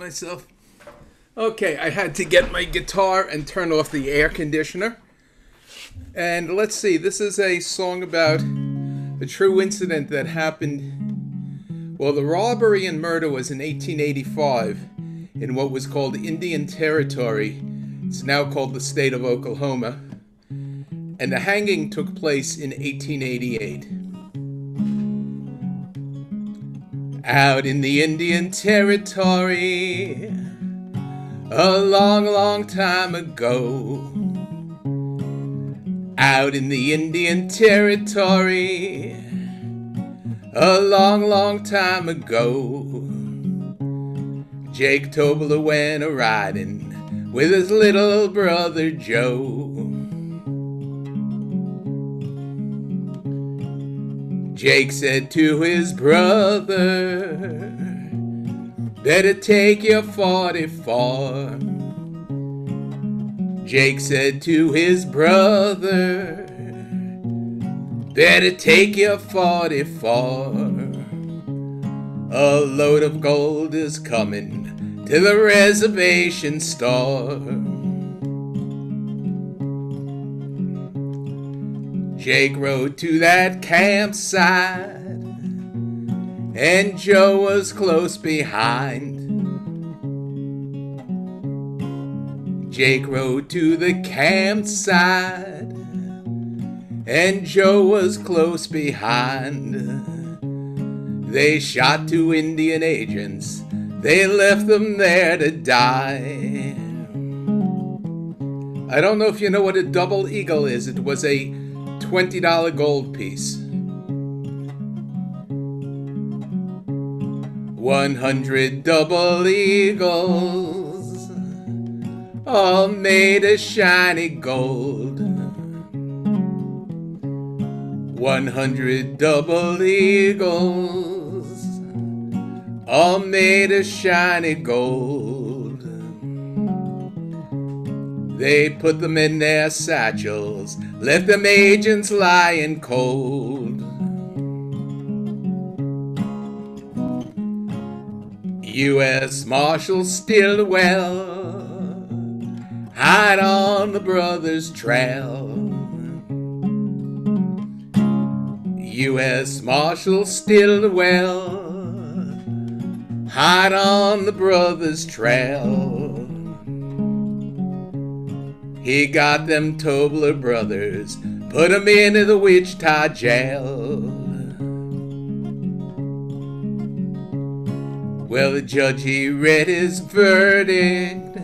myself. Okay, I had to get my guitar and turn off the air conditioner. And let's see, this is a song about a true incident that happened. Well, the robbery and murder was in 1885 in what was called Indian Territory. It's now called the state of Oklahoma. And the hanging took place in 1888. Out in the Indian Territory, a long, long time ago. Out in the Indian Territory, a long, long time ago. Jake Tobler went a riding with his little brother Joe. Jake said to his brother, Better take your 44. Jake said to his brother, Better take your 44. A load of gold is coming to the reservation store. Jake rode to that campsite, and Joe was close behind. Jake rode to the campsite, and Joe was close behind. They shot two Indian agents, they left them there to die. I don't know if you know what a double eagle is. It was a $20 gold piece. 100 double eagles, all made of shiny gold. 100 double eagles, all made of shiny gold. They put them in their satchels, left them agents lying cold. U.S. Marshal Stillwell, hide on the brothers' trail. U.S. Marshal Stillwell, hide on the brothers' trail. He got them Tobler brothers, put 'em into the Wichita jail. Well, the judge he read his verdict,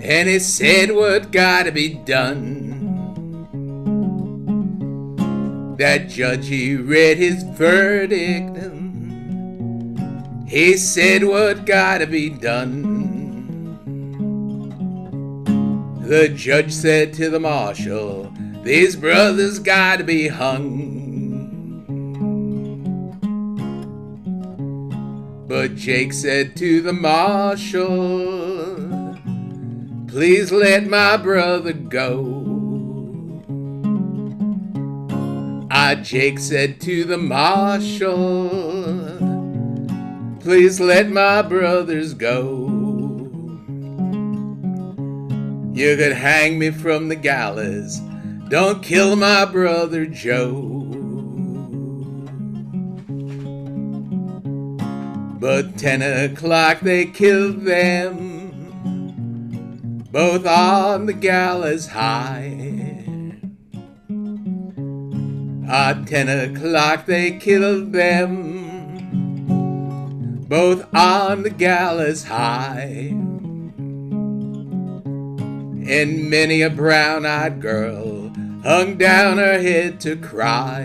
and he said what gotta be done. That judge he read his verdict, he said what gotta be done. The judge said to the marshal, These brothers gotta be hung. But Jake said to the marshal, Please let my brother go. Ah, Jake said to the marshal, Please let my brothers go. You could hang me from the gallows. Don't kill my brother Joe. But ten o'clock they killed them, both on the gallows high. At ten o'clock they killed them, both on the gallows high and many a brown eyed girl hung down her head to cry.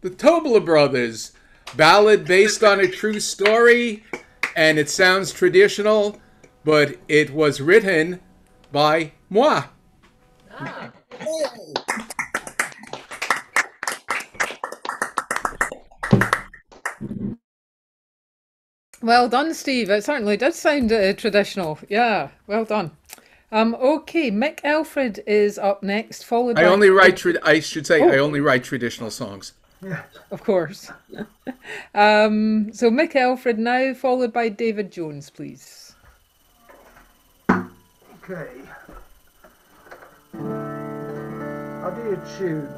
The Tobler Brothers, ballad based on a true story, and it sounds traditional, but it was written by moi. Ah. Well done, Steve. It certainly does sound uh, traditional. Yeah, well done. Um, okay, Mick Elfred is up next, followed I by. only write. Tra- I should say I Oh. only write traditional songs. Of course. um, so Mick Elfred now, followed by David Jones, please. Okay. I'll do a tune.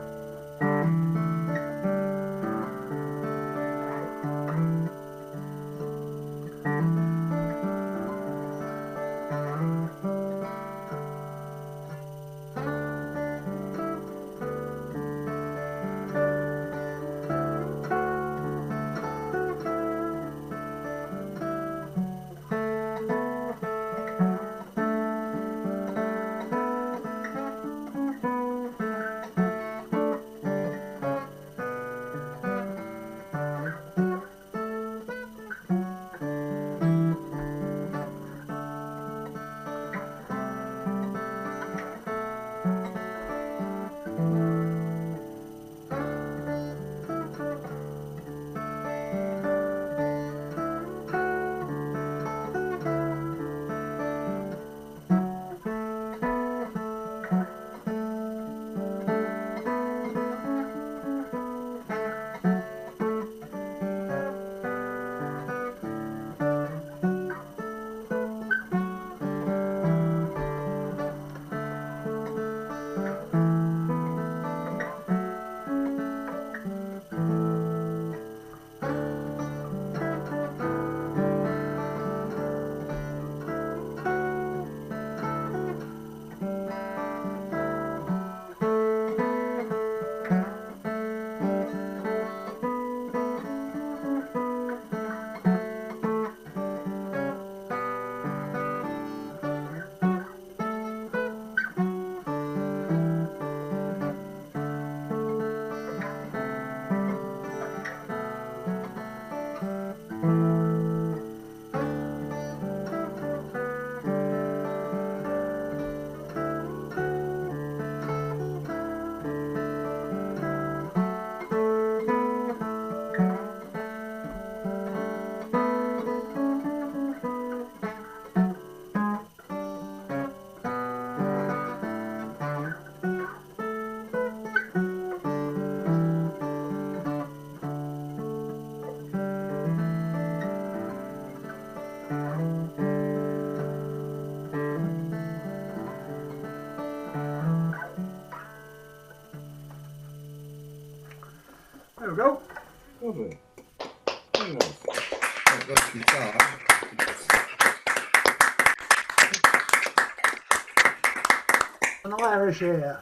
An air.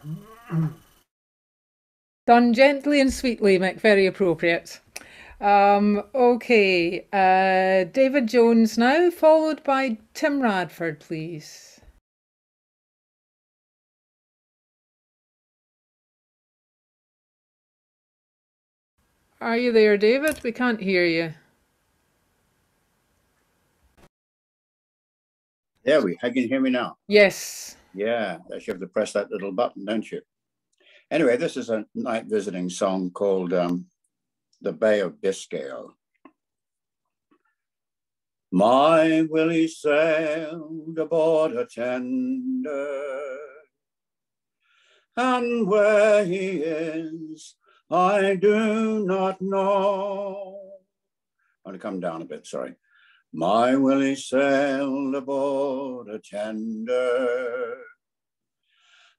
Done gently and sweetly, Mick, very appropriate. Um, okay, uh, David Jones now, followed by Tim Radford, please. Are you there, David? We can't hear you. There we. I can hear me now. Yes. Yeah, you have to press that little button, don't you? Anyway, this is a night visiting song called um, "The Bay of Biscay." My Willie sailed aboard a tender, and where he is, I do not know. I'm going to come down a bit, sorry. My Willie sailed aboard a tender,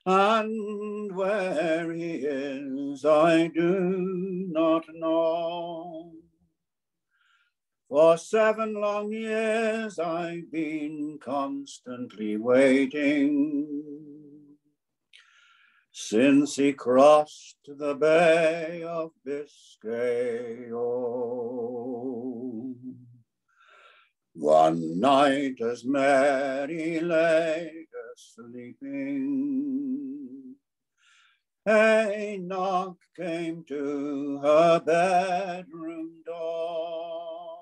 and where he is, I do not know. For seven long years I've been constantly waiting since he crossed the Bay of Biscay. Oh. One night as Mary lay sleeping, a knock came to her bedroom door,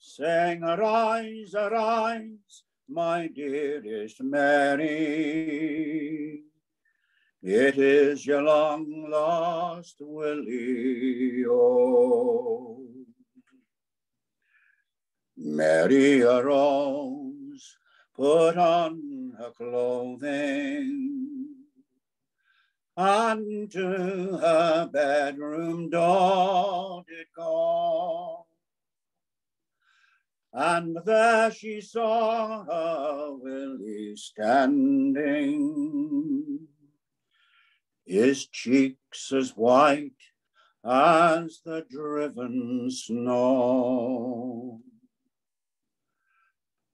saying, Arise, arise, my dearest Mary. It is your long lost Willie. Oh. Mary arose, put on her clothing, and to her bedroom door did go. And there she saw her Willie standing, his cheeks as white as the driven snow.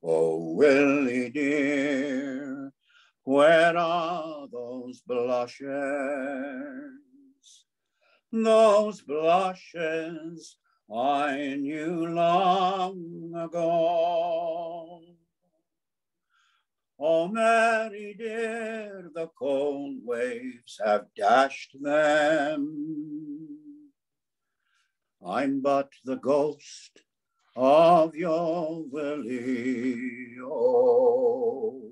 Oh, Willie dear, where are those blushes? Those blushes I knew long ago. Oh, Mary dear, the cold waves have dashed them. I'm but the ghost of your Willie. Oh.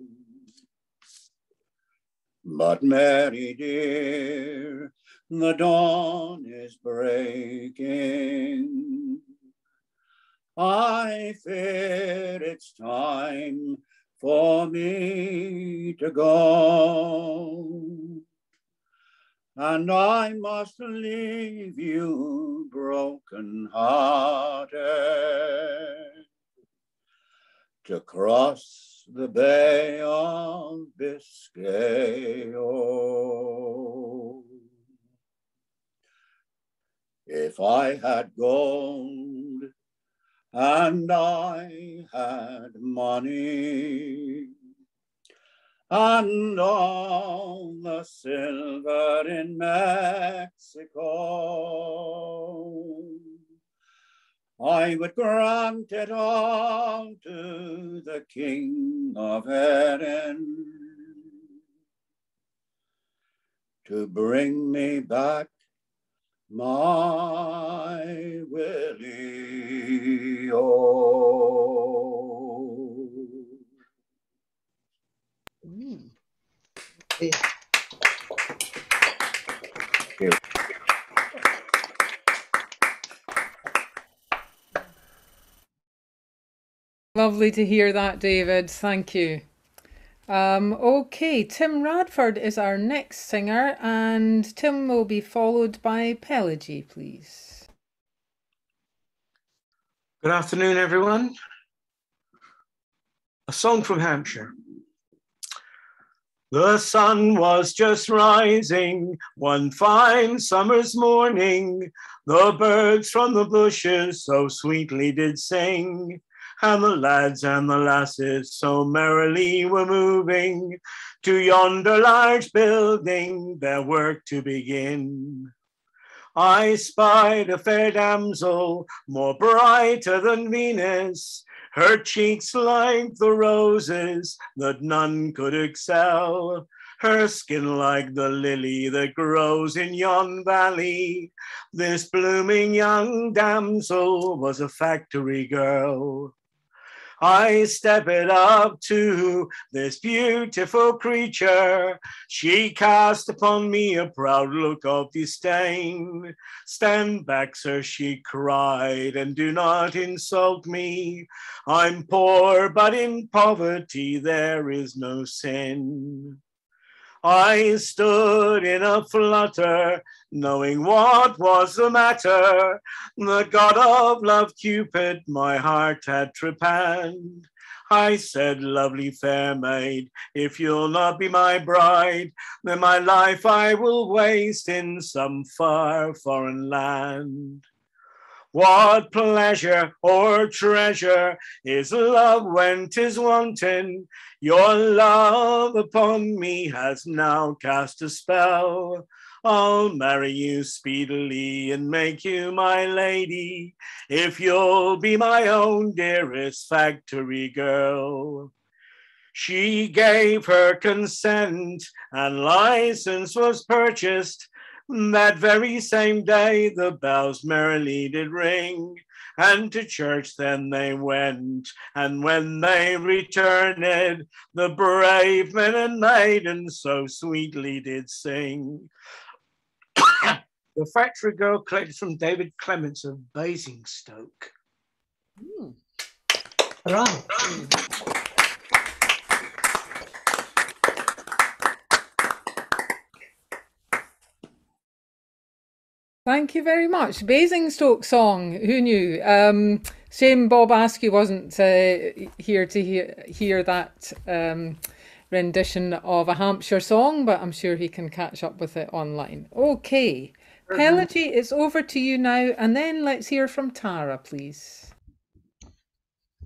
But Mary dear, the dawn is breaking. I fear it's time for me to go. And I must leave you broken hearted to cross the Bay of Biscay. If I had gold and I had money and all the silver in Mexico, I would grant it all to the King of Erin to bring me back my Willie. Oh. Mm. Lovely to hear that, David. Thank you. Um, okay, Tim Radford is our next singer, and Tim will be followed by Pelagie, please. Good afternoon, everyone. A song from Hampshire. The sun was just rising one fine summer's morning. The birds from the bushes so sweetly did sing and the lads and the lasses so merrily were moving to yonder large building, their work to begin. I spied a fair damsel, more brighter than Venus, her cheeks like the roses that none could excel, her skin like the lily that grows in yon valley. This blooming young damsel was a factory girl. I step it up to this beautiful creature. She cast upon me a proud look of disdain. Stand back, sir, she cried, and do not insult me. I'm poor, but in poverty there is no sin. I stood in a flutter, knowing what was the matter. The god of love, Cupid, my heart had trepanned. I said, lovely fair maid, if you'll not be my bride, then my life I will waste in some far foreign land. What pleasure or treasure is love when 'tis wanting? Your love upon me has now cast a spell. I'll marry you speedily and make you my lady, if you'll be my own dearest factory girl. She gave her consent, and license was purchased. That very same day the bells merrily did ring, and to church then they went. And when they returned, the brave men and maidens so sweetly did sing. the factory girl collected from David Clements of Basingstoke. Mm. Thank you very much. Basingstoke song. Who knew? Um, shame Bob Askew wasn't uh, here to hear, hear that um, rendition of a Hampshire song, but I'm sure he can catch up with it online. Okay. Pelagie, it's over to you now, and then let's hear from Tara, please.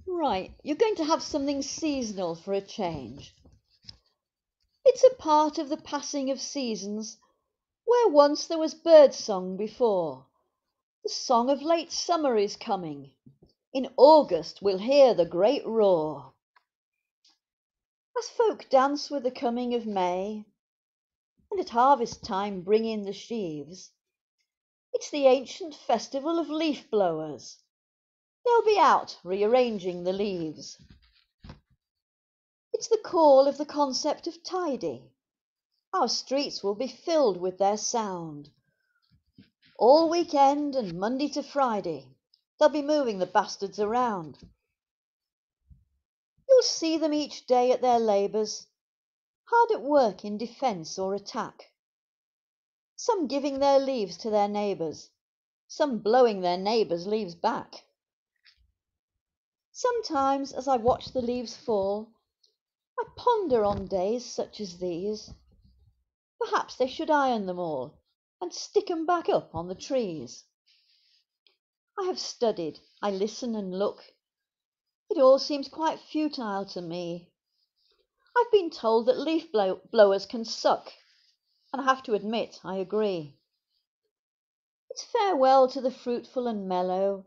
Right, you're going to have something seasonal for a change. It's a part of the passing of seasons where once there was bird song before. The song of late summer is coming. In August we'll hear the great roar. As folk dance with the coming of May, and at harvest time bring in the sheaves, it's the ancient festival of leaf blowers. They'll be out rearranging the leaves. It's the call of the concept of tidy. Our streets will be filled with their sound. All weekend and Monday to Friday, they'll be moving the bastards around. You'll see them each day at their labours, hard at work in defence or attack some giving their leaves to their neighbours, some blowing their neighbours' leaves back. Sometimes as I watch the leaves fall, I ponder on days such as these. Perhaps they should iron them all and stick 'em back up on the trees. I have studied, I listen and look. It all seems quite futile to me. I've been told that leaf blow blowers can suck and I have to admit I agree. It's farewell to the fruitful and mellow.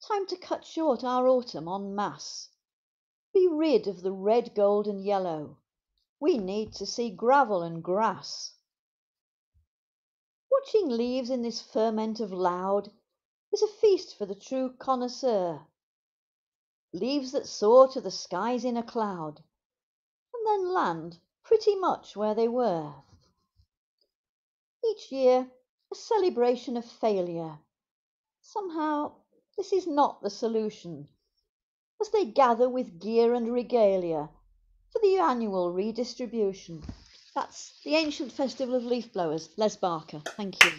Time to cut short our autumn en masse. Be rid of the red, gold, and yellow. We need to see gravel and grass. Watching leaves in this ferment of loud is a feast for the true connoisseur. Leaves that soar to the skies in a cloud, and then land pretty much where they were. Each year a celebration of failure. Somehow this is not the solution. As they gather with gear and regalia for the annual redistribution. That's the ancient festival of leaf blowers. Les Barker. Thank you.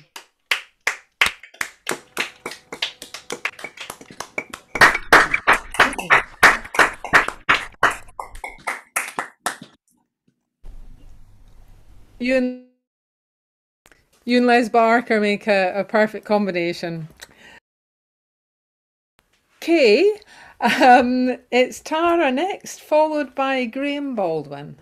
You and you and Les Barker make a, a perfect combination. Okay, um, it's Tara next, followed by Graham Baldwin.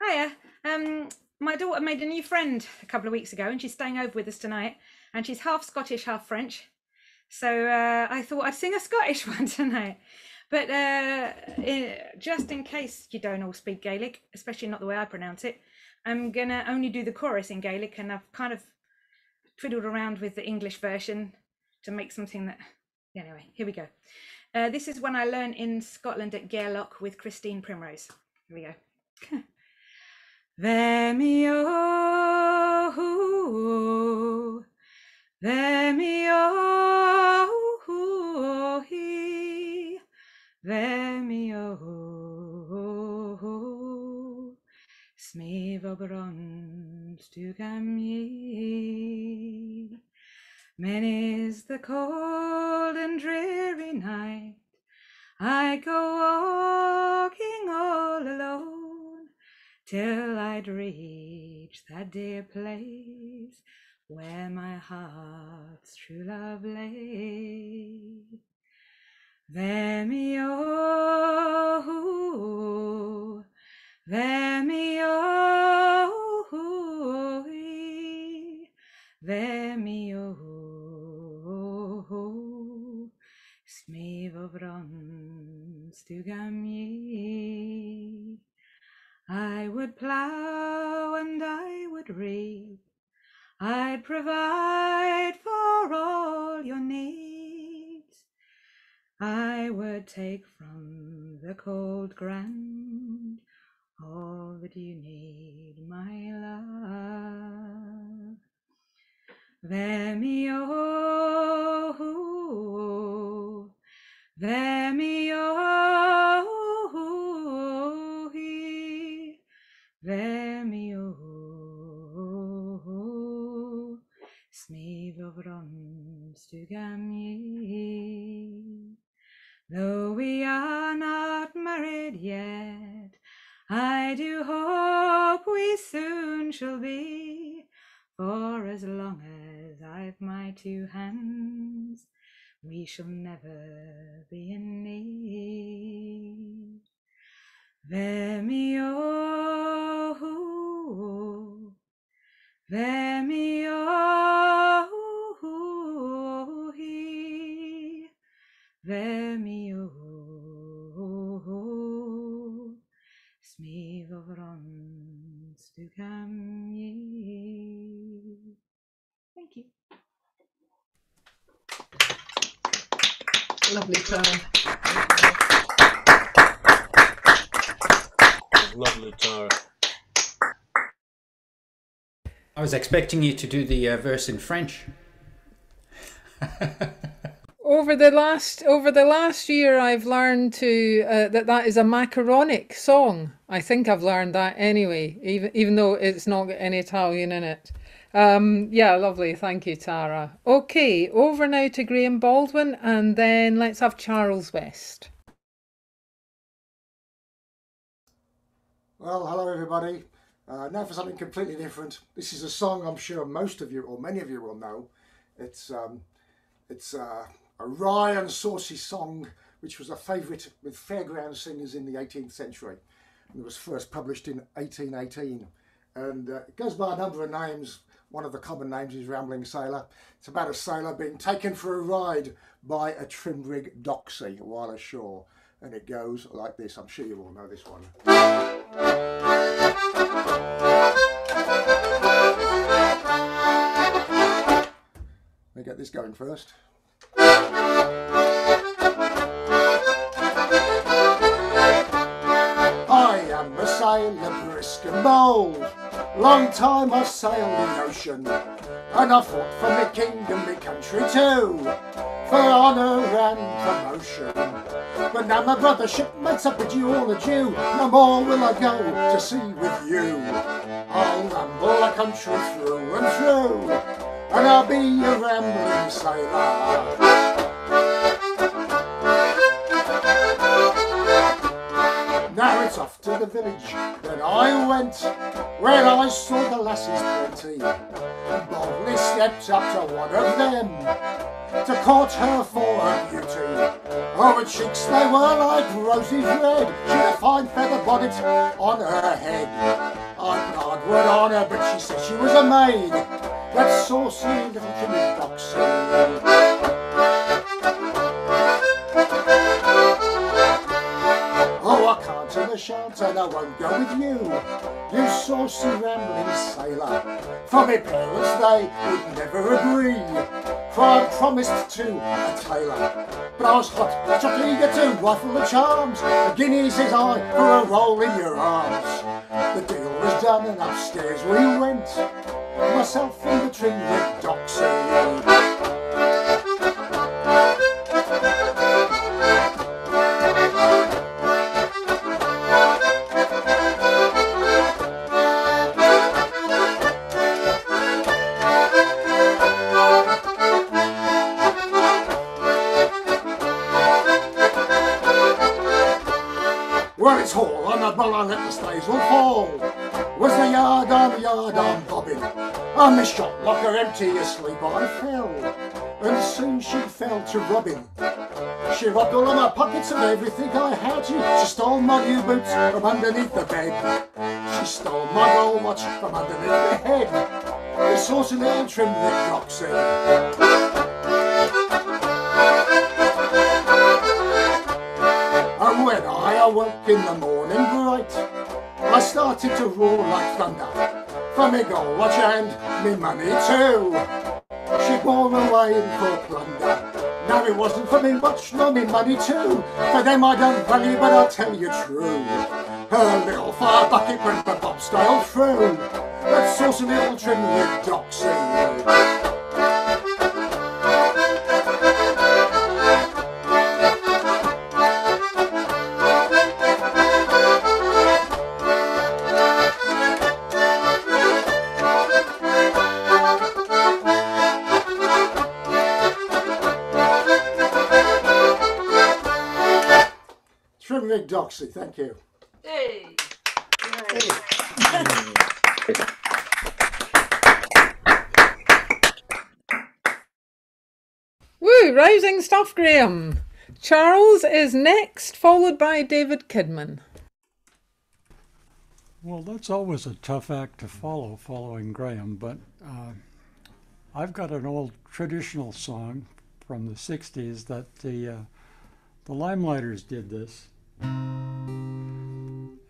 Hiya. Um, my daughter made a new friend a couple of weeks ago, and she's staying over with us tonight. And she's half Scottish, half French. So uh, I thought I'd sing a Scottish one tonight. But uh, just in case you don't all speak Gaelic, especially not the way I pronounce it, I'm gonna only do the chorus in Gaelic, and I've kind of twiddled around with the English version to make something that. Anyway, here we go. Uh, this is one I learned in Scotland at Gairloch with Christine Primrose. Here we go. There me oh, there me oh, Vemio Smiva brunstugam ye. Many's the cold and dreary night. I go walking all alone till I'd reach that dear place where my heart's true love lay. Oh, Vemio, Vemio, Vemio, Smivo brunstugam ye. I would plough and I would reap, I'd provide for all your needs. I would take from the cold ground all that you need, my love. Vemio, Vemio, Vemio, smid over stugan ye. Though we are not married yet, I do hope we soon shall be. For as long as I've my two hands, we shall never be in need. Was expecting you to do the uh, verse in French. Over the last over the last year, I've learned to uh, that that is a macaronic song. I think I've learned that anyway, even even though it's not got any Italian in it. Um, yeah, lovely. Thank you, Tara. Okay, over now to Graham Baldwin, and then let's have Charles West. Well, hello everybody. Uh, now for something completely different. This is a song I'm sure most of you, or many of you, will know. It's um, it's uh, a wry and saucy song, which was a favourite with fairground singers in the 18th century. And it was first published in 1818, and uh, it goes by a number of names. One of the common names is Rambling Sailor. It's about a sailor being taken for a ride by a trim rig doxy while ashore. And it goes like this. I'm sure you all know this one. Let me get this going first. I am a sailor brisk and bold. Long time I've sailed the ocean, and I've fought for my kingdom, my country too, for honour and promotion. But now my brother shipmates, up with you all adieu. No more will I go to sea with you. I'll ramble the country through and through, and I'll be a rambling sailor. Now it's off to the village. Then I went, where I saw the lasses plenty, and boldly stepped up to one of them to court her for her beauty. Oh, her cheeks they were like roses red. She had a fine feather bonnet on her head. I hard word on her, but she said she was a maid. That saucy little Jimmy Doxy. And I won't go with you, you saucy rambling sailor. For my parents they would never agree, for I promised to a tailor. But I was hot, shot eager to rifle the charms, a guinea says I for a roll in your arms. The deal was done and upstairs we went, myself and the trim rig doxy. On the and the stays will fall. Was the yard on yard on bobbing, and the shot locker empty asleep I fell, and soon she fell to robbing. She robbed all of my pockets and everything I had. She stole my new boots from underneath the bed. She stole my gold watch from underneath the head. The saucy little trim that Doxy. And I awoke in the morning bright, I started to roar like thunder for me gold watch and me money too. She bore away for plunder. Now it wasn't for me watch nor me money too. For them I don't value, but I'll tell you true. Her little fire bucket went the bobstyle through. That saucy little trim with doxy. Doxy. Thank you. Hey. Woo, rousing stuff, Graham. Charles is next, followed by David Kidman. Well, that's always a tough act to follow, following Graham, but uh, I've got an old traditional song from the 60s that the, uh, the Limeliters did this.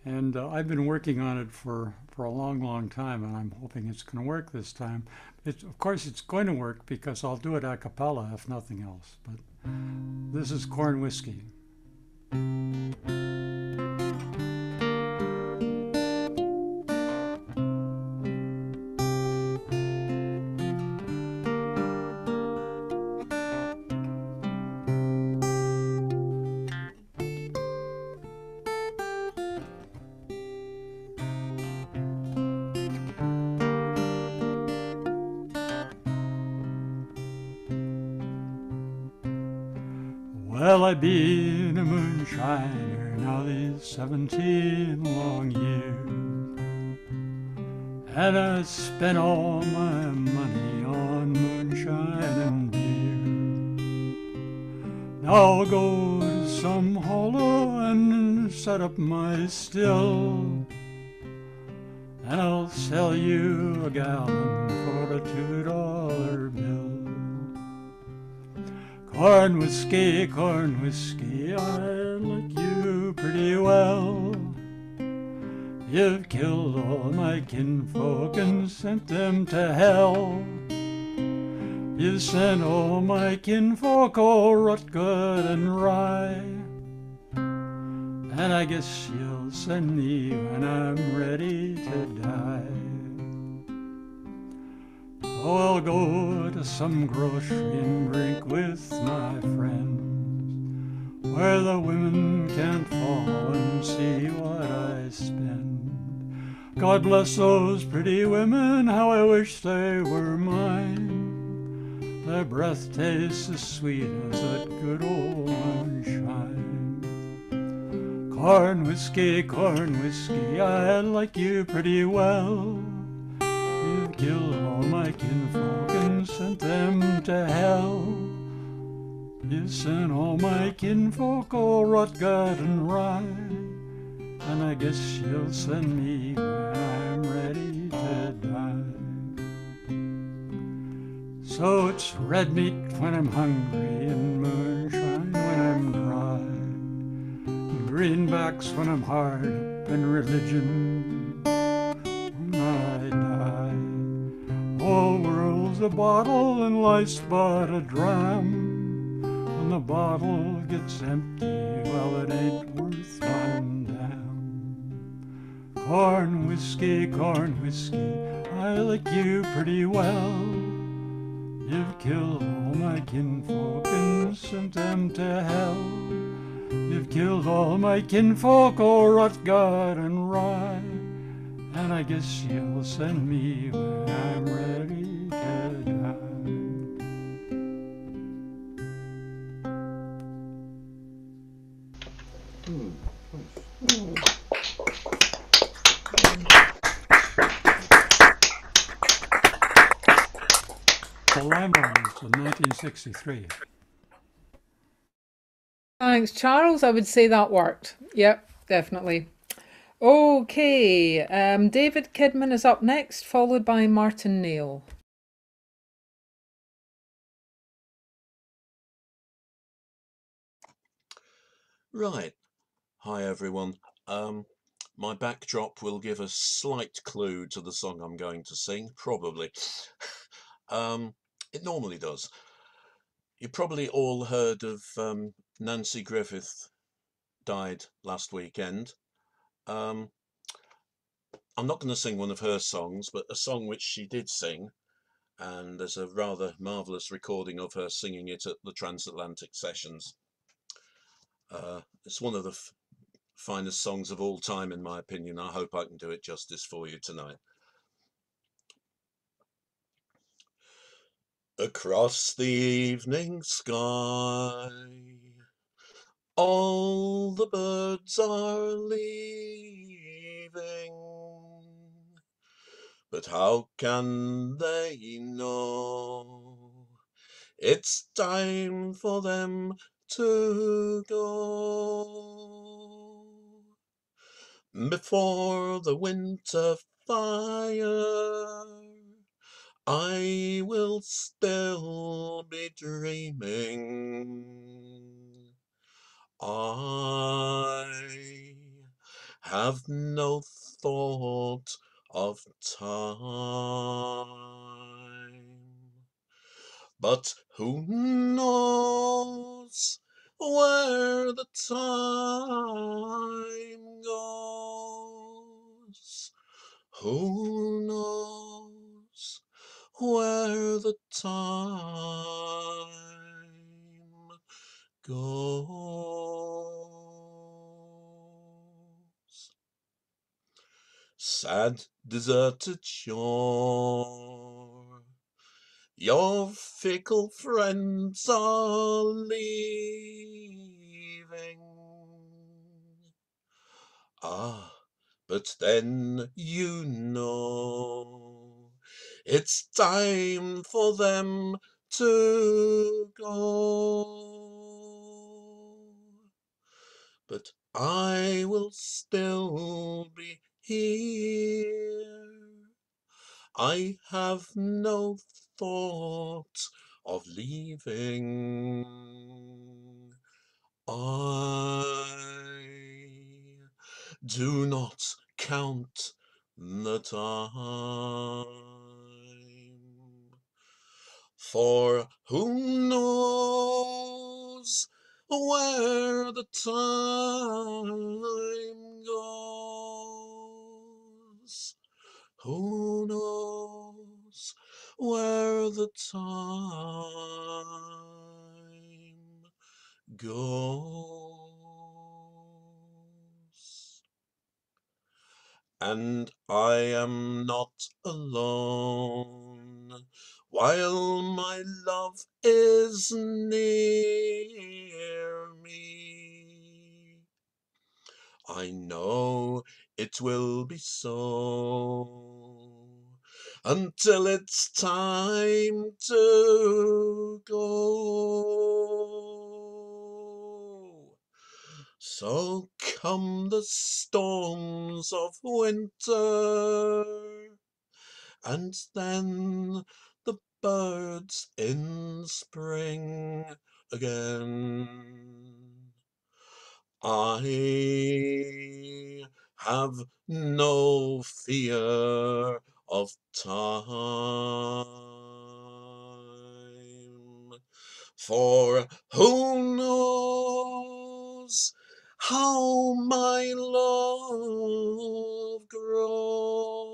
And uh, I've been working on it for, for a long, long time, and I'm hoping it's going to work this time. It's, of course, it's going to work because I'll do it a cappella, if nothing else. But this is Corn Whiskey. Seventeen long years, and I spent all my money on moonshine and beer. Now I'll go to some hollow and set up my still, and I'll sell you a gallon for a two dollar bill. Corn whiskey, corn whiskey, I kinfolk and sent them to hell. You sent all my kinfolk all rot good and rye. And I guess you'll send me when I'm ready to die. Oh, I'll go to some grocery and drink with my friends, where the women can't follow and see what I spend. God bless those pretty women, how I wish they were mine. Their breath tastes as sweet as that good old moonshine. Corn whiskey, corn whiskey, I like you pretty well. You've killed all my kinfolk and sent them to hell. You sent all my kinfolk all rot gut and rye, and I guess you'll send me when I'm ready to die. So it's red meat when I'm hungry and moonshine when I'm dry, and greenbacks when I'm hard up in religion. When I die, whole world's a bottle and life's but a dram. When the bottle gets empty, well, it ain't worth one. Corn whiskey, corn whiskey, I like you pretty well. You've killed all my kinfolk and sent them to hell. You've killed all my kinfolk, oh, rot God and rye. And I guess you'll send me when I'm ready to die. The Limeliters from 1963. Thanks, Charles. I would say that worked. Yep, definitely. Okay, um, David Kidman is up next, followed by Martin Nail. Right. Hi, everyone. Um, my backdrop will give a slight clue to the song I'm going to sing, probably. um, it normally does. You probably all heard of um, Nanci Griffith died last weekend. Um, I'm not going to sing one of her songs, but a song which she did sing, and there's a rather marvellous recording of her singing it at the Transatlantic Sessions. Uh, it's one of the finest songs of all time, in my opinion. I hope I can do it justice for you tonight. Across the evening sky, all the birds are leaving. But how can they know it's time for them to go? Before the winter fire, I will still be dreaming. I have no thought of time. But who knows where the time goes? Who knows where the time goes? Sad, deserted shore, your fickle friends are leaving. Ah, but then you know it's time for them to go. But I will still be here. I have no thought of leaving. I do not count the time. For who knows where the time goes? Who knows where the time goes? And I am not alone while my love is near me. I know it will be so until it's time to go. So come the storms of winter, and then the birds in spring again. I have no fear of time, for who knows how my love grows?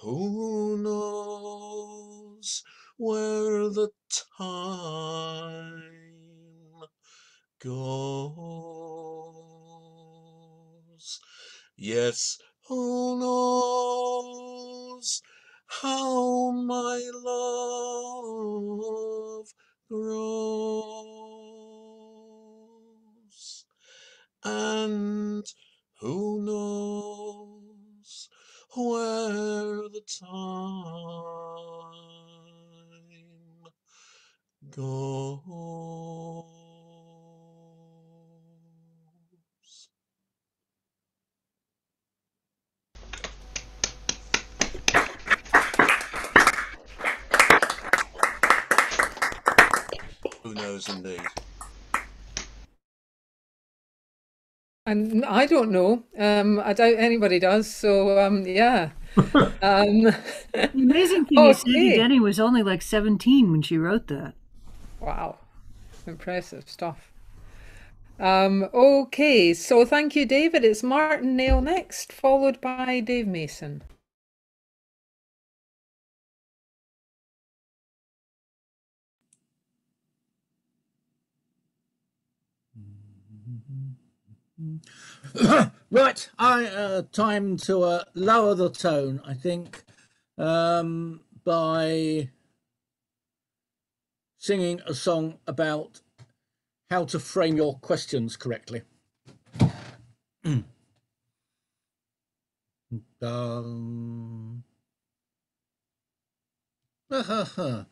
Who knows where the time goes? Yes, who knows how my love grows? And who knows where the time goes? Who knows indeed? And I don't know. Um, I doubt anybody does. So um, yeah. um, The amazing thing is, Sandy. Denny was only like 17 when she wrote that. Wow, impressive stuff. Um, okay, so thank you, David. It's Martin Nail next, followed by Dave Mason. right, I uh, time to uh, lower the tone. I think um, by singing a song about how to frame your questions correctly. um,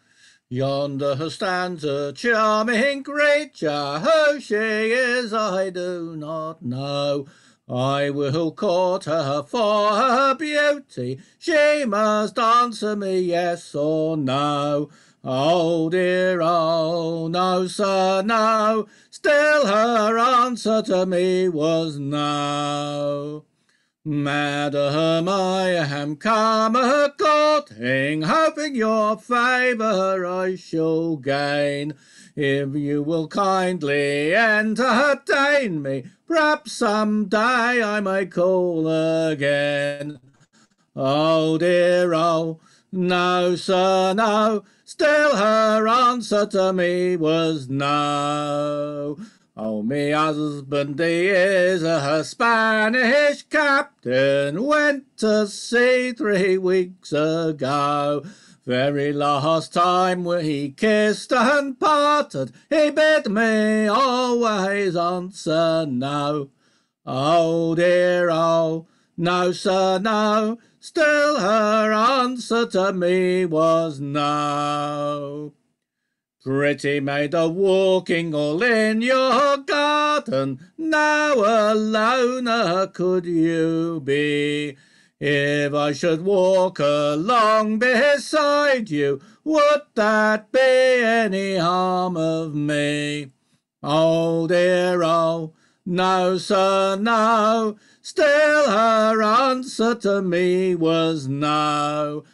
Yonder stands a charming creature, who she is I do not know. I will court her for her beauty, she must answer me yes or no. Oh dear, oh no, sir, no. Still her answer to me was no. Madam, I am come a courting, hoping your favour I shall gain. If you will kindly entertain me, perhaps some day I may call again. Oh dear, oh, no, sir, no. Still her answer to me was no. Oh, me husband, he is a Spanish captain, went to sea three weeks ago. Very last time we kissed and parted, he bid me always answer no. Oh dear, oh, no, sir, no. Still her answer to me was no. Pretty maid a walking all in your garden, now alone uh, could you be? If I should walk along beside you, would that be any harm of me? Oh dear, oh, no, sir, no. Still her answer to me was no.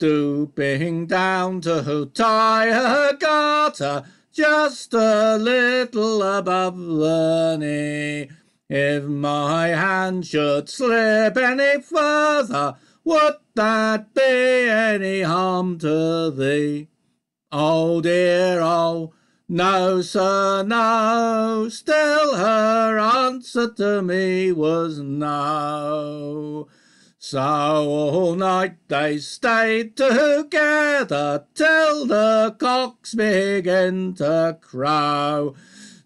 Stooping down to tie her garter just a little above the knee. If my hand should slip any further, would that be any harm to thee? Oh dear, oh, no, sir, no. Still her answer to me was no. So all night they stayed together till the cocks began to crow.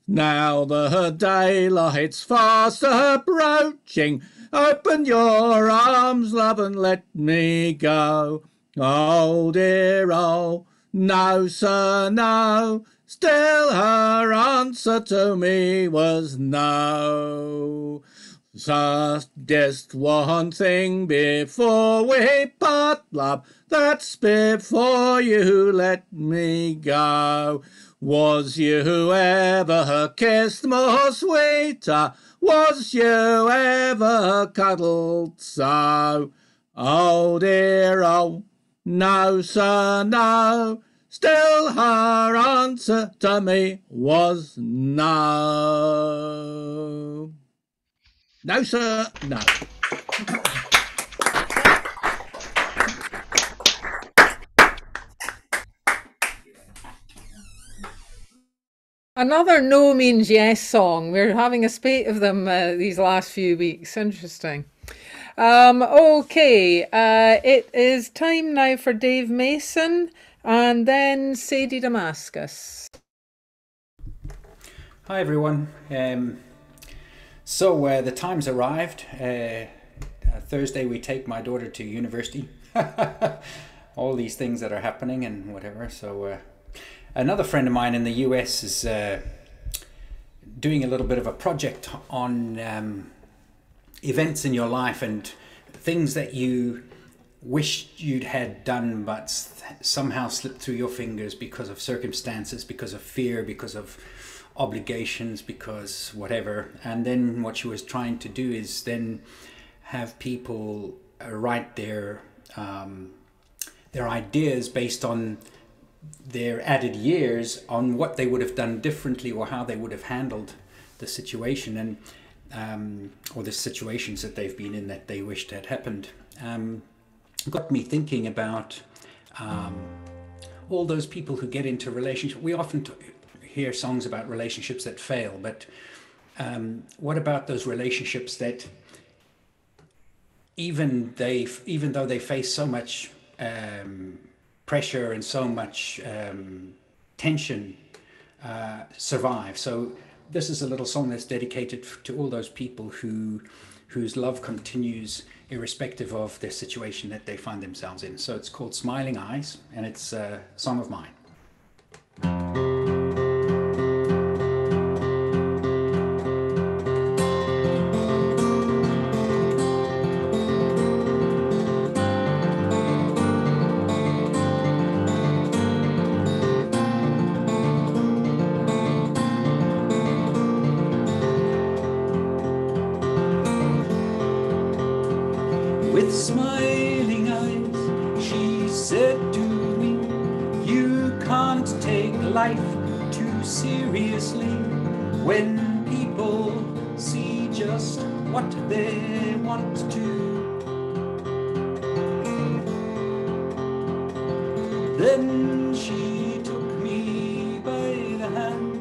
Now the daylight's fast approaching. Open your arms, love, and let me go. Oh dear, oh, no, sir, no. Still her answer to me was no. Just one thing before we part, love, that's before you let me go. Was you ever kissed more sweeter? Was you ever cuddled so? Oh dear, oh, no, sir, no. Still her answer to me was no. No, sir, no. Another no means yes song. We're having a spate of them uh, these last few weeks. Interesting. Um, okay, uh, it is time now for Dave Mason and then Sadie Damascus. Hi everyone. Um, so uh, the time's arrived. Uh, uh, Thursday we take my daughter to university. All these things that are happening and whatever. So uh, another friend of mine in the US is uh, doing a little bit of a project on um, events in your life and things that you wished you'd had done but somehow slipped through your fingers because of circumstances, because of fear, because of obligations, because whatever. And then what she was trying to do is then have people uh, write their um, their ideas based on their added years on what they would have done differently or how they would have handled the situation and um, or the situations that they've been in that they wished had happened. Um, got me thinking about um, all those people who get into relationships. We often hear songs about relationships that fail, but um, what about those relationships that even they even though they face so much um, pressure and so much um, tension uh, survive? So this is a little song that's dedicated to all those people who whose love continues irrespective of the situation that they find themselves in. So it's called smiling eyes and it's a song of mine. Then she took me by the hand,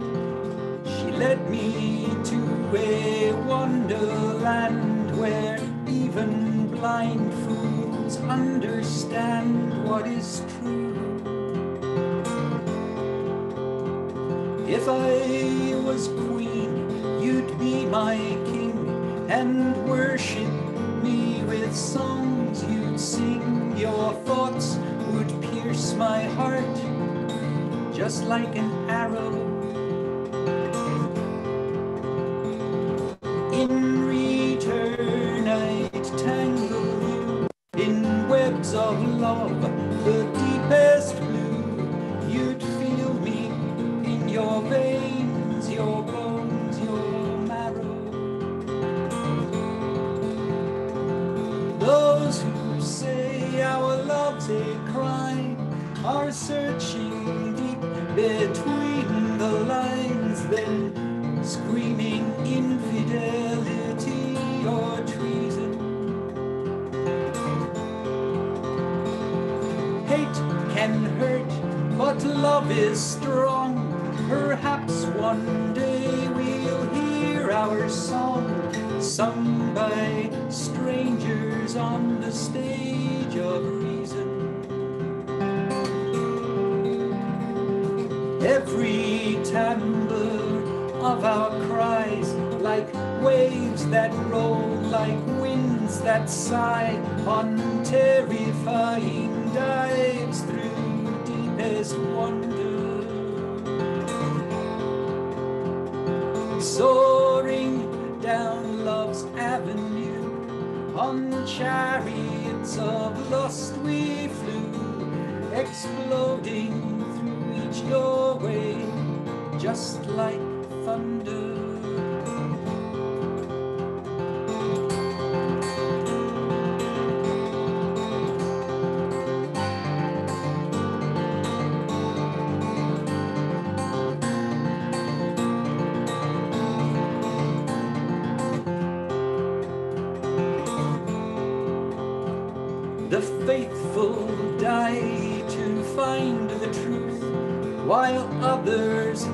she led me to a wonderland where even blind fools understand what is true. If I was queen, you'd be my king and worship me with songs you'd sing your my heart just like an arrow that sigh, unterrifying. while others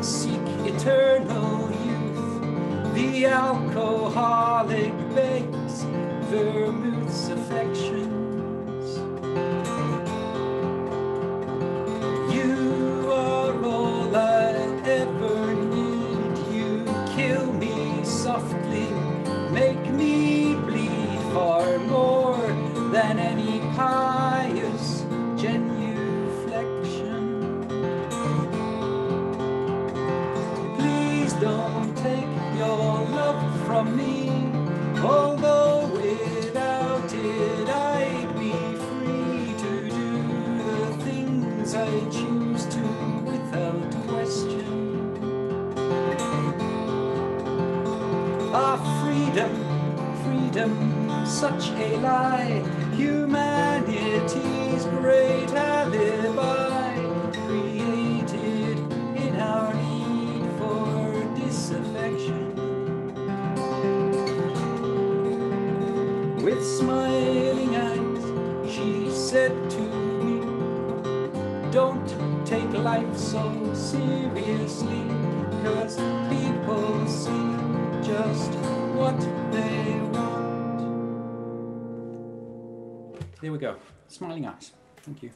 we go. Smiling eyes. Thank you.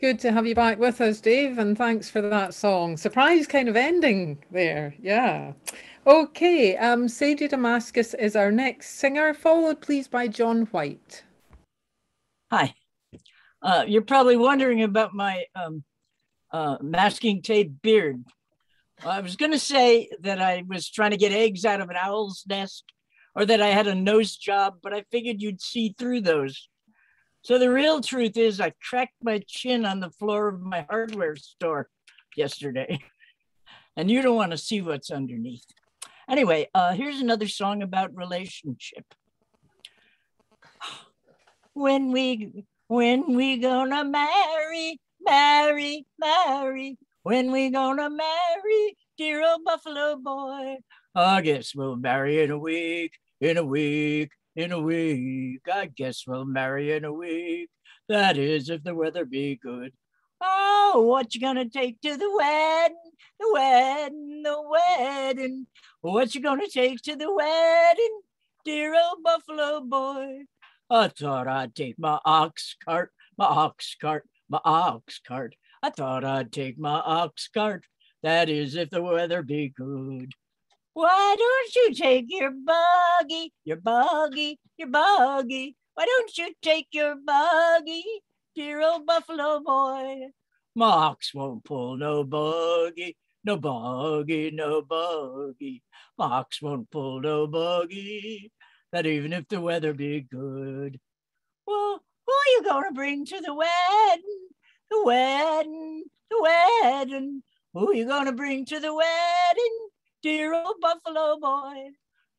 Good to have you back with us, Dave, and thanks for that song. Surprise kind of ending there, yeah. Okay, um, Sadie Damascus is our next singer, followed please by John White. Hi. Uh, you're probably wondering about my um, uh, masking tape beard. I was going to say that I was trying to get eggs out of an owl's nest or that I had a nose job, but I figured you'd see through those. So the real truth is, I cracked my chin on the floor of my hardware store yesterday, and you don't want to see what's underneath. Anyway, uh, here's another song about relationship. When we when we gonna marry, marry, marry? When we gonna marry, dear old Buffalo boy? I guess we'll marry in a week, in a week, in a week. I guess we'll marry in a week. That is, if the weather be good. Oh, what you gonna take to the wedding, the wedding, the wedding? What you gonna take to the wedding, dear old Buffalo boy? I thought I'd take my ox cart, my ox cart, my ox cart. I thought I'd take my ox cart. That is, if the weather be good. Why don't you take your buggy, your buggy, your buggy? Why don't you take your buggy, dear old Buffalo boy? My ox won't pull no buggy, no buggy, no buggy. My ox won't pull no buggy. That even if the weather be good. Well, who are you gonna bring to the wedding? The wedding, the wedding. Who are you gonna bring to the wedding? Dear old Buffalo boy.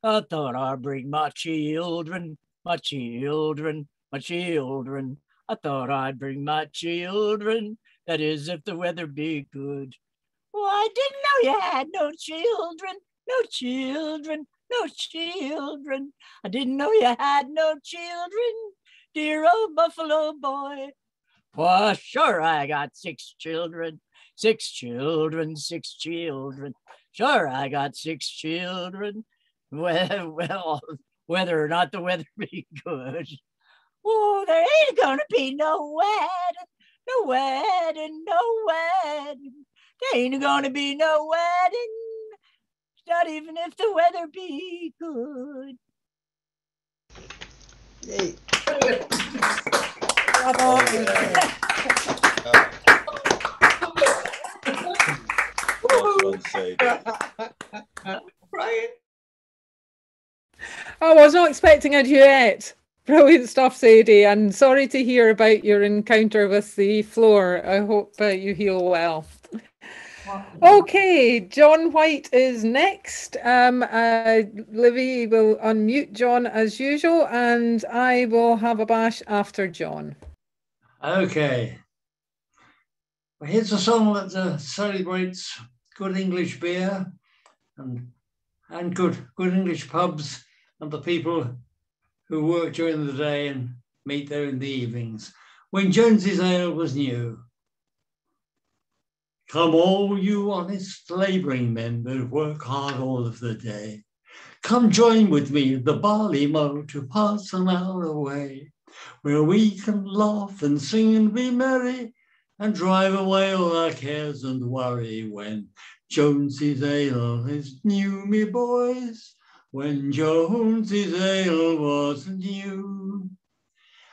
I thought I'd bring my children, my children, my children. I thought I'd bring my children. That is, if the weather be good. Well, I didn't know you had no children, no children, no children. I didn't know you had no children, dear old Buffalo boy. Well, sure, I got six children, six children, six children. Sure, I got six children. Well, well, whether or not the weather be good. Oh, there ain't gonna be no wedding, no wedding, no wedding. There ain't gonna be no wedding, not even if the weather be good. Yay. Right. I was not expecting a duet. Brilliant stuff, Sadie, and sorry to hear about your encounter with the floor. I hope uh, you heal well. Okay, John White is next. Um, uh, Livy will unmute John as usual, and I will have a bash after John. Okay. Well, here's a song that uh, celebrates good English beer and and good good English pubs and the people who work during the day and meet there in the evenings. When Jones's Ale was new. Come all you honest labouring men that work hard all of the day. Come join with me the barley mow to pass an hour away, where we can laugh and sing and be merry and drive away all our cares and worry when Jonesy's ale is new, me boys, when Jonesy's ale was new.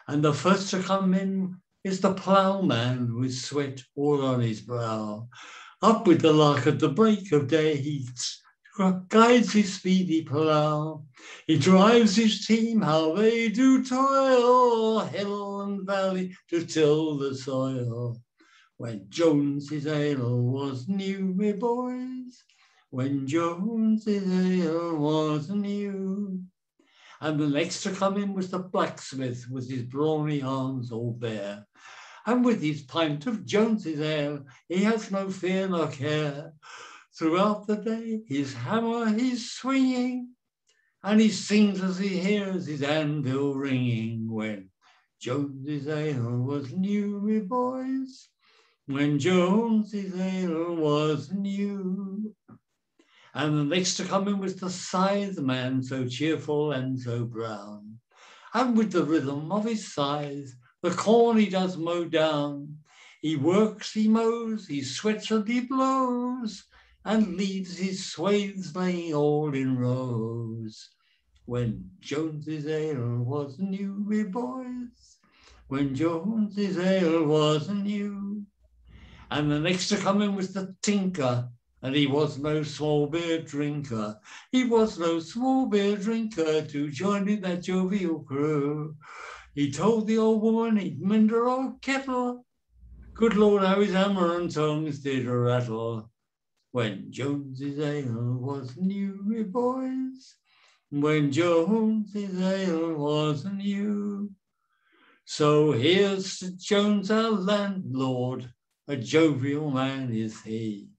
And the first to come in is the ploughman with sweat all on his brow. Up with the lark at the break of day, he guides his speedy plough. He drives his team, how they do toil, hill and valley to till the soil. When Jones's ale was new, me boys, when Jones's ale was new. And the next to come in was the blacksmith with his brawny arms all bare. And with his pint of Jones's ale, he has no fear nor care. Throughout the day, his hammer he's swinging, and he sings as he hears his anvil ringing. When Jones's ale was new, me boys, when Jones's ale was new. And the next to come in was the scythe man, so cheerful and so brown. And with the rhythm of his scythe, the corn he does mow down. He works, he mows, he sweats and he blows, and leaves his swathes laying all in rows. When Jones's ale was new, me boys, when Jones's ale was new. And the next to come in was the tinker, and he was no small beer drinker. He was no small beer drinker to join in that jovial crew. He told the old woman he'd mend her old kettle. Good Lord, how his hammer and tongs did rattle. When Jones's ale was new, boys, when Jones's ale was new. So here's to Jones, our landlord, a jovial man is he.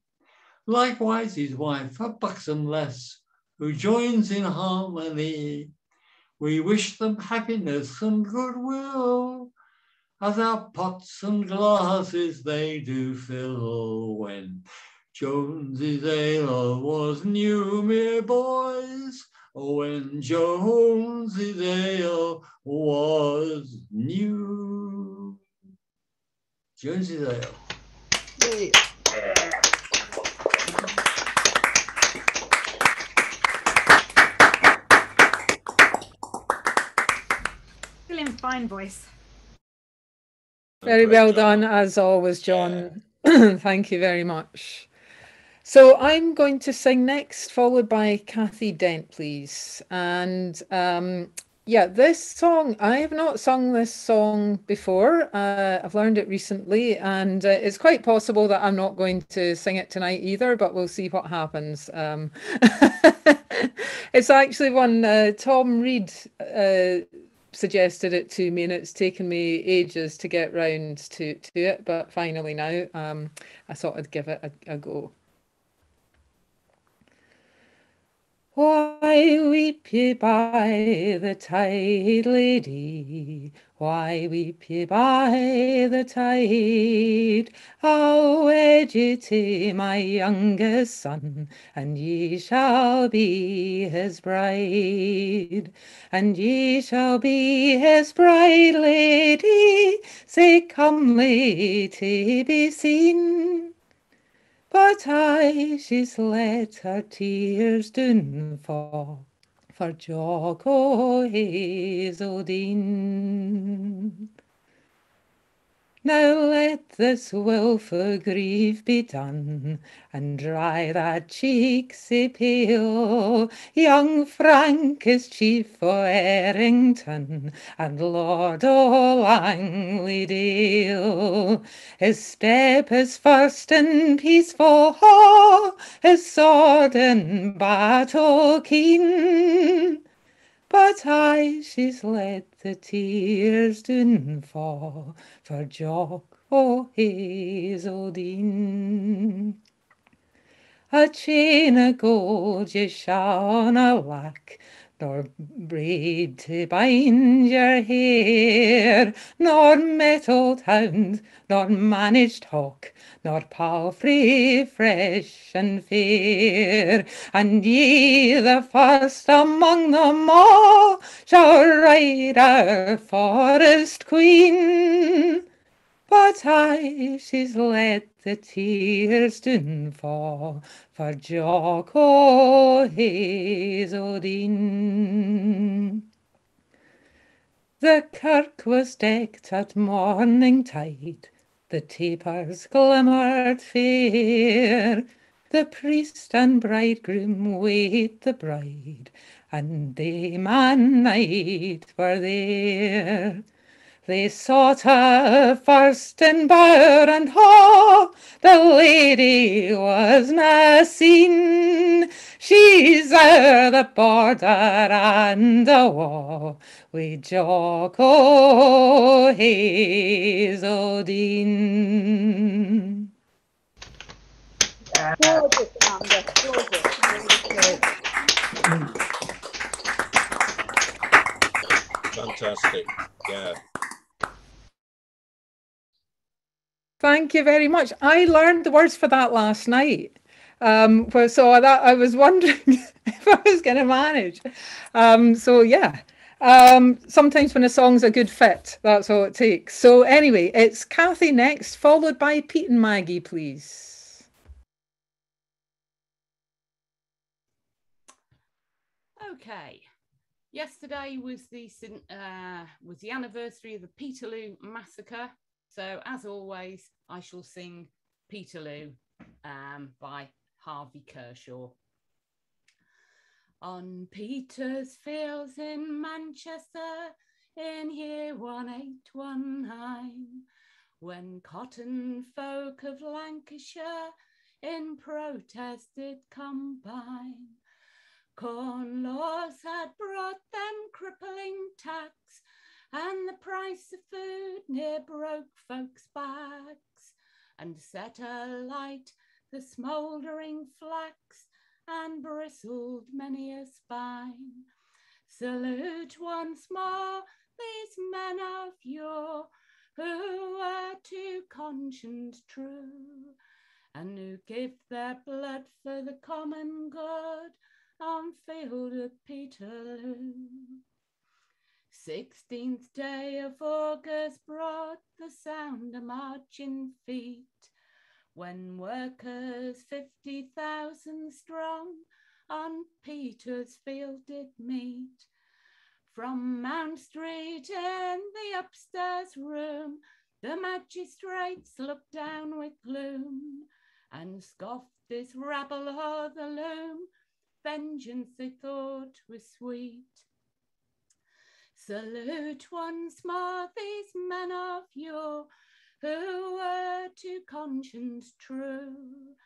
Likewise his wife, a buxom lass, who joins in harmony. We wish them happiness and goodwill, as our pots and glasses they do fill. When Jones's ale was new, me boys, when Jones's ale was new. Jones's ale. Still in fine voice. Very well done, as always, John. Thank you very much. So I'm going to sing next, followed by Kathy Dent, please. And um, yeah, this song, I have not sung this song before. Uh, I've learned it recently, and uh, it's quite possible that I'm not going to sing it tonight either, but we'll see what happens. Um, it's actually one uh, Tom Reed uh, suggested it to me, and it's taken me ages to get round to, to it, but finally now um, I thought I'd give it a, a go. Why weep ye by the tide, lady? Why weep ye by the tide? I'll wed ye to my youngest son, and ye shall be his bride. And ye shall be his bride, lady, sae comely to be seen. But I, she's let her tears doon fall for Jock o' Hazeldean. Now let this wilful grief be done, and dry that cheek sae pale. Young Frank is chief o' Errington, and Lord o' Langley. His step is first and peaceful, his sword in battle keen. But I, she's let the tears doon fall for Jock o' Hazeldean. A chain o' gold ye shallna lack, nor braid to bind your hair, nor mettled hound, nor managed hawk, nor palfrey fresh and fair. And ye, the first among them all, shall ride our forest queen. But I, she's let the tears doon fall for Jock o' Hazeldean. The kirk was decked at morning tide, the tapers glimmered fair. The priest and bridegroom wait the bride, and dame and knight were there. They sought her first in bower and hall, the lady was na seen. She's o'er the border and the wall, wi' Jock o' oh, Hazeldean. Gorgeous. Gorgeous. Fantastic. Yeah. Thank you very much. I learned the words for that last night. Um, so that I was wondering if I was going to manage. Um, so yeah, Um, sometimes when a song's a good fit, that's all it takes. So anyway, it's Kathy next, followed by Pete and Maggie, please. Okay. Yesterday was the uh, was the anniversary of the Peterloo massacre. So as always, I shall sing Peterloo um, by Harvey Kershaw. On Peter's Fields in Manchester in year 1819, when cotton folk of Lancashire in protest did combine. Corn laws had brought them crippling tax, and the price of food near broke folks' backs, and set alight the smouldering flax, and bristled many a spine. Salute once more these men of yore, who were to conscience true, and who give their blood for the common good on field of Peterloo. Sixteenth day of August brought the sound of marching feet, when workers fifty thousand strong on Peter's field did meet. From Mount Street in the upstairs room, the magistrates looked down with gloom and scoffed this rabble o'er the loom vengeance they thought was sweet. Salute once more these men of yore who were to conscience true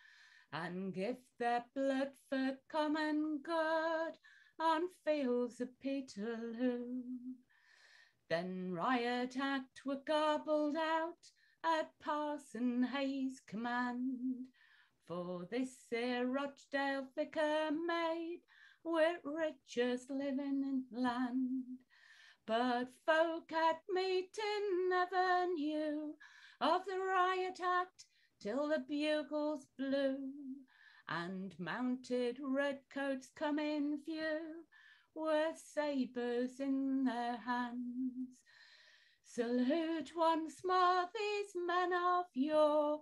and give their blood for common good on fields of Peterloo. Then riot act were gobbled out at Parson Hay's command for this here Rochdale vicar made with richest living in land. But folk at meeting never knew of the riot act till the bugles blew and mounted redcoats come in view with sabres in their hands. Salute once more these men of yore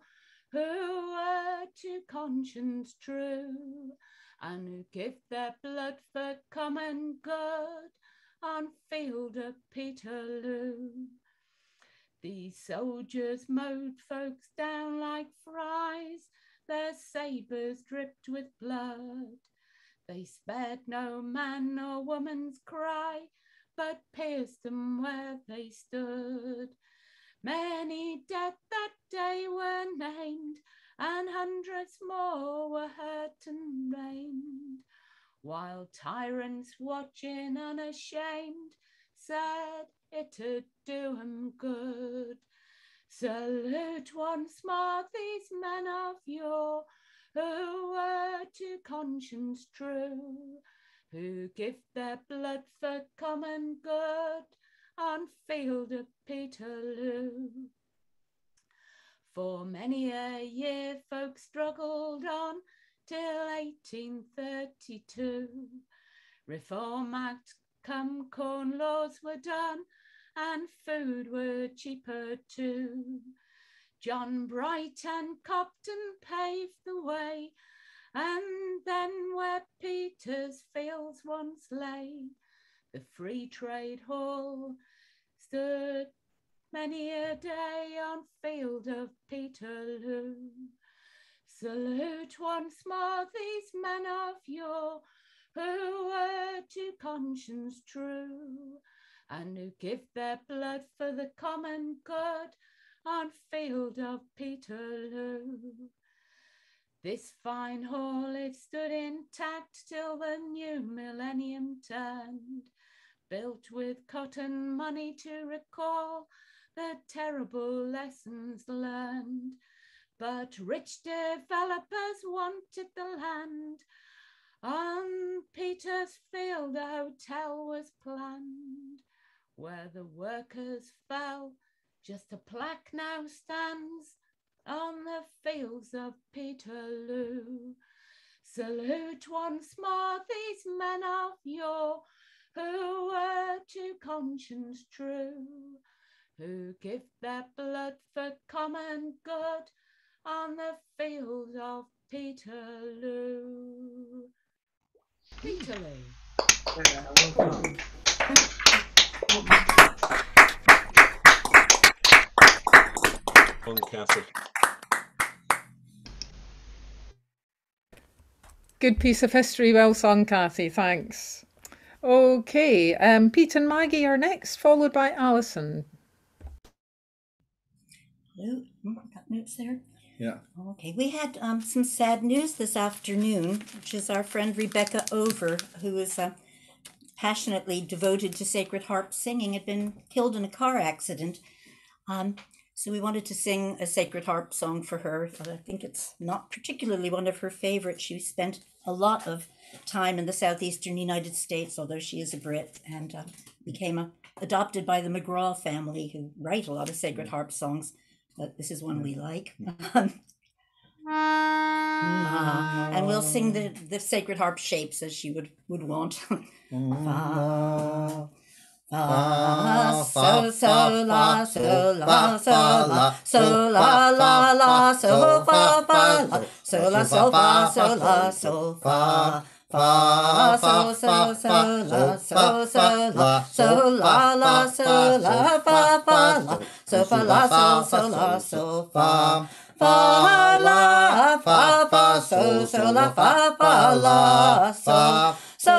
who were to conscience true and who give their blood for common good on field of Peterloo. These soldiers mowed folks down like flies, their sabres dripped with blood. They spared no man nor woman's cry, but pierced them where they stood. Many dead that day were named, and hundreds more were hurt and maimed, while tyrants watching unashamed said it'd do 'em good. Salute once more these men of yore who were to conscience true, who give their blood for common good on field of Peterloo. For many a year folk struggled on till 1832. Reform Act come corn laws were done and food were cheaper too. John Bright and Cobden paved the way and then where Peter's fields once lay, the Free Trade Hall stood many a day on field of Peterloo. Salute once more these men of yore who were to conscience true and who give their blood for the common good on field of Peterloo. This fine hall it stood intact till the new millennium turned built with cotton money to recall the terrible lessons learned. But rich developers wanted the land. On Peter's Field, a hotel was planned where the workers fell. Just a plaque now stands on the fields of Peterloo. Salute once more these men of yore who were to conscience true, who give their blood for common good on the field of Peterloo. Peterloo. On Kathy. Good piece of history, well sung, Kathy. Thanks. Okay, um, Pete and Maggie are next, followed by Alison. Hello, got notes there. Yeah. Okay, we had um, some sad news this afternoon, which is our friend Rebecca Over, who is uh, passionately devoted to Sacred Harp singing, had been killed in a car accident. Um, so we wanted to sing a Sacred Harp song for her. I think it's not particularly one of her favorites. She spent a lot of time in the southeastern United States, although she is a Brit, and uh, became a, adopted by the McGraw family, who write a lot of Sacred Harp songs. But this is one we like. Ah, and we'll sing the, the sacred harp shapes as she would, would want. Fa, fa, so, so, la, so, la, so, la, so, la, la, la, so, fa, fa, la, so, la, so, fa, so, la, so, fa. Fa, so, so, so, la, so, so, la, so, la, la, so, la, fa, fa, la, so, fa, la, so, so, la, so, fa. Fa, la, fa, fa, so, so, la, fa, fa, la, so, so,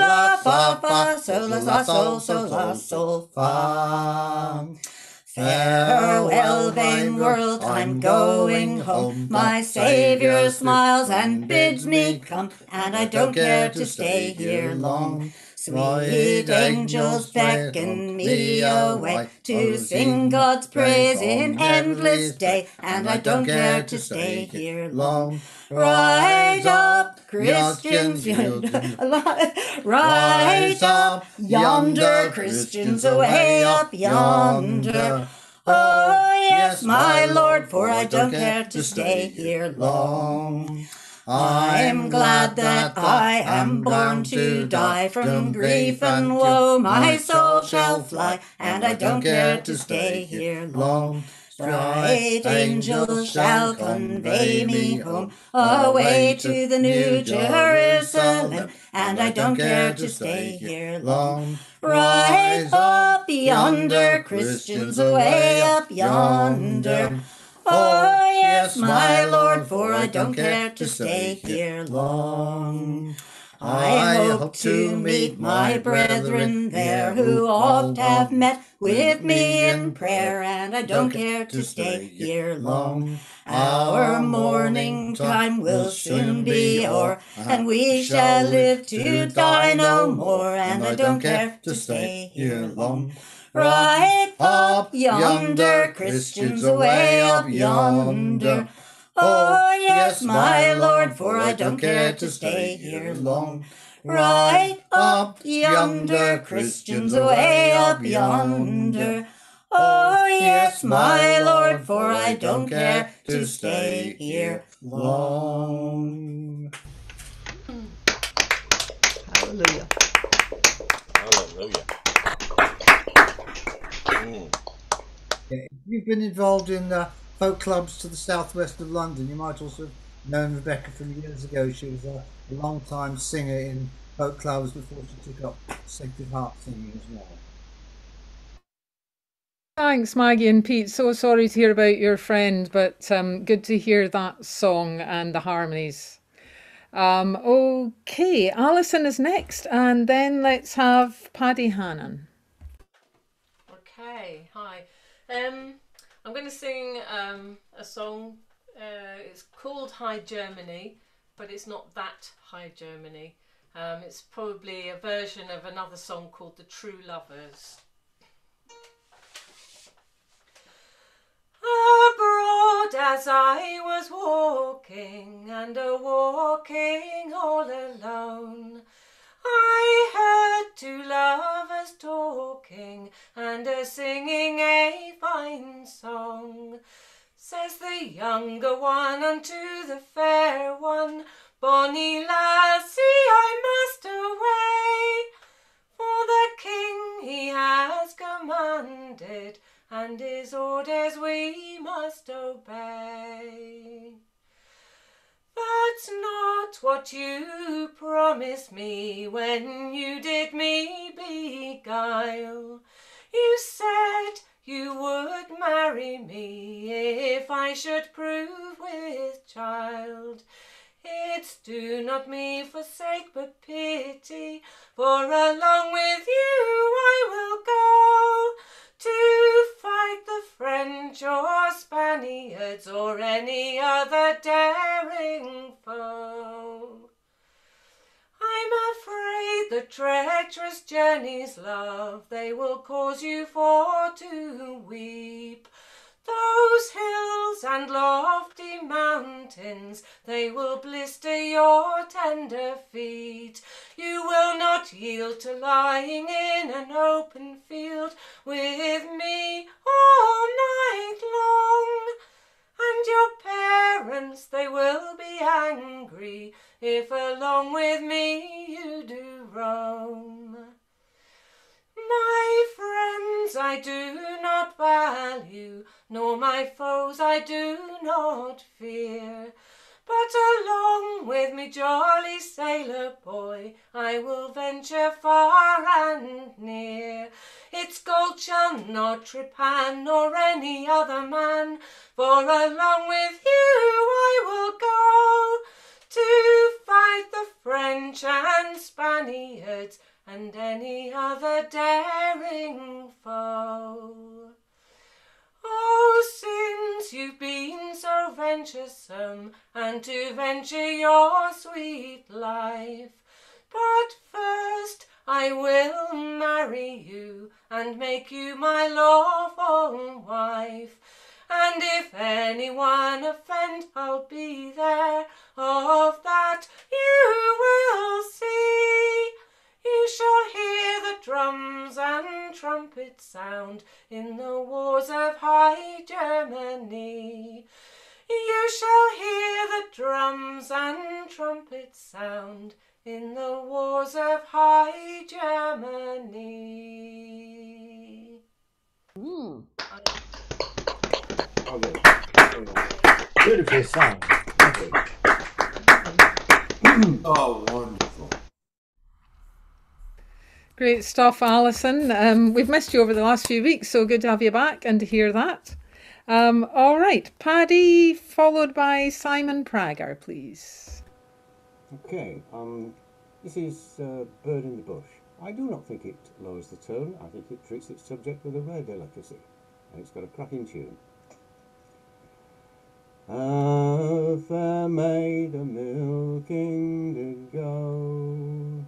la, fa, fa, so, la, so, so, la, so, fa. Farewell, vain world, I'm going home. My Savior smiles and bids me come, and I don't care to stay here long. Sweet angels beckon me away to sing God's praise in endless day, and I don't care to stay here long. Rise up, Christians, rise up yonder, Christians, away up yonder. Oh, yes, my Lord, for I don't care to stay here long. I'm glad that I am born to die from grief and woe. My soul shall fly, and I don't care to stay here long. Bright angels shall convey me home, away to the new Jerusalem, and I don't care to stay here long. Rise up yonder, Christians, away up yonder. Oh, oh, yes, my Lord, for I don't care to stay here long. I hope to meet my brethren there who oft have met with me in prayer, and I don't care to stay here long. Our morning time will soon be o'er, and we shall live to die no more, and I don't care to stay here long. Right up yonder, Christians, away up yonder. Oh, oh yes, my Lord, for I don't care to stay here long. Right up yonder, Christians, away up yonder. Oh, oh, yes, my Lord, for I don't care to stay here long. Hallelujah. Hallelujah. Mm. Yeah, if you've been involved in uh, folk clubs to the southwest of London, you might also have known Rebecca from years ago. She was a long time singer in folk clubs before she took up sacred harp singing as well. Thanks, Maggie and Pete. So sorry to hear about your friend, but um, good to hear that song and the harmonies. Um, okay, Alison is next, and then let's have Paddy Hannan. Okay, hi. Um, I'm going to sing um, a song. Uh, it's called High Germany, but it's not that High Germany. Um, it's probably a version of another song called The True Lovers. Abroad as I was walking and a walking all alone, I heard two lovers talking and a singing a fine song. Says the younger one unto the fair one, Bonnie lassie, I must away, for the king he has commanded, and his orders we must obey. That's not what you promised me when you did me beguile. You said you would marry me if I should prove with child. It's do not me forsake, but pity, for along with you I will go to fight the French or Spaniards or any other daring foe. I'm afraid the treacherous journeys, love, they will cause you for to weep. Those hills and lofty mountains, they will blister your tender feet. You will not yield to lying in an open field with me all night long. And your parents, they will be angry if along with me you do roam. My friends I do not value, nor my foes I do not fear. But along with me, jolly sailor boy, I will venture far and near. Its gold shall not trepan nor any other man, for along with you and to venture your sweet life, but first I will marry you, and make you my lawful wife. And if anyone offend, I'll be there, of that you will see. You shall hear the drums and trumpets sound in the wars of high Germany. You shall hear the drums and trumpets sound in the wars of high Germany. Mm. song. sung. oh, wonderful. Great stuff, Alison. Um, we've missed you over the last few weeks, so good to have you back and to hear that. Um, all right, Paddy, followed by Simon Prager, please. Okay, um, this is uh, Bird in the Bush. I do not think it lowers the tone. I think it treats its subject with a rare delicacy, and it's got a cracking tune. A fair maid a milking did go.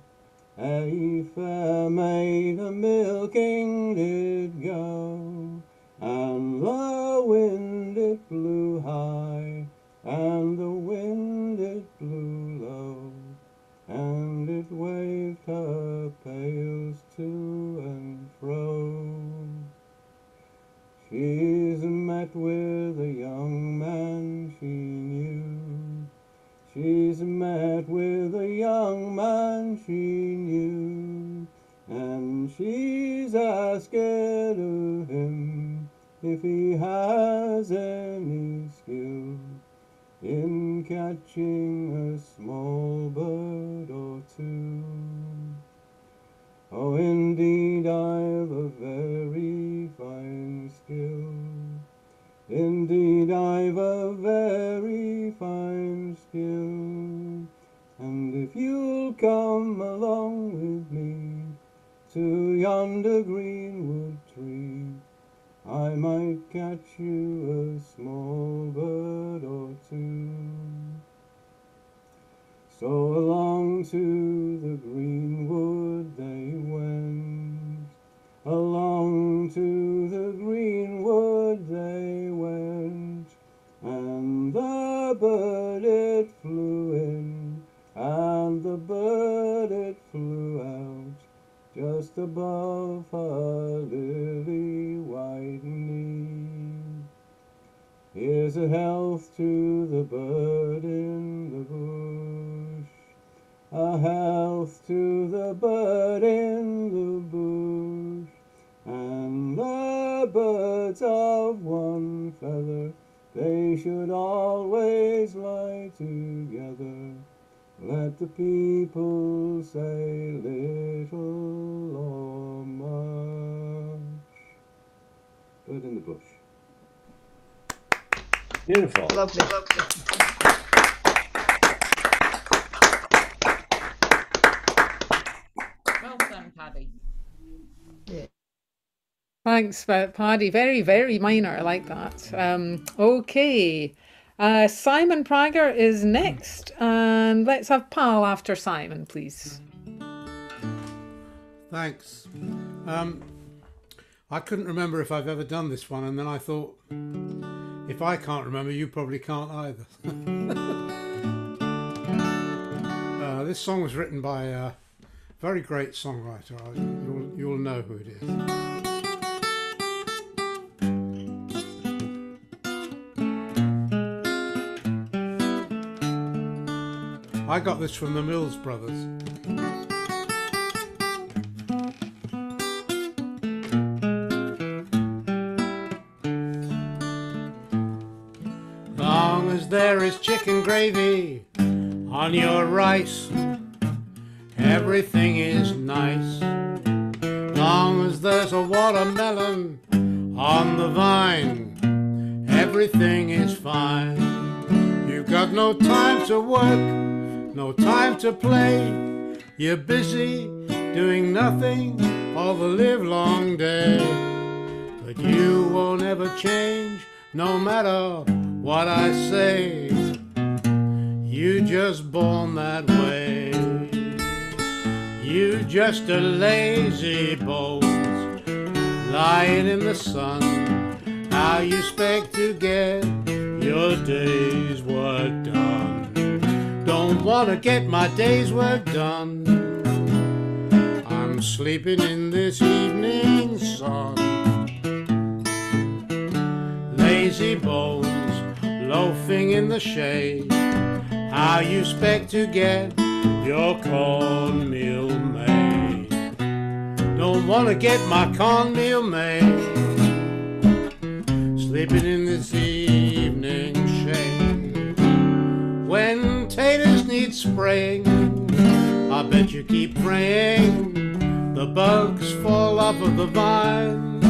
A fair maid a milking did go. And the wind it blew high, and the wind it blew low, and it waved her pails to and fro. She's met with a young man she knew. She's met with a young man she knew. And she's asked of him if he has any skill in catching a small bird or two. Oh, indeed, I've a very fine skill. Indeed, I've a very fine skill. And if you'll come along with me to yonder greenwood tree, I might catch you a small bird or two. So along to the greenwood they went, along to the greenwood they went, and the bird it flew in, and the bird it flew out, just above her lily white knee. Here's a health to the bird in the bush, a health to the bird in the bush, and the birds of one feather, they should always lie together. Let the people say little or much. Bird in the bush. Beautiful. Lovely. Well done, Paddy. Thanks, Paddy. Very, very minor. I like that. Um, okay. Uh, Simon Prager is next, and let's have Pal after Simon, please. Thanks. Um, I couldn't remember if I've ever done this one, and then I thought, if I can't remember, you probably can't either. uh, this song was written by a very great songwriter. You'll, you'll know who it is. I got this from the Mills Brothers. Long as there is chicken gravy on your rice, everything is nice. Long as there's a watermelon on the vine, everything is fine. You've got no time to work, no time to play. You're busy doing nothing all the livelong day. But you won't ever change, no matter what I say. You just born that way. You just a lazy bones lying in the sun. How you expect to get your day's work done? Don't wanna get my day's work done. I'm sleeping in this evening sun. Lazy bones loafing in the shade. How you expect to get your cornmeal made? Don't wanna get my cornmeal made. Sleeping in this evening shade. When taters need spraying, I bet you keep praying. The bugs fall off of the vine.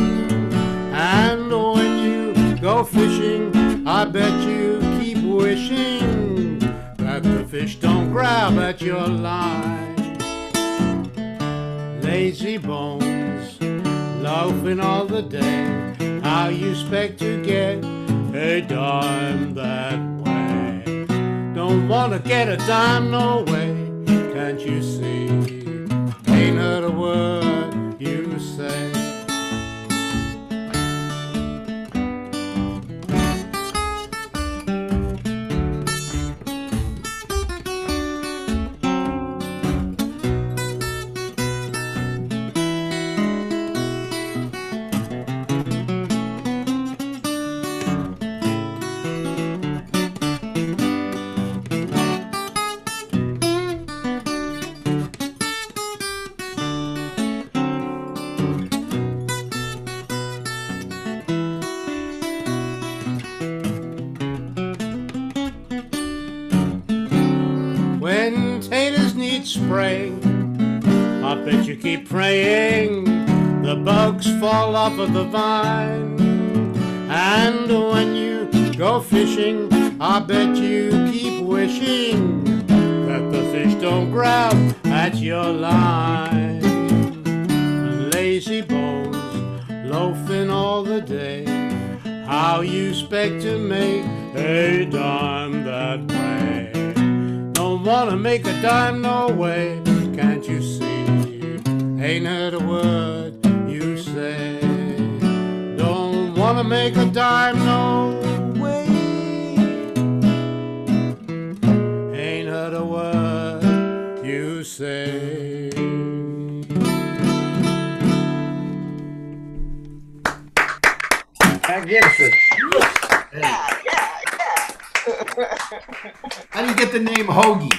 And when you go fishing, I bet you keep wishing that the fish don't grab at your line. Lazy bones, loafing all the day. How you expect to get a dime that way? Don't wanna get a dime no way, can't you see? Ain't heard a word keep praying the bugs fall off of the vine. And when you go fishing, I bet you keep wishing that the fish don't grab at your line. Lazy bones loafing all the day. How you expect to make a dime that way? Don't wanna make a dime no way, can't you see? Ain't heard a word you say. Don't wanna make a dime no way. Ain't heard a word you say. Magnificent. How do you get the name Hoagy?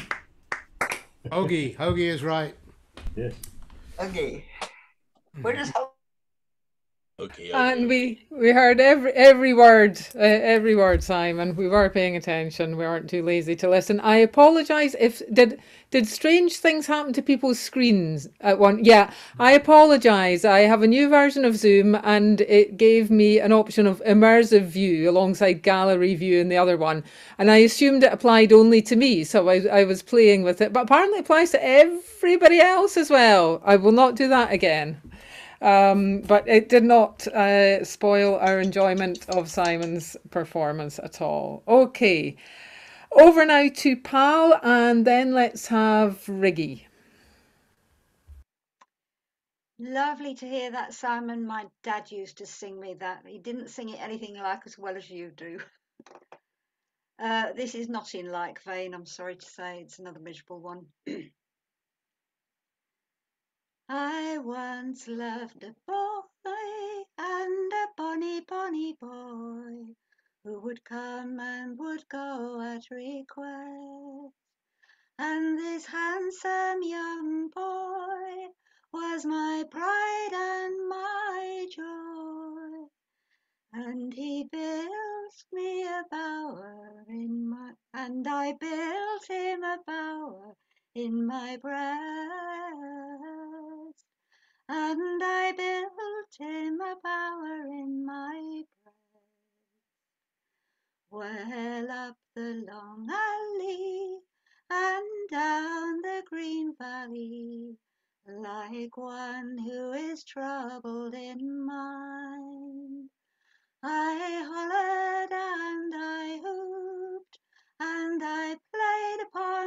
Hoagy, Hoagy is right. Yes. Okay. Where does Ho- Okay, And we we heard every every word, uh, every word, Simon. We were paying attention. We weren't too lazy to listen. I apologise if did did strange things happen to people's screens at one. Yeah, I apologise. I have a new version of Zoom, and it gave me an option of immersive view alongside gallery view in the other one, and I assumed it applied only to me, so I I was playing with it. But apparently, it applies to everybody else as well. I will not do that again. Um, but it did not uh, spoil our enjoyment of Simon's performance at all. Okay, over now to Pal, and then let's have Riggy. Lovely to hear that, Simon. My dad used to sing me that. He didn't sing it anything like as well as you do. Uh, this is not in like vein, I'm sorry to say. It's another miserable one. I once loved a boy and a bonny, bonny boy who would come and would go at request. And this handsome young boy was my pride and my joy. And he built me a bower in my, and I built him a bower in my breast. And I built him a bower in my breast. Well up the long alley and down the green valley, like one who is troubled in mind. I hollered and I hooped and I played upon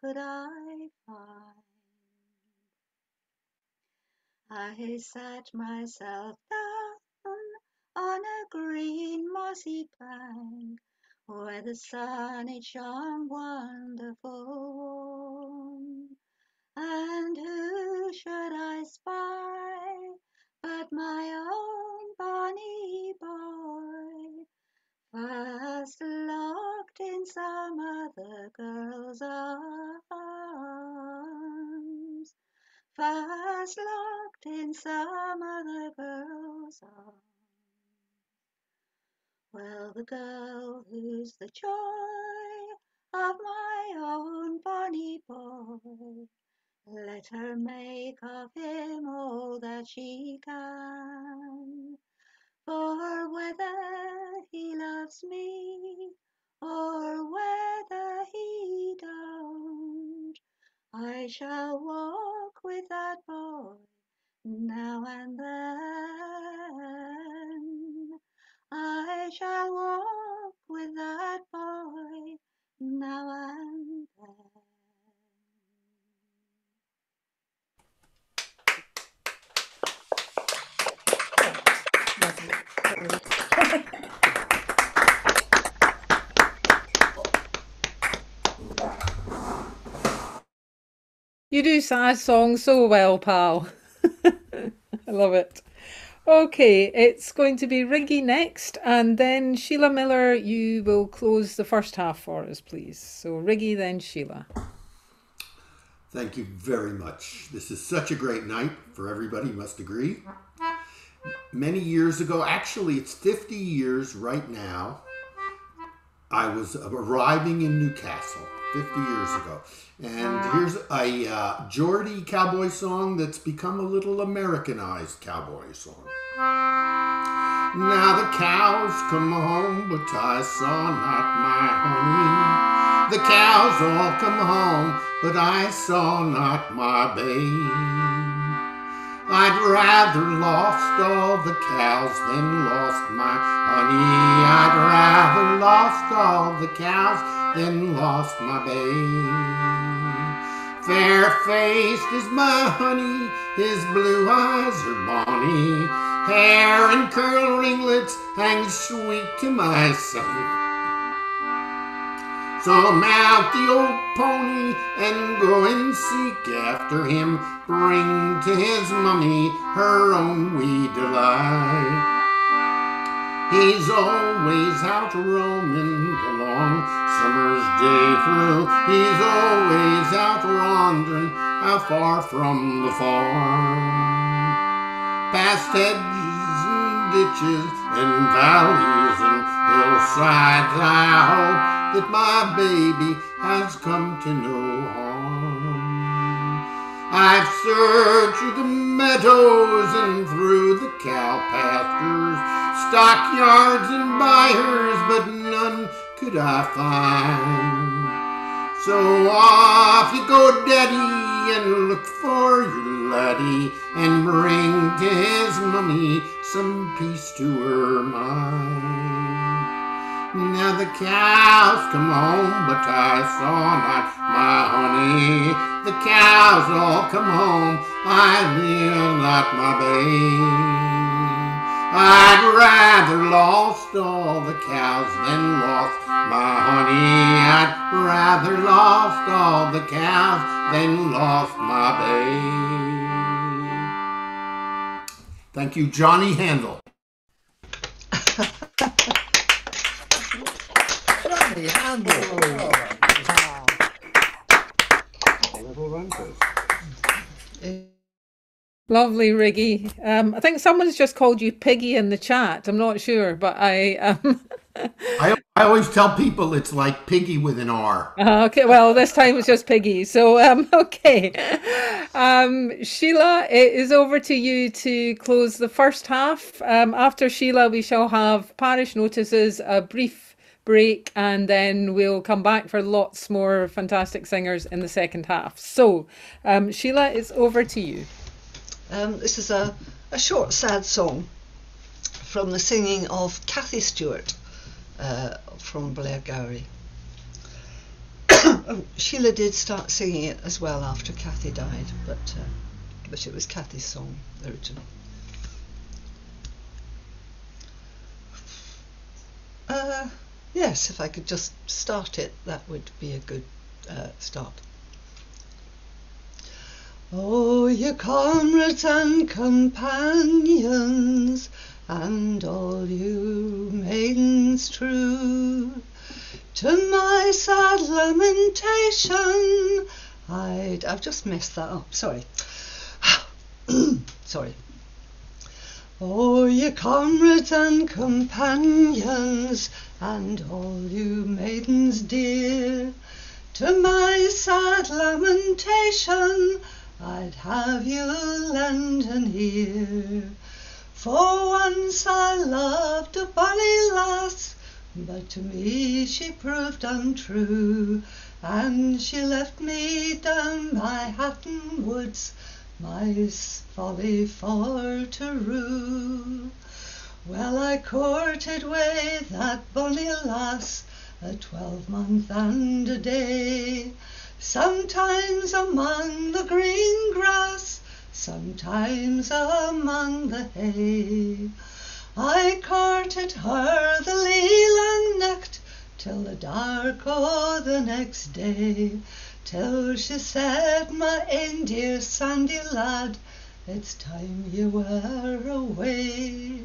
could I find. I sat myself down on a green mossy bank where the sun it shone wonderful shall walk with that boy now and then. I shall walk with that boy now and then. You do sad songs so well, pal. I love it. Okay, it's going to be Riggy next, and then Sheila Miller, you will close the first half for us, please. So Riggy, then Sheila. Thank you very much. This is such a great night for everybody, must agree. Many years ago, actually, it's 50 years right now, I was arriving in Newcastle 50 years ago. And here's a uh, Geordie cowboy song that's become a little Americanized cowboy song. Now the cows come home, but I saw not my honey. The cows all come home, but I saw not my babe. I'd rather lost all the cows than lost my honey. I'd rather lost all the cows than lost my babe. Fair faced is my honey, his blue eyes are bonny. Hair and curl ringlets hang sweet to my son. So mount the old pony and go and seek after him. Bring to his mummy her own wee delight. He's always out roaming the long summer's day through. He's always out wandering out far from the farm. Past hedges and ditches and valleys and hillsides, I hope that my baby has come to no harm. I've searched the meadows and through the cow pastures, stockyards and byres, but none could I find. So off you go, Daddy, and look for your laddie, and bring to his mummy some peace to her mind. Now the cows come home, but I saw not my honey. The cows all come home, I will not my babe. I'd rather lost all the cows than lost my honey. I'd rather lost all the cows than lost my babe. Thank you, Johnny Handle. Johnny Handle. Lovely, Riggy. Um, I think someone's just called you Piggy in the chat. I'm not sure, but I. Um, I, I always tell people it's like piggy with an R. Uh, okay, well, this time it's just Piggy. So, um, okay. Um, Sheila, it is over to you to close the first half. Um, after Sheila, we shall have parish notices, a brief break, and then we'll come back for lots more fantastic singers in the second half. So, um, Sheila, it's over to you. Um, this is a, a short, sad song from the singing of Kathy Stewart uh, from Blairgowrie. oh, Sheila did start singing it as well after Kathy died, but uh, but it was Kathy's song originally. Uh, yes, if I could just start it, that would be a good uh, start. Oh, your comrades and companions, and all you maidens true, to my sad lamentation, I'd. I've just messed that up, sorry. sorry. Oh, ye comrades and companions, and all you maidens dear, to my sad lamentation, I'd have you lend an ear. For once I loved a bonny lass, but to me she proved untrue, and she left me down by Hatton Woods, my folly for to rue. Well, I courted with that bonny lass a twelvemonth and a day. Sometimes among the green grass, sometimes among the hay. I courted her the lelang necht till the dark o' the next day, till she said, my ain dear Sandy lad, it's time you were away.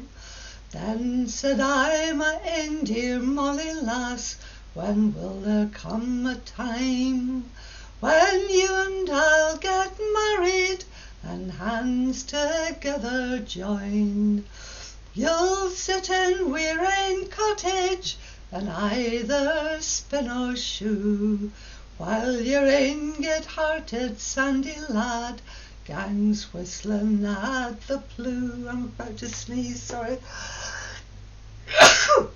Then said I, my ain dear Molly lass, when will there come a time when you and I'll get married and hands together join? You'll sit in Weirain cottage and either spin or shoe, while your ain good-hearted Sandy lad gangs whistling at the plew. I'm about to sneeze, sorry.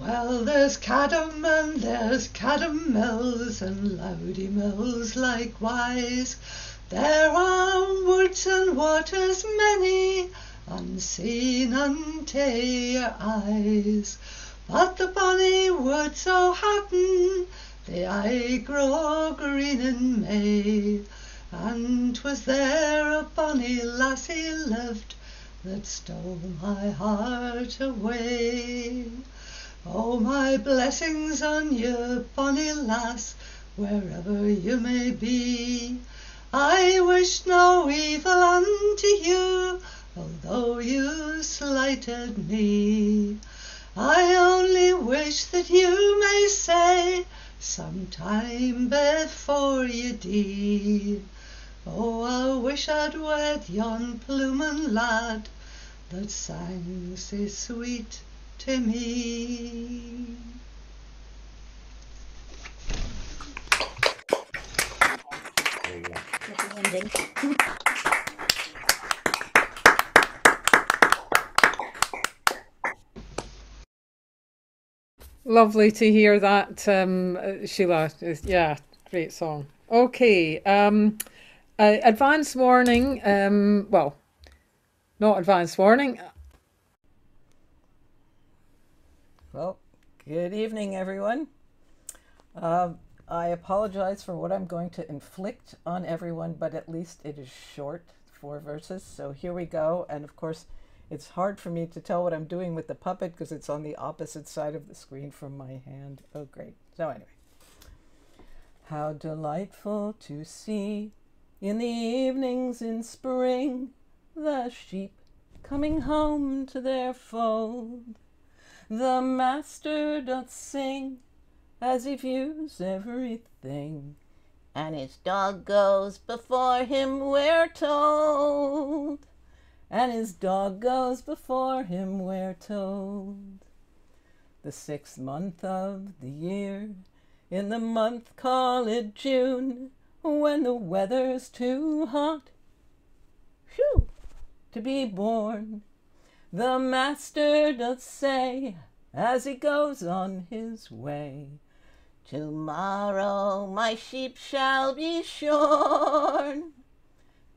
Well, there's Cadham and there's Cadham Mills and Loudy Mills likewise. There are woods and waters many, unseen unto your eyes. But the bonny woods o' Hatton, they aye grow green in May. And 'twas there a bonny lassie lived that stole my heart away. Oh, my blessings on you, bonny lass, wherever you may be. I wish no evil unto you, although you slighted me. I only wish that you may say sometime before you dee. Oh, I wish I'd wed yon bloomin' lad that sang sae sweet to me. Lovely ending. Lovely to hear that, um, uh, Sheila. Yeah, great song. Okay, um, uh, advance warning. Um, well, not advance warning. Well, good evening, everyone. Um, I apologize for what I'm going to inflict on everyone, but at least it is short, four verses. So here we go. And of course, it's hard for me to tell what I'm doing with the puppet because it's on the opposite side of the screen from my hand. Oh, great. So, anyway. How delightful to see in the evenings in spring the sheep coming home to their fold. The master doth sing as he views everything, and his dog goes before him, we're told. And his dog goes before him, we're told. The sixth month of the year, in the month called June, when the weather's too hot, phew, to be born. The master doth say, as he goes on his way, Tomorrow my sheep shall be shorn.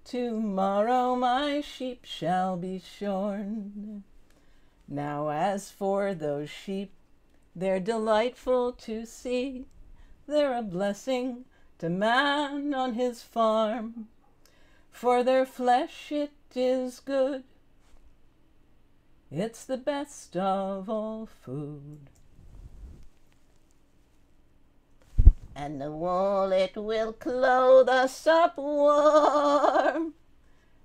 Tomorrow my sheep shall be shorn. Now, as for those sheep, they're delightful to see. They're a blessing to man on his farm. For their flesh it is good. It's the best of all food. And the wool it will clothe us up warm.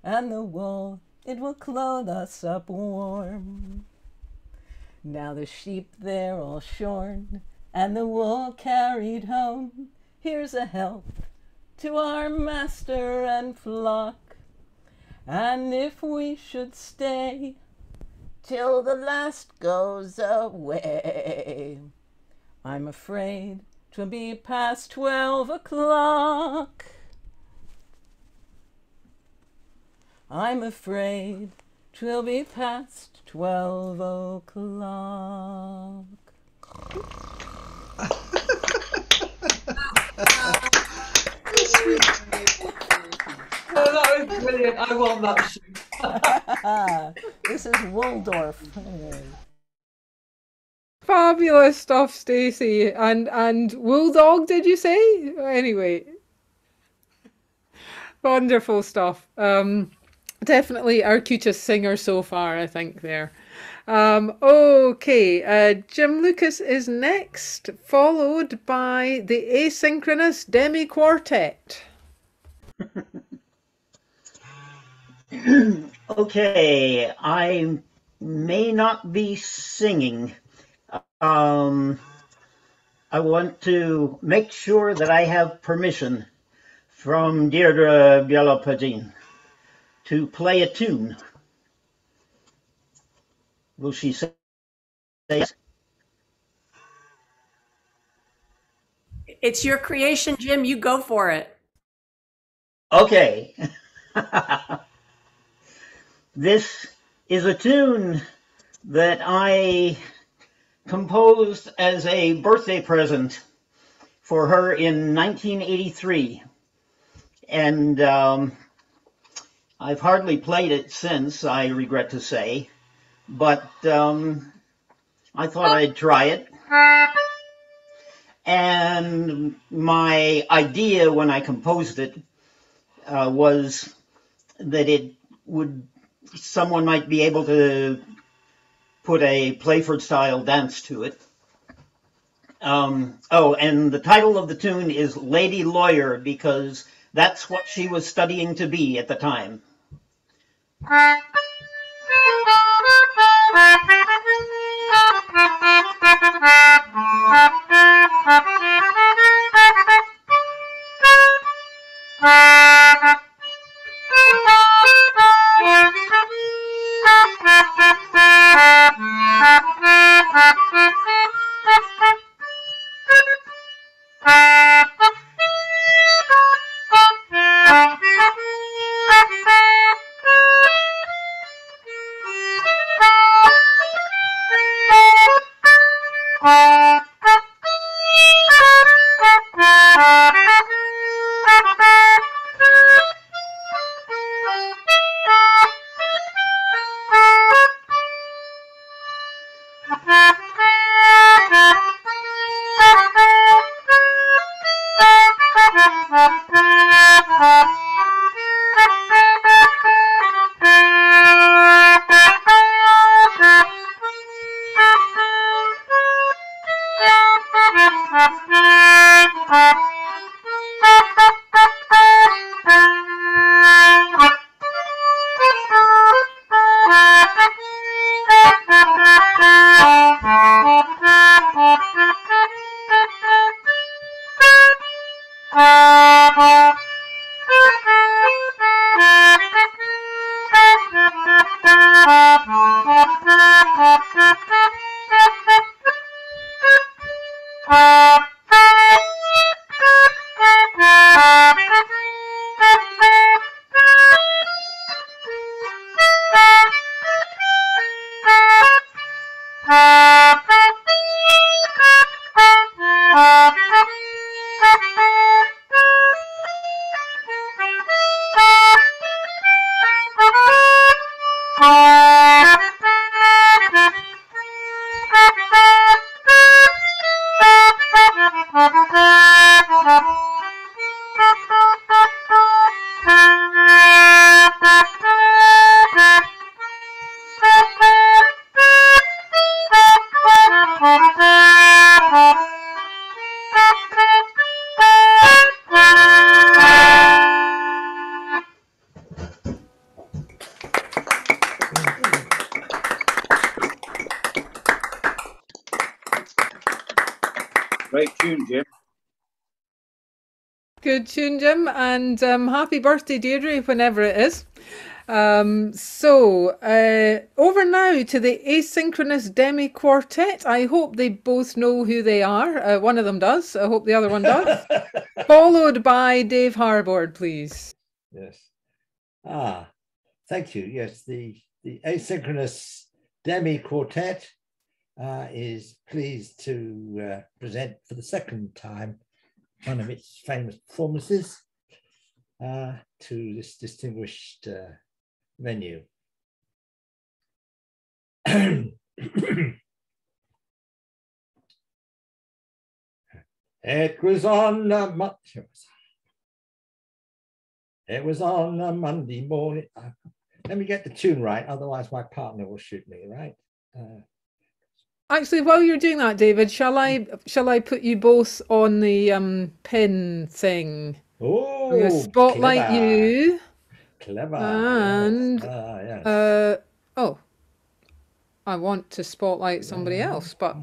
And the wool it will clothe us up warm. Now the sheep they're all shorn, and the wool carried home. Here's a health to our master and flock. And if we should stay till the last goes away, I'm afraid 'twill be past twelve o'clock. I'm afraid 'twill be past twelve o'clock. Oh, that was brilliant. I want that shoe. this is Waldorf. Fabulous stuff, Stacey. And and Dog, did you say? Anyway, wonderful stuff. Um, definitely our cutest singer so far, I think. There. Um, okay, uh, Jim Lucas is next, followed by the asynchronous demi quartet. okay, I may not be singing. Um, I want to make sure that I have permission from Deirdre Bielopagine to play a tune. Will she say yes? It's your creation, Jim. You go for it. Okay. this is a tune that I composed as a birthday present for her in 1983. And um, I've hardly played it since, I regret to say, but um, I thought I'd try it. And my idea when I composed it uh, was that it would, someone might be able to put a Playford style dance to it. Um, oh, and the title of the tune is Lady Lawyer because that's what she was studying to be at the time. Good tune, Jim, and um, happy birthday, Deirdre, whenever it is. Um, so, uh, over now to the asynchronous demi quartet. I hope they both know who they are. Uh, one of them does. I hope the other one does. Followed by Dave Harbord, please. Yes. Ah, thank you. Yes, the, the asynchronous demi quartet uh, is pleased to uh, present for the second time one of its famous performances uh, to this distinguished uh, venue. it was on a Mon- it was on a Monday morning. Let me get the tune right, otherwise my partner will shoot me. Right. Uh, Actually, while you're doing that, David, shall I shall I put you both on the um, pin thing? Oh, I'm gonna spotlight clever. you. Clever. And. Ah, yes. uh, oh, I want to spotlight somebody else, but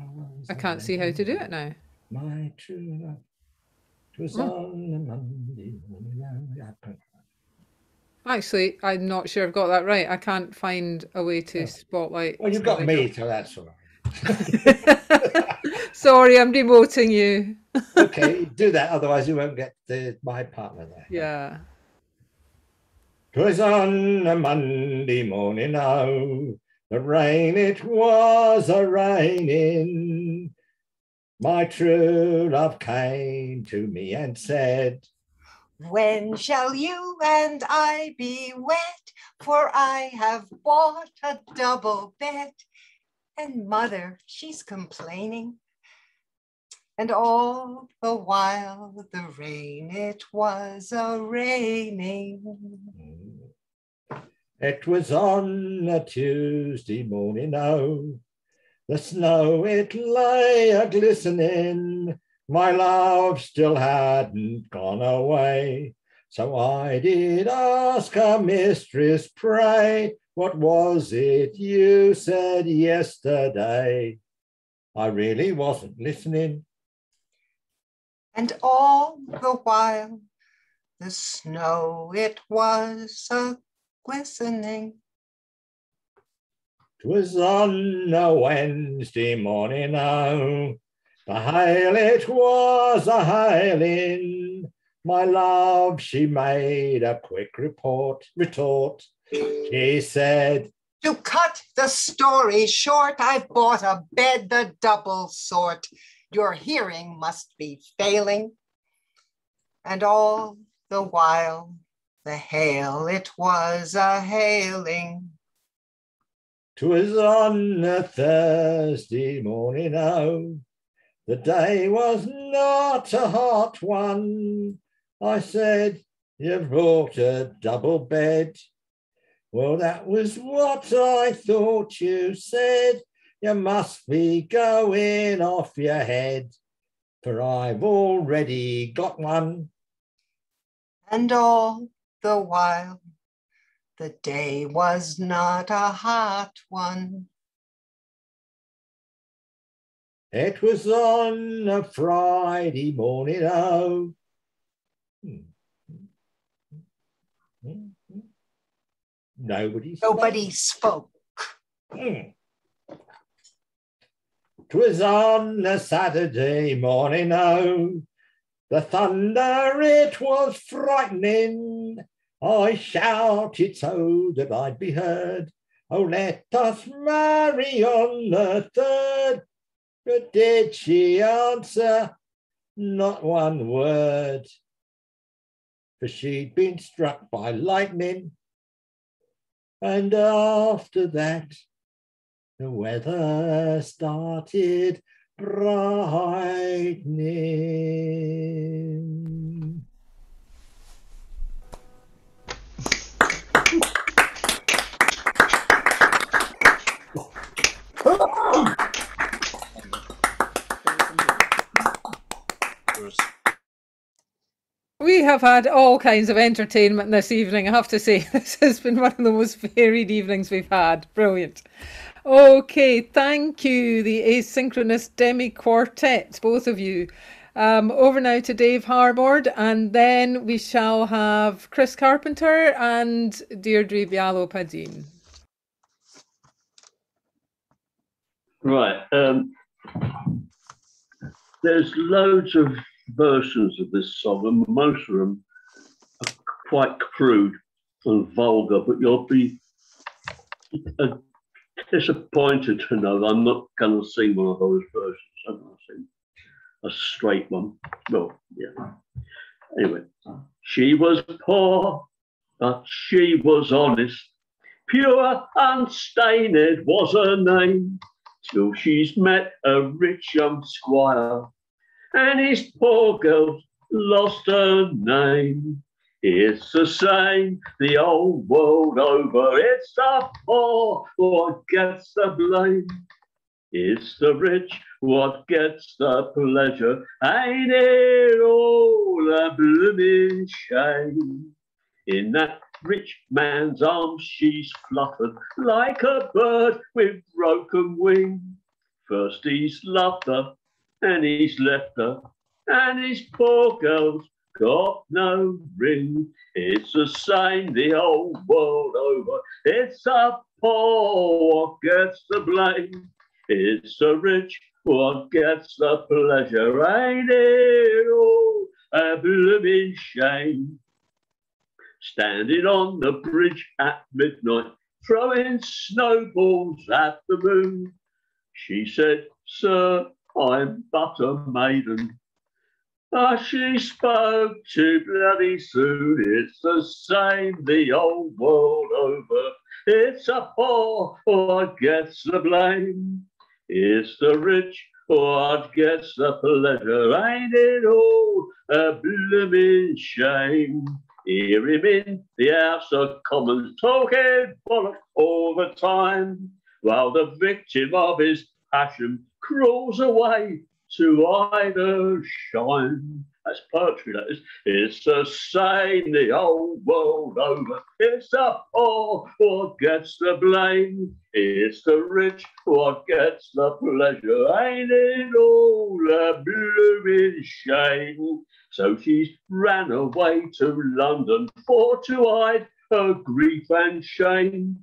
I can't see how to do it now. My true love. Was Oh. on a Monday morning. Yeah, I can't- Actually, I'm not sure I've got that right. I can't find a way to spotlight. Well, you've got me, so that's all right. Else. Sorry, I'm demoting you. okay, do that, otherwise you won't get the, my partner there. Yeah. 'Twas on a Monday morning now, the rain it was a raining. My true love came to me and said, When shall you and I be wed? For I have bought a double bed. And mother, she's complaining. And all the while the rain it was a raining. It was on a Tuesday morning now. The snow it lay a glistening. My love still hadn't gone away. So I did ask her mistress, pray, What was it you said yesterday? I really wasn't listening. And all the while, the snow it was a glistening. 'Twas on a Wednesday morning, oh, the hail it was a hailing. My love, she made a quick report, retort. She said, To cut the story short, I've bought a bed the double sort. Your hearing must be failing. And all the while, the hail it was a hailing. 'Twas on a Thursday morning, oh, the day was not a hot one. I said, You've brought a double bed. Well, that was what I thought you said. You must be going off your head, for I've already got one. And all the while, the day was not a hot one. It was on a Friday morning, oh. Nobody spoke. Nobody spoke. Hmm. 'Twas on a Saturday morning, oh, the thunder it was frightening. I shouted so that I'd be heard. Oh, let us marry on the third. But did she answer? Not one word. For she'd been struck by lightning. And after that, the weather started brightening. We have had all kinds of entertainment this evening. I have to say, this has been one of the most varied evenings we've had. Brilliant. Okay, thank you, the asynchronous demi quartet, both of you. Um, over now to Dave Harbord, and then we shall have Chris Carpenter and Deirdre Bialo Padine. Right. Um, there's loads of versions of this song, and most of them are quite crude and vulgar, but you'll be uh, disappointed to know I'm not going to sing one of those versions. I'm going to sing a straight one. Well, yeah. Anyway, she was poor, but she was honest. Pure, unstained was her name, till she's met a rich young squire, and his poor girl lost her name. It's the same the old world over. It's the poor what gets the blame. It's the rich what gets the pleasure. Ain't it all a blooming shame? In that rich man's arms she's fluttered like a bird with broken wing. First he's loved her and he's left her, and his poor girl's got no ring. It's the same the old world over. It's the poor what gets the blame. It's the rich what gets the pleasure. Ain't it all a blooming shame? Standing on the bridge at midnight, throwing snowballs at the moon. She said, Sir, I'm but a maiden. But she spoke too bloody soon. It's the same the old world over. It's a poor what oh, gets the blame. It's the rich oh, what gets the pleasure. Ain't it all a blooming shame? Hear him in the House of Commons talking bollocks all the time, while the victim of his passion crawls away to either shine. That's poetry, that is. It's the same the old world over. It's the poor what gets the blame. It's the rich what gets the pleasure. Ain't it all a blooming shame? So she's ran away to London for to hide her grief and shame.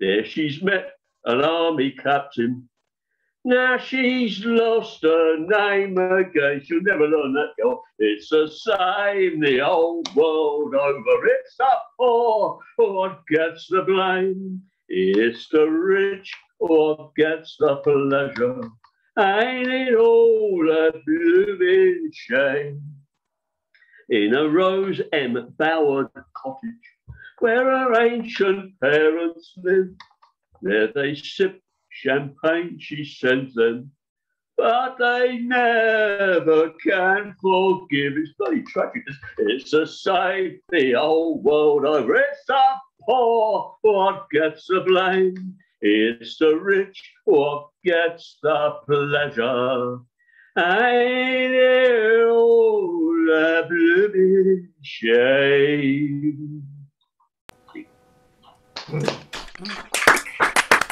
There she's met an army captain now she's lost her name again. She'll never learn that girl. It's the same the old world over. It's the poor what gets the blame. It's the rich what gets the pleasure. Ain't it all a blooming shame? In a Rose M. bowered cottage where her ancient parents lived, there they sip champagne she sends them, but they never can forgive. It's bloody tragic. It's, the same the old world over. It's the poor what gets the blame. It's the rich what gets the pleasure. Ain't it all a blooming shame? Hmm.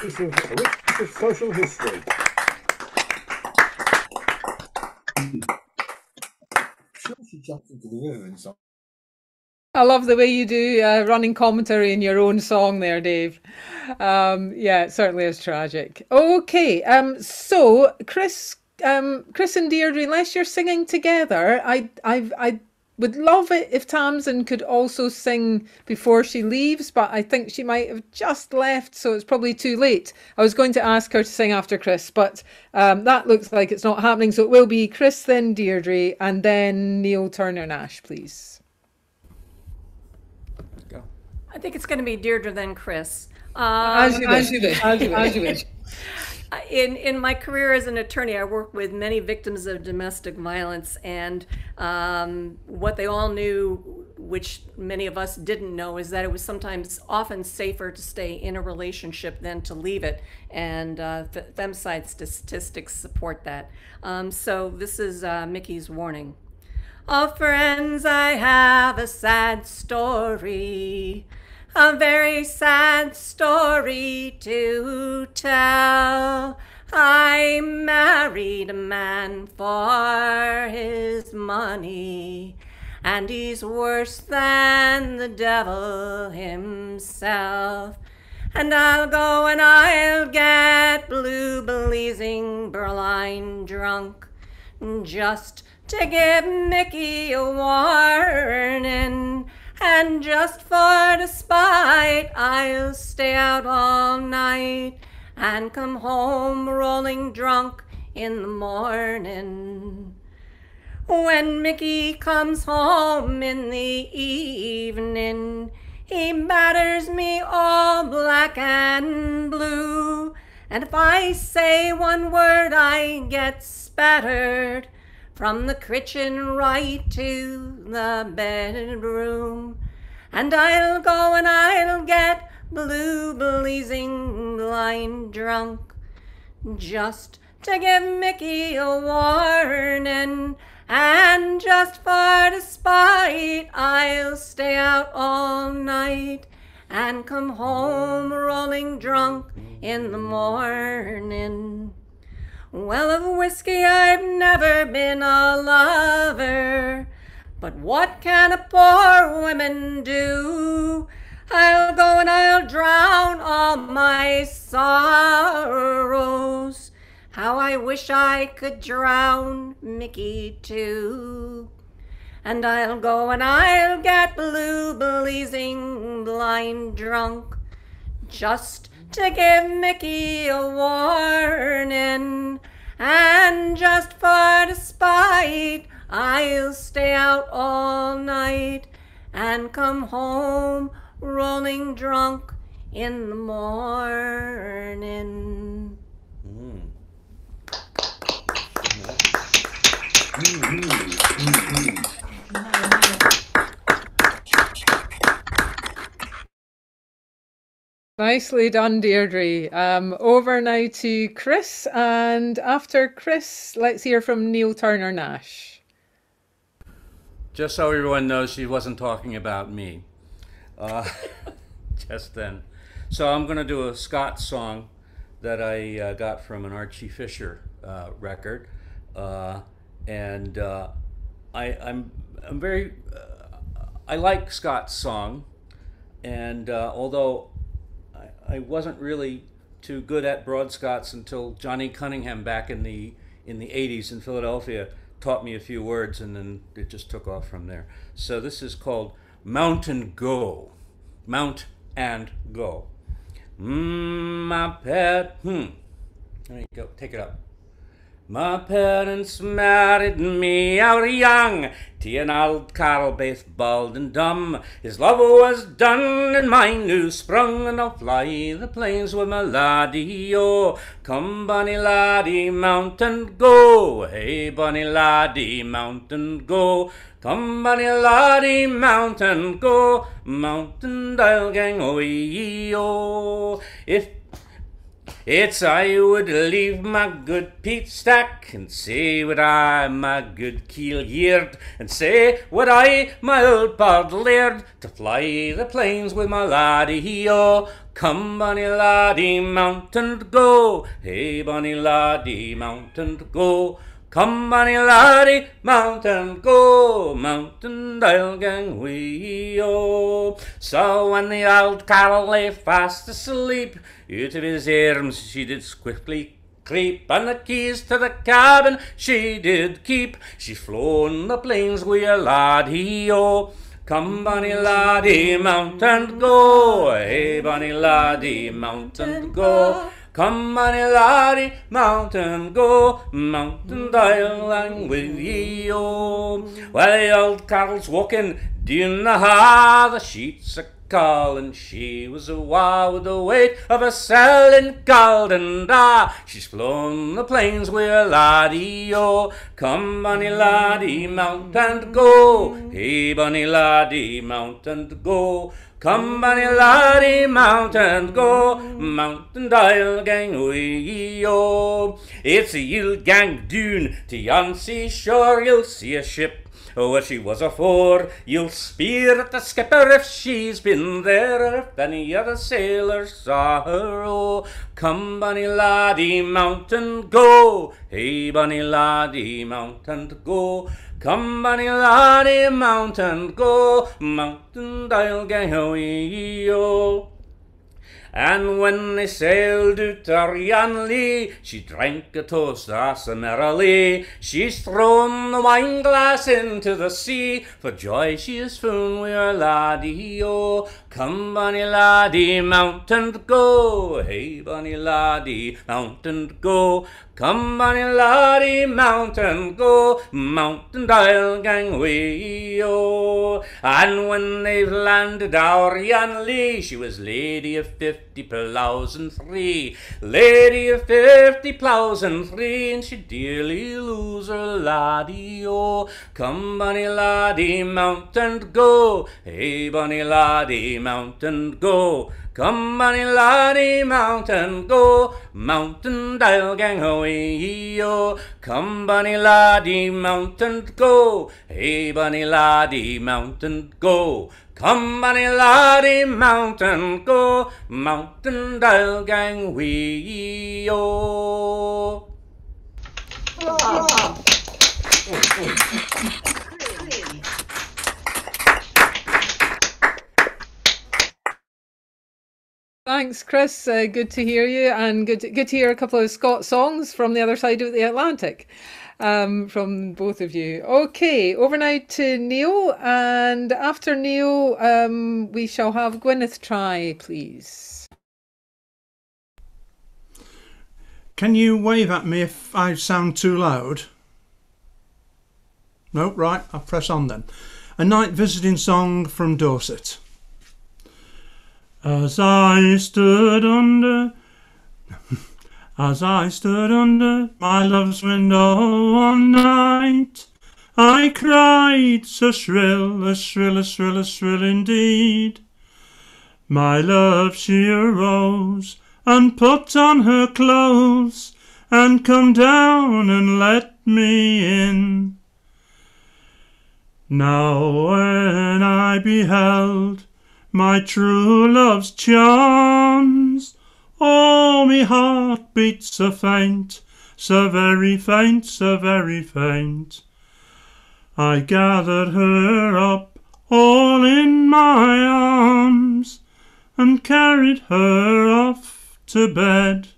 This is of social history. I love the way you do uh, running commentary in your own song there, Dave. Um, yeah, it certainly is tragic. Okay, um, so Chris, um, Chris and Deirdre, unless you're singing together, I, I, I would love it if Tamsin could also sing before she leaves, but I think she might have just left, so it's probably too late. I was going to ask her to sing after Chris, but um, that looks like it's not happening. So it will be Chris, then Deirdre, and then Neil Turner Nash, please. Go. I think it's going to be Deirdre then Chris. Um, As you wish. As you wish. As you wish. in in my career as an attorney, I worked with many victims of domestic violence, and um, what they all knew, which many of us didn't know, is that it was sometimes often safer to stay in a relationship than to leave it, and uh, femicide statistics support that. Um, so this is uh, Mickey's warning. Oh, friends, I have a sad story, a very sad story to tell. I married a man for his money, and he's worse than the devil himself. And I'll go and I'll get blue blazing Berline drunk just to give Mickey a warning. And just for the spite, I'll stay out all night and come home rolling drunk in the morning. When Mickey comes home in the evening, he batters me all black and blue. And if I say one word, I get spattered from the kitchen right to the bedroom. And I'll go and I'll get blue blazing blind drunk just to give Mickey a warning. And just for spite, I'll stay out all night and come home rolling drunk in the morning. Well, of whiskey I've never been a lover, but what can a poor woman do? I'll go and I'll drown all my sorrows. How I wish I could drown Mickey too. And I'll go and I'll get blue blazing blind drunk just to give Mickey a warning. And just for the spite, I'll stay out all night and come home rolling drunk in the morning. Nicely done, Deirdre. Um, over now to Chris, and after Chris, let's hear from Neil Turner Nash. just so everyone knows she wasn't talking about me uh, just then. So I'm going to do a Scott song that I uh, got from an Archie Fisher uh, record. Uh, and uh, I, I'm, I'm very, uh, I like Scots song. And although I, wasn't really too good at Broad Scots until Johnny Cunningham back in the in the 80s in Philadelphia taught me a few words and then it just took off from there. So this is called Mountain Go. Mount and Go. Mm, my pet, hmm. There you go, take it up. My parents married me out young to an old Carl baith bald and dumb. His love was done and mine new sprung, and I'll fly the plains with my laddie, oh. Come, bonny laddie, mount and go. Hey, bonny laddie, mount and go. Come, bonny laddie, mount and go. Mountain dial gang away, oh. If it's I would leave my good peat stack and say what I my good keel yeared and say what I my old pod laird to fly the plains with my laddie oh come bonny laddie mountain go. Hey bonny laddie mountain go. Come, bonny laddie, mountain go, mountain dial gang we oh. So when the old cattle lay fast asleep, out of his arms she did swiftly creep, and the keys to the cabin she did keep. She flown the plains wi' a laddie oh. Come, bonny laddie, mount and go, hey, bonny laddie, mount and go. Come, bonny laddie, mountain go, mountain dial and with ye oh. Well, the old Carol's walking down the ha, the sheets are calling. She was a wa with the weight of a cell in and ah, She's flown the plains a laddie oh. Come, bonny laddie, mount and go. Hey, bonny laddie, mount and go. Come, bonny laddie, mount and go, mountain dial gang away, oh. It's a yield gang doon to yon sea shore, you'll see a ship Oh, if she was afore, you'll speer at the skipper if she's been there, if any other sailor saw her. Oh, come, bonny laddie, mount and go. Hey, bonny laddie, mount and go. Come, bonny laddie, mount and go. Mountain dial gang away, oh. And when they sailed out to Lee, she drank a toast as merrily. She's thrown the wine glass into the sea, for joy she is found wi' her laddie, oh. Come, bonny laddie, mount and go. Hey, bonny laddie, mount and go. Come, bonny laddie, mountain go, mountain dial gang way, oh. And when they've landed Arian Lee, she was lady of fifty plows and three, lady of fifty plows and three, and she dearly lose her laddie, oh. Come, bonny laddie, mountain go, hey, bonny laddie, mountain go. Come, bonny laddie, mountain go, mountain dial gang away, yo. Come, bonny laddie, mountain go, hey, bonny laddie, mountain go. Come, bonny laddie, mountain go, mountain dial gang we, yo. Thanks, Chris. Uh, good to hear you, and good to, good to hear a couple of Scott songs from the other side of the Atlantic um, from both of you. Okay, over now to Neil, and after Neil, um, we shall have Gwyneth try, please. Can you wave at me if I sound too loud? Nope, right, I'll press on then. A night visiting song from Dorset. As I stood under, as I stood under my love's window one night, I cried so shrill, a shrill, a shrill, a shrill indeed. My love, she arose and put on her clothes and come down and let me in. Now when I beheld my true love's charms, oh, me heart beats so faint, so very faint, so very faint. I gathered her up all in my arms and carried her off to bed.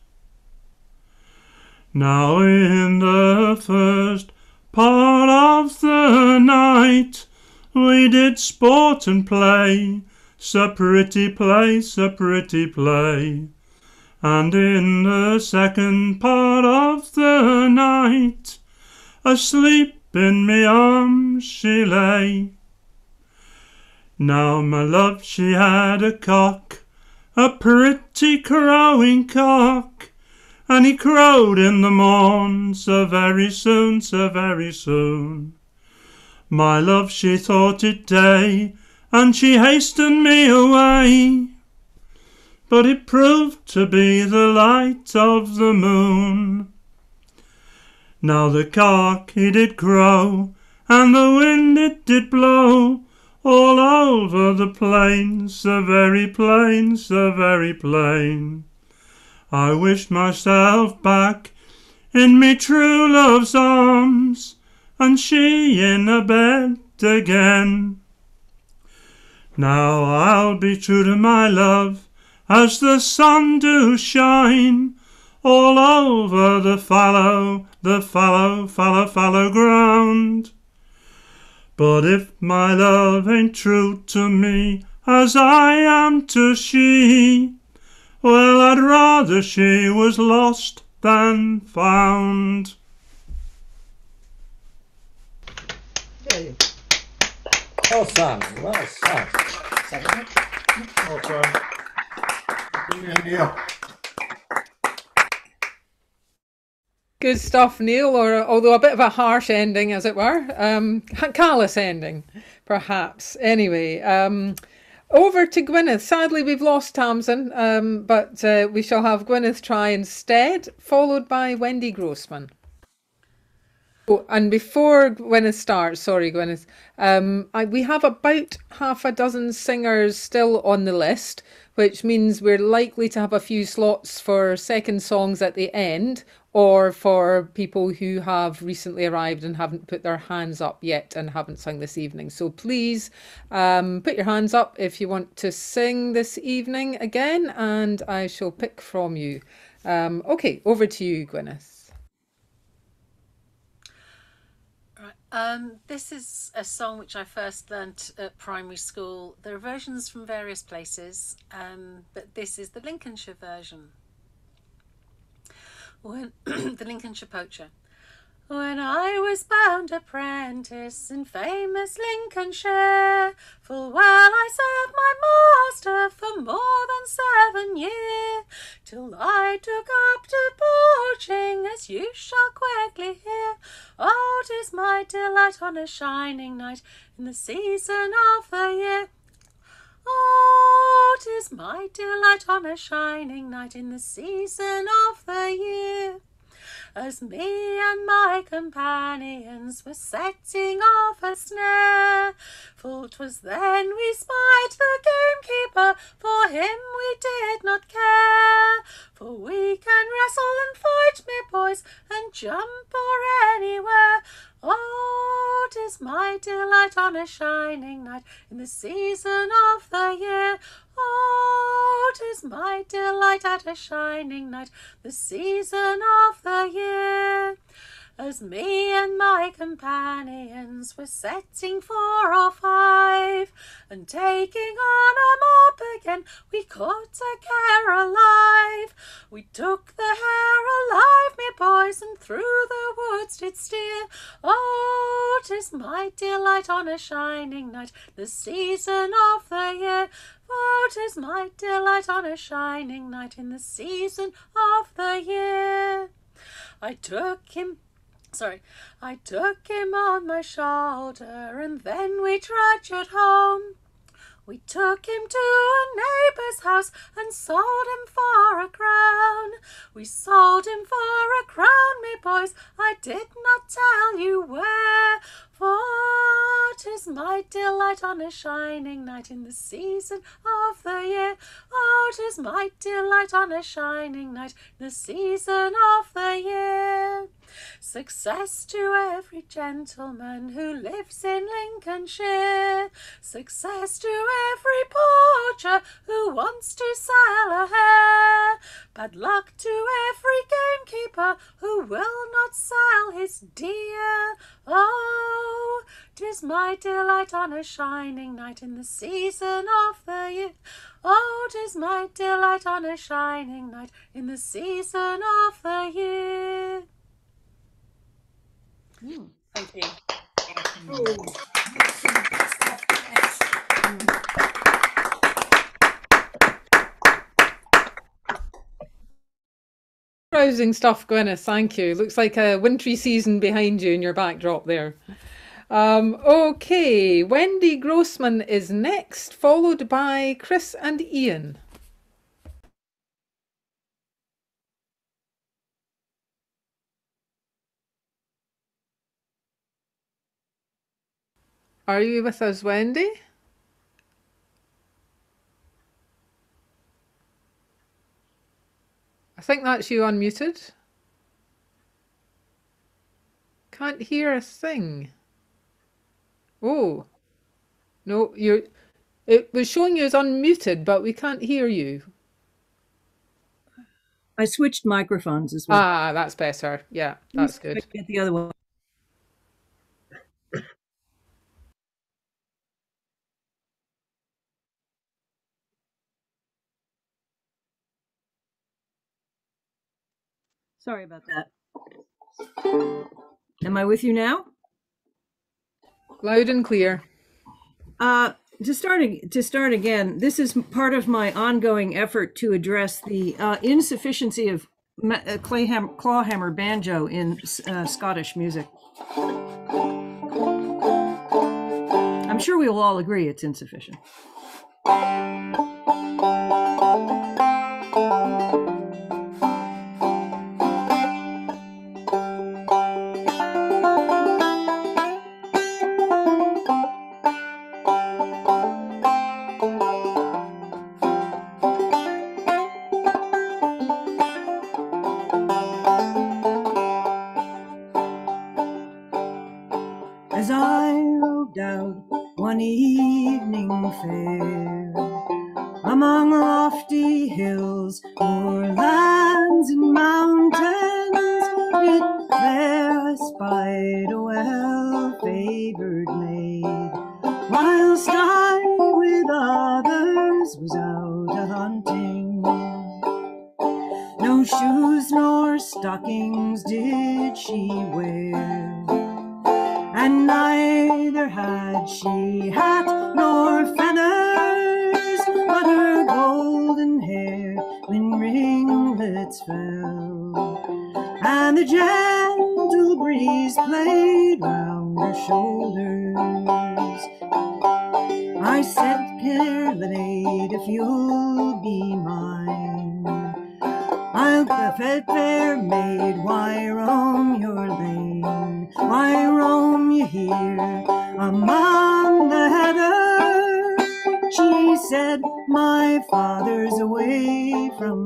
Now in the first part of the night we did sport and play, so pretty place, a pretty play. And in the second part of the night, asleep in me arms she lay. Now my love she had a cock, a pretty crowing cock, and he crowed in the morn, so very soon, so very soon. My love she thought it day, and she hastened me away. But it proved to be the light of the moon. Now the cock he did crow, and the wind it did blow, all over the plain, so very plain, so very plain. I wished myself back in me true love's arms, and she in a bed again. Now I'll be true to my love, as the sun do shine, all over the fallow, the fallow, fallow, fallow ground. But if my love ain't true to me, as I am to she, well, I'd rather she was lost than found. Well sung, well sung. Well done. Neil. Good stuff, Neil. Or although a bit of a harsh ending, as it were, um, callous ending, perhaps. Anyway, um, over to Gwyneth. Sadly, we've lost Tamsin, um, but uh, we shall have Gwyneth try instead, followed by Wendy Grossman. Oh, and before Gwyneth starts, sorry, Gwyneth, um, I, we have about half a dozen singers still on the list, which means we're likely to have a few slots for second songs at the end, or for people who have recently arrived and haven't put their hands up yet and haven't sung this evening. So please um, put your hands up if you want to sing this evening again, and I shall pick from you. Um, okay, over to you, Gwyneth. Right. Um, this is a song which I first learnt at primary school. There are versions from various places, um, but this is the Lincolnshire version. When the Lincolnshire poacher. When I was bound apprentice in famous Lincolnshire, full well I served my master for more than seven year, till I took up to poaching, as you shall quickly hear. Oh, 'tis my delight on a shining night in the season of the year. Oh, 'tis my delight on a shining night in the season of the year. As me and my companions were setting off a snare, full 'twas then we spied the gamekeeper, for him we did not care. For we can wrestle and fight, me boys, and jump or anywhere. Oh, 'tis my delight on a shining night in the season of the year. Oh, 'tis my delight at a shining night, the season of the year. As me and my companions were setting four or five, and taking on a mop again, we caught a care alive. We took the hare alive, me boys, and through the woods did steer. Oh, 'tis my delight on a shining night, the season of the year. Oh, 'tis my delight on a shining night in the season of the year. I took him sorry, I took him on my shoulder and then we trudged home. We took him to a neighbour's house and sold him for a crown. We sold him for a crown, me boys, I did not tell you where. For 'tis my delight on a shining night in the season of the year. Oh, 'tis my delight on a shining night in the season of the year. Success to every gentleman who lives in Lincolnshire. Success to every poacher who wants to sell a hare. Bad luck to every gamekeeper who will not sell his deer. Oh, 'tis my delight on a shining night in the season of the year. Oh, 'tis my delight on a shining night in the season of the year. Hmm. Thank you. Rousing stuff, Gwyneth. Thank you. Looks like a wintry season behind you in your backdrop there. Um, okay, Wendy Grossman is next, followed by Chris and Ian. Are you with us, Wendy? I think that's you unmuted. Can't hear a thing. Oh, no, you're. It was showing you as unmuted, but we can't hear you. I switched microphones as well. Ah, that's better. Yeah, that's good. Get the other one. Sorry about that. Am I with you now? Loud and clear. Uh, to start to start again, this is part of my ongoing effort to address the uh, insufficiency of uh, clayham- clawhammer banjo in uh, Scottish music. I'm sure we will all agree it's insufficient. And neither had she hat nor feathers, but her golden hair when ringlets fell, and the gentle breeze played round her shoulders. I said, Fair lady, if you'll be mine, I'll the fair, maid, why roam your said, My father's away from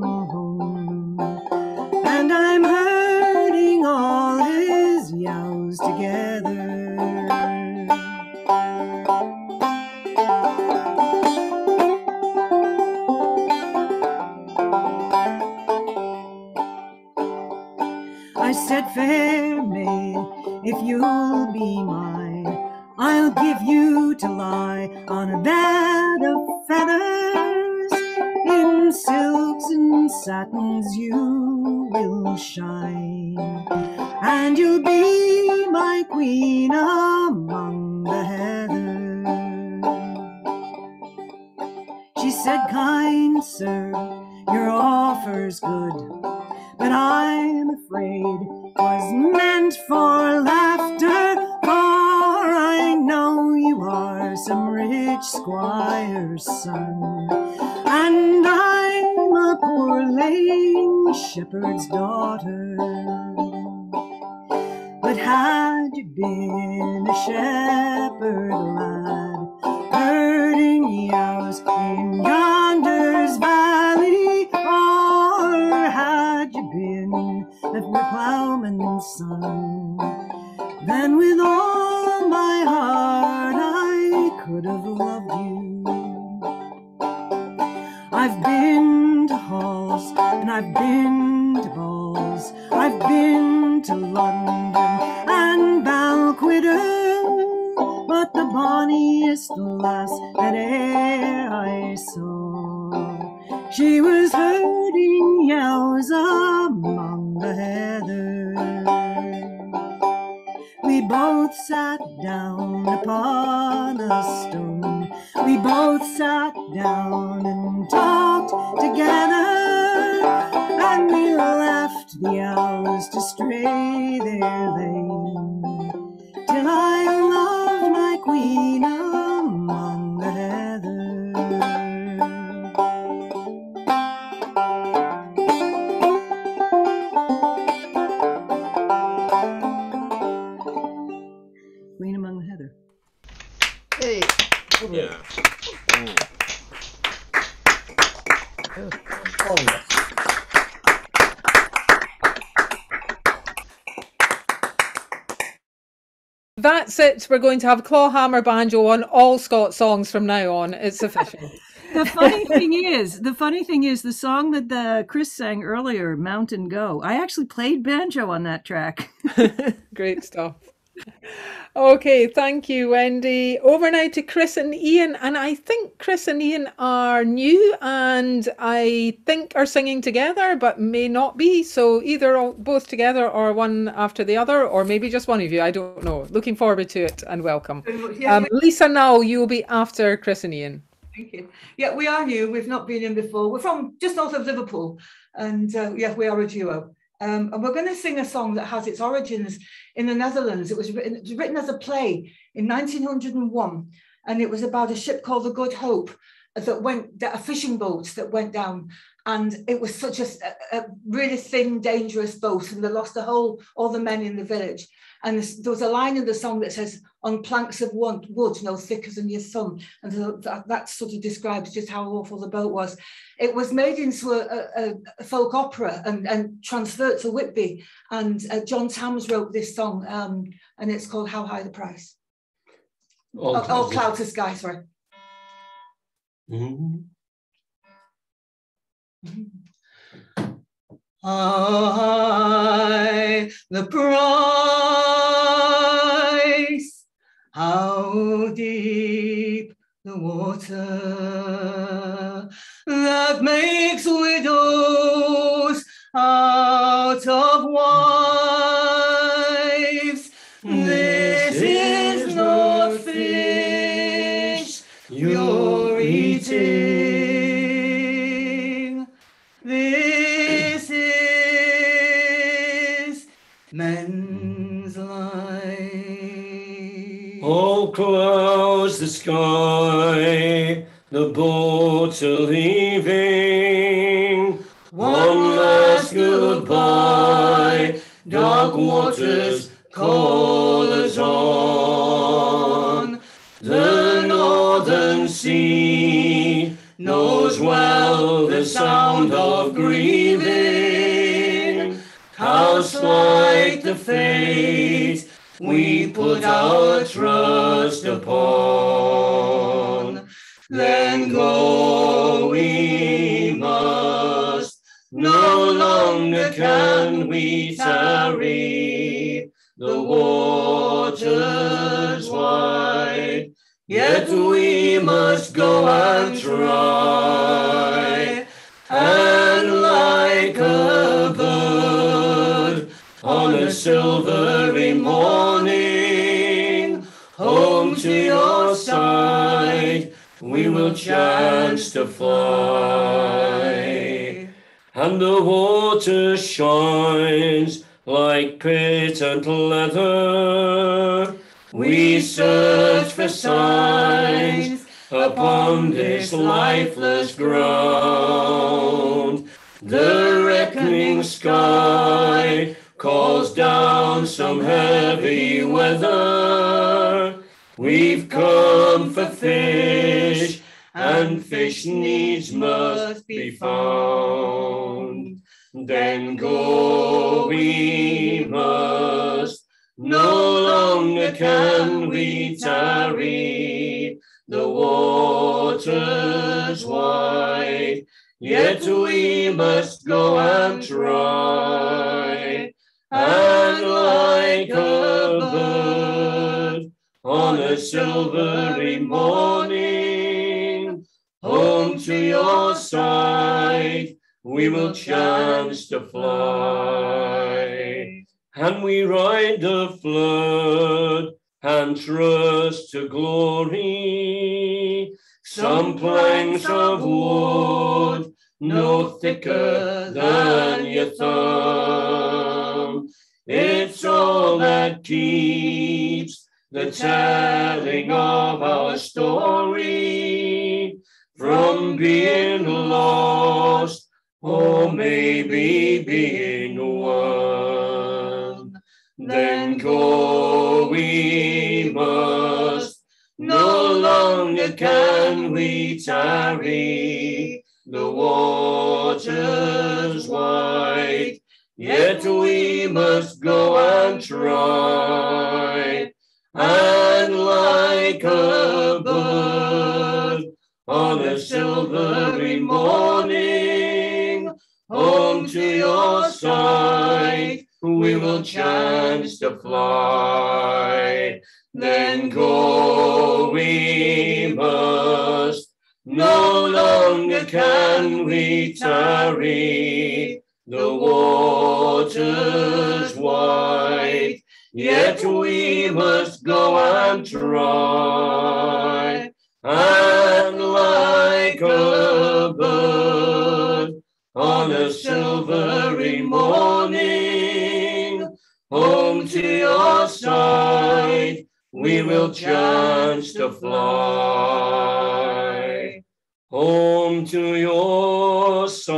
That's. We're going to have clawhammer banjo on all Scots songs from now on. It's official. The funny thing is, the funny thing is, the song that the Chris sang earlier, "Mountain Go," I actually played banjo on that track. Great stuff. Okay, thank you, Wendy. Over now to Chris and Ian. And I think Chris and Ian are new and I think are singing together, but may not be. So either both together or one after the other, or maybe just one of you. I don't know. Looking forward to it and welcome. Um. Lisa, now you'll be after Chris and Ian. Thank you. Yeah, we are new. We've not been in before. We're from just north of Liverpool, and uh, yeah, we are a duo. Um, and we're going to sing a song that has its origins in the Netherlands. It was written, it was written as a play in 1901, and it was about a ship called the Good Hope that went a fishing boat that went down, and it was such a, a really thin, dangerous boat, and they lost the whole all the men in the village. And there was a line in the song that says, "On planks of wood, wood no thicker than your thumb," and that, that sort of describes just how awful the boat was. It was made into a, a, a folk opera and, and transferred to Whitby, and uh, John Tams wrote this song, um, and it's called "How High the Price." All Oh, Clouds oh, to sky. Sorry. Mhm. High the price, how deep the water that makes widows out of wives. This is not fish you're eating. This clouds the sky, the boats are leaving. One last goodbye, dark waters call us on. The northern sea knows well the sound of grieving. How slight the fate we put our trust upon. Then go we must, no longer can we tarry. The waters wide, yet we must go and try. Chance to fly. And the water shines like patent leather. We search for signs upon this lifeless ground. The reckoning sky calls down some heavy weather. We've come for fish, and fish needs must be found. Then go we must, no longer can we tarry. The water's wide, yet we must go and try. And like a bird on a silvery morning, to your side, we will chance to fly. And we ride the flood and trust to glory. Some planks of wood, no thicker than your thumb. It's all that keeps the telling of our story from being lost or maybe being won. Then go we must, no longer can we tarry. The water's wide, yet we must go and try. And like a silvery morning, home to your side, we will chance to fly. Then go we must, no longer can we tarry. The water's wide, yet we must go and try. And like a bird on a silvery morning, home to your side, we will chance to fly. Home to your side,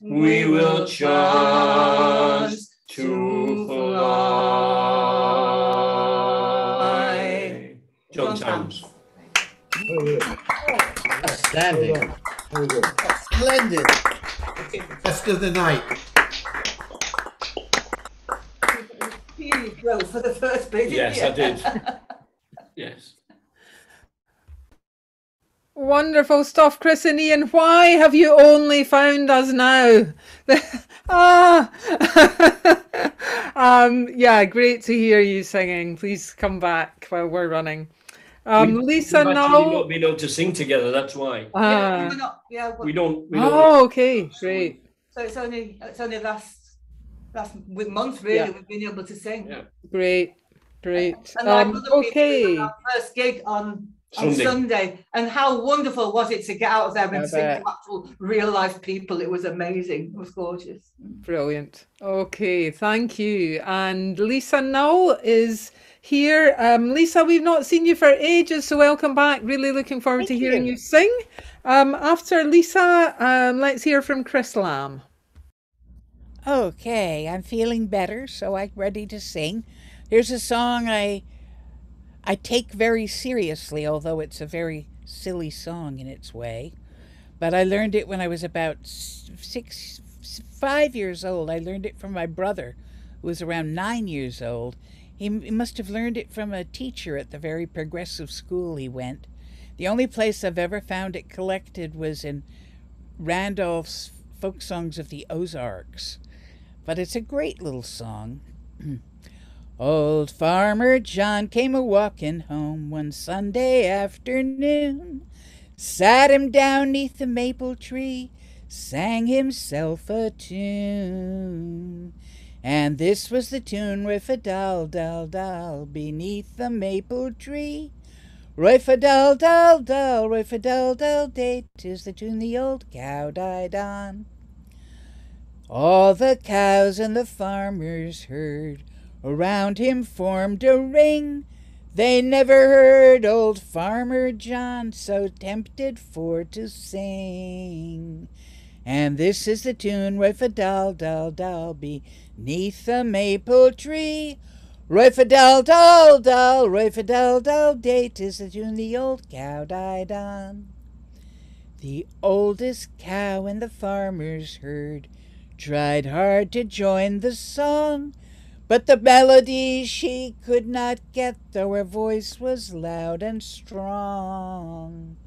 we will chance to Outstanding. Splendid. Best of the night. You drove for the first bit. Yes, you? I did. Yes. Wonderful stuff, Chris and Ian. Why have you only found us now? ah, um, yeah, great to hear you singing. Please come back while we're running. Um, We- Lisa, we've now. not been able to sing together. That's why. Ah. We're not- yeah, we don't. We don't Oh, okay, great. So it's only it's only last last w- month really Yeah. we've been able to sing. Yeah. Great, great. And Um, other okay. our first gig on on Sunday. Sunday, and how wonderful was it to get out of there and I sing bet. actual real life people? It was amazing. It was gorgeous. Brilliant. Okay, thank you. And Lisa Null is here. Um, Lisa, we've not seen you for ages, so welcome back. Really looking forward to hearing you. sing. Um, after Lisa, um, let's hear from Chris Lamb. Okay, I'm feeling better, so I'm ready to sing. Here's a song I I take very seriously, although it's a very silly song in its way. But I learned it when I was about six, five years old. I learned it from my brother, who was around nine years old. He, must have learned it from a teacher at the very progressive school he went. The only place I've ever found it collected was in Randolph's Folk Songs of the Ozarks. But it's a great little song. Old Farmer John came a walking home one Sunday afternoon, sat him down neath the maple tree, sang himself a tune. And this was the tune, Roifa dal dal dal, beneath the maple tree. Roifa dal dal dal, Roifa dal dal day, tis the tune the old cow died on. All the cows and the farmers heard, around him formed a ring. They never heard old Farmer John so tempted for to sing. And this is the tune, Roy for dal dal beneath the maple tree. Roy for dal dal Roy for dal day, tis the tune the old cow died on. The oldest cow in the farmer's herd tried hard to join the song, but the melody she could not get, though her voice was loud and strong.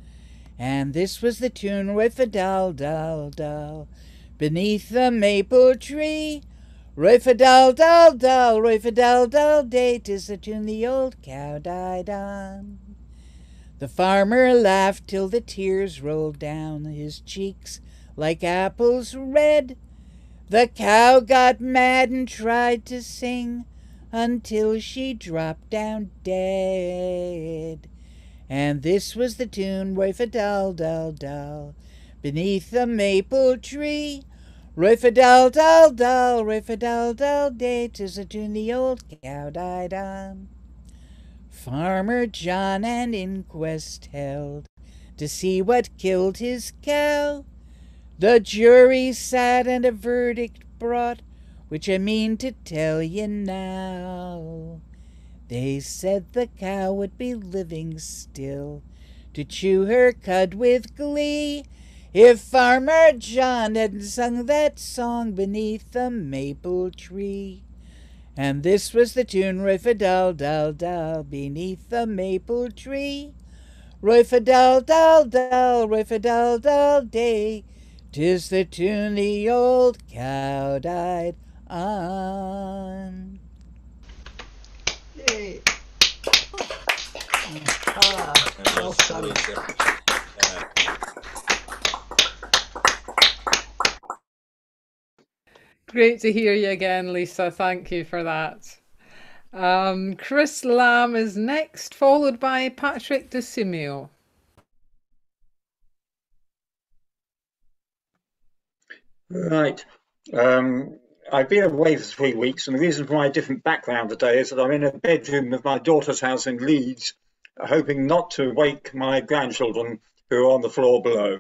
And this was the tune with a dal dal dal beneath the maple tree. For dal dal dal, Roy for dal dal day, tis the tune the old cow died on. The farmer laughed till the tears rolled down his cheeks like apples red. The cow got mad and tried to sing until she dropped down dead. And this was the tune, Roy for dal dal dal, beneath the maple tree. Roy dal, Roy for dal dal day, tis the tune the old cow died on. Farmer John an inquest held to see what killed his cow. The jury sat and a verdict brought, which I mean to tell ye now. They said the cow would be living still to chew her cud with glee if Farmer John had sung that song beneath the maple tree. And this was the tune, Roy for dal dal beneath the maple tree. Roy for dal dal Roy for dal dal day, tis the tune the old cow died on. Ah, well done. Great to hear you again, Lisa. Thank you for that. Um, Chris Lamb is next, followed by Patrick DeSimio. Right. Um, I've been away for three weeks, and the reason for my different background today is that I'm in a bedroom of my daughter's house in Leeds, hoping not to wake my grandchildren who are on the floor below.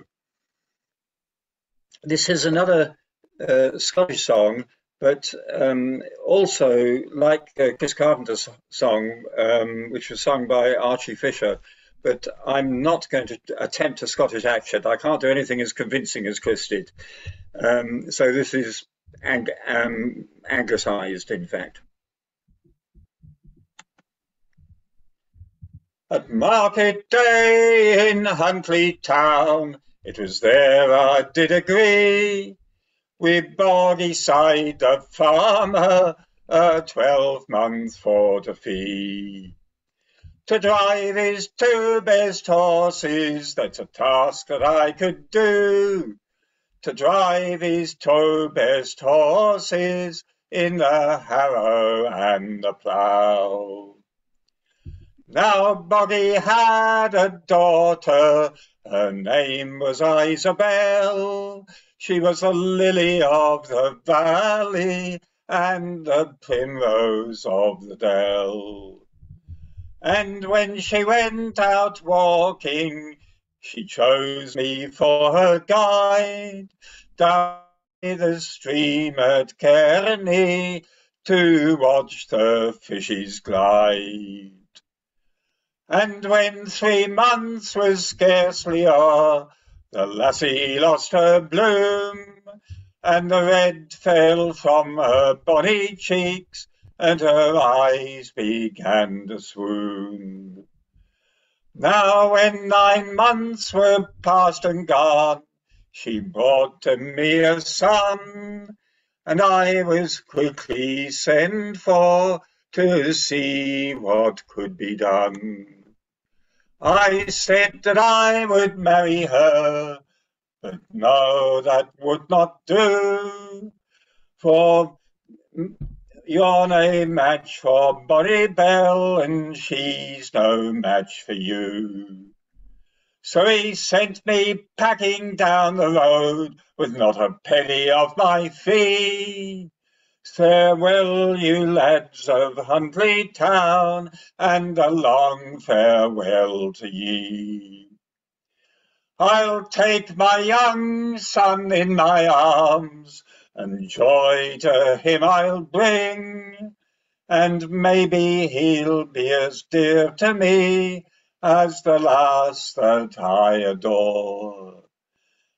This is another uh, Scottish song, but um, also like uh, Chris Carpenter's song, um, which was sung by Archie Fisher. But I'm not going to attempt a Scottish accent. I can't do anything as convincing as Chris did. Um, so this is ang um, anglicised, in fact. At market day in Huntly town, it was there I did agree with Boggy Side the farmer a twelve month for the fee. To drive his two best horses, that's a task that I could do. To drive his two best horses in the harrow and the plough. Now Boggy had a daughter, her name was Isabel. She was a lily of the valley and the primrose of the dell. And when she went out walking, she chose me for her guide down the stream at Cairnie to watch the fishes glide. And when three months was scarcely o'er, the lassie lost her bloom, and the red fell from her bonny cheeks, and her eyes began to swoon. Now when nine months were past and gone, she brought to me a son, and I was quickly sent for to see what could be done. I said that I would marry her, but no, that would not do. For you're no match for Bonnie Bell, and she's no match for you. So he sent me packing down the road with not a penny of my fee. Farewell, you lads of Huntly town, and a long farewell to ye. I'll take my young son in my arms, and joy to him I'll bring. And maybe he'll be as dear to me as the last that I adore.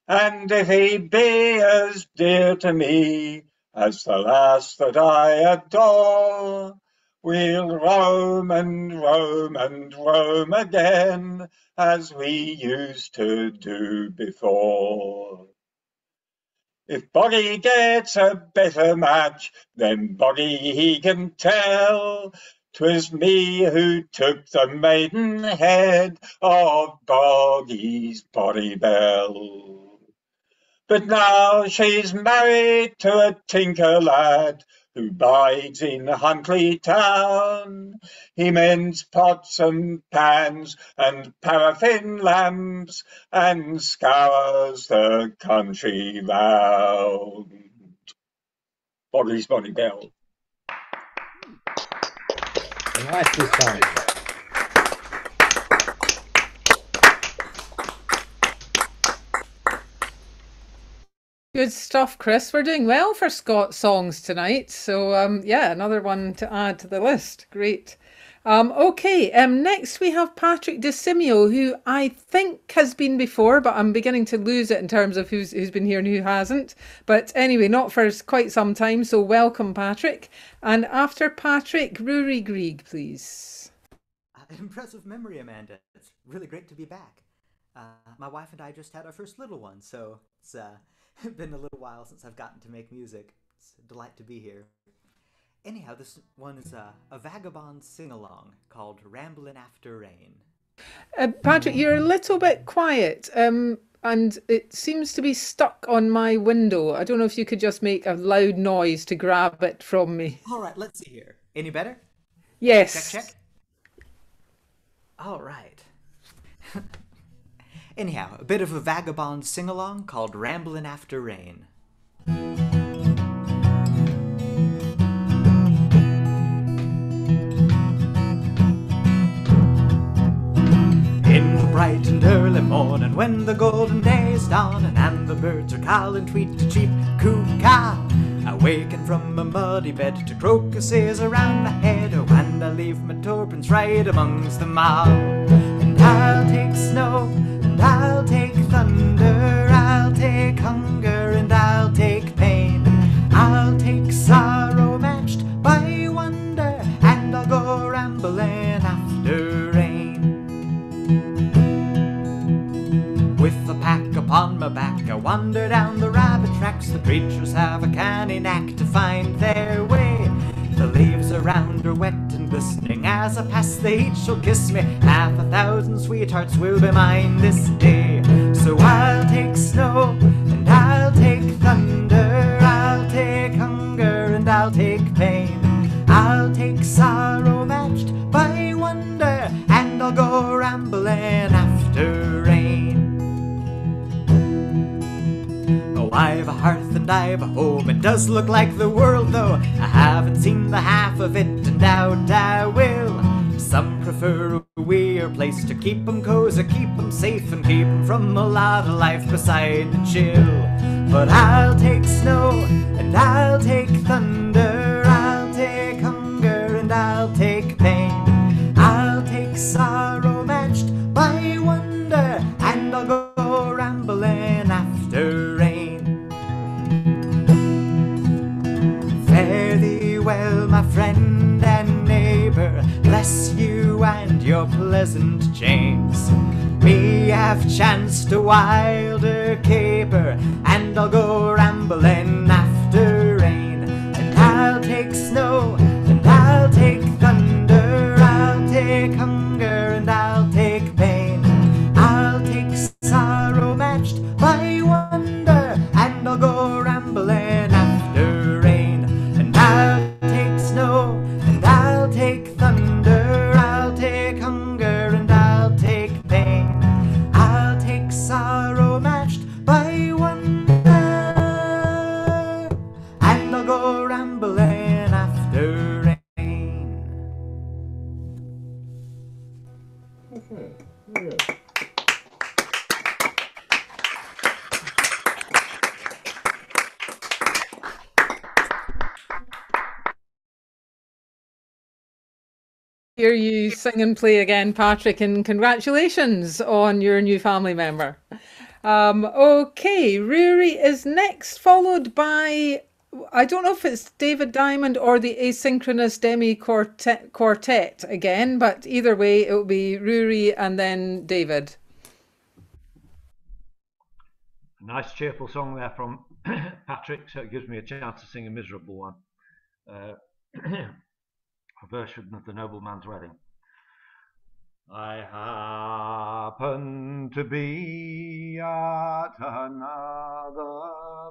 And if he be as dear to me as the last that I adore, we'll roam and roam and roam again as we used to do before. If Boggy gets a better match, then Boggy he can tell 'twas me who took the maiden head of Boggy's Body Bell. But now she's married to a tinker lad who bides in Huntly town. He mends pots and pans and paraffin lamps and scours the country round. Boggy's Bonny Bell. Nicely sung. Good stuff, Chris. We're doing well for Scots songs tonight. So, um, yeah, another one to add to the list. Great. Um, okay, um, next we have Patrick DeSimio, who I think has been before, but I'm beginning to lose it in terms of who's who's been here and who hasn't. But anyway, not for quite some time. So, welcome, Patrick. And after Patrick, Rory Grieg, please. Impressive memory, Amanda. It's really great to be back. Uh, my wife and I just had our first little one, so it's uh, been a little while since I've gotten to make music. It's a delight to be here. Anyhow, this one is a, a vagabond sing along called Ramblin' After Rain. Uh, Patrick, you're a little bit quiet, um, and it seems to be stuck on my window. I don't know if you could just make a loud noise to grab it from me. All right, let's see here. Any better? Yes. Check, check. All right. Anyhow, a bit of a vagabond sing along called Ramblin' After Rain. In the bright and early morning, when the golden day is dawning and the birds are calling tweet to cheep, coo ca, I waken from a muddy bed to crocuses around my head, oh, and I leave my turbans right amongst them all. And I'll take snow, thunder, I'll take hunger, and I'll take pain. I'll take sorrow matched by wonder, and I'll go rambling after rain. With a pack upon my back, I wander down the rabbit tracks. The creatures have a canny knack to find their way. The leaves around are wet and glistening. As I pass, they each shall kiss me. Half a thousand sweethearts will be mine this day. So I'll take snow and I'll take thunder. I'll take hunger and I'll take pain. I'll take sorrow matched by wonder, and I'll go rambling after rain. Oh, I've a hearth and I've a home. It does look like the world, though I haven't seen the half of it, and doubt I will. Some prefer a weir place to keep 'em cozy, keep 'em safe, and keep 'em from a lot of life beside the chill. But I'll take snow and I'll take thunder, I'll take hunger and I'll take pain. I'll take sorrow matched by wonder, and I'll go pleasant chains. Me have chanced a wilder caper, and I'll go rambling and play again, Patrick, and congratulations on your new family member. Um, okay, Rory is next, followed by I don't know if it's David Diamond or the Asynchronous Demi Quartet, again, but either way, it will be Rory and then David. Nice cheerful song there from Patrick, so it gives me a chance to sing a miserable one. Uh, a version of The Nobleman's Wedding. I happen to be at another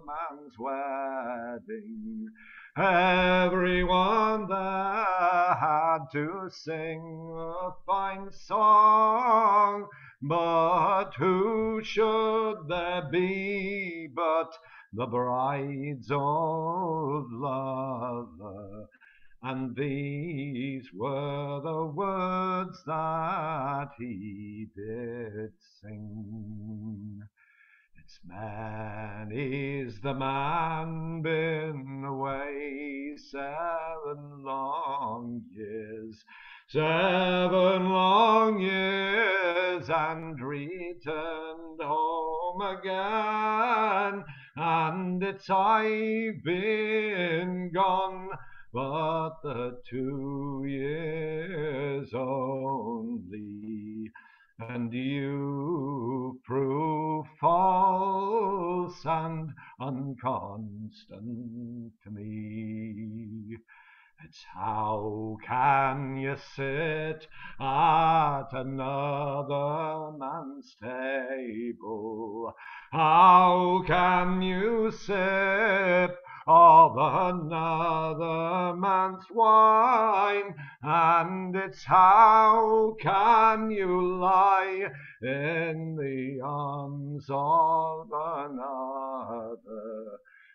man's wedding. Everyone there had to sing a fine song, but who should there be but the bride's old lover? And these were the words that he did sing. It's many's the man been away seven long years, seven long years, and returned home again. And it's I've been gone but the two years only, and you prove false and unconstant to me. It's how can you sit at another man's table? How can you sip of another man's wine, and it's how can you lie in the arms of another,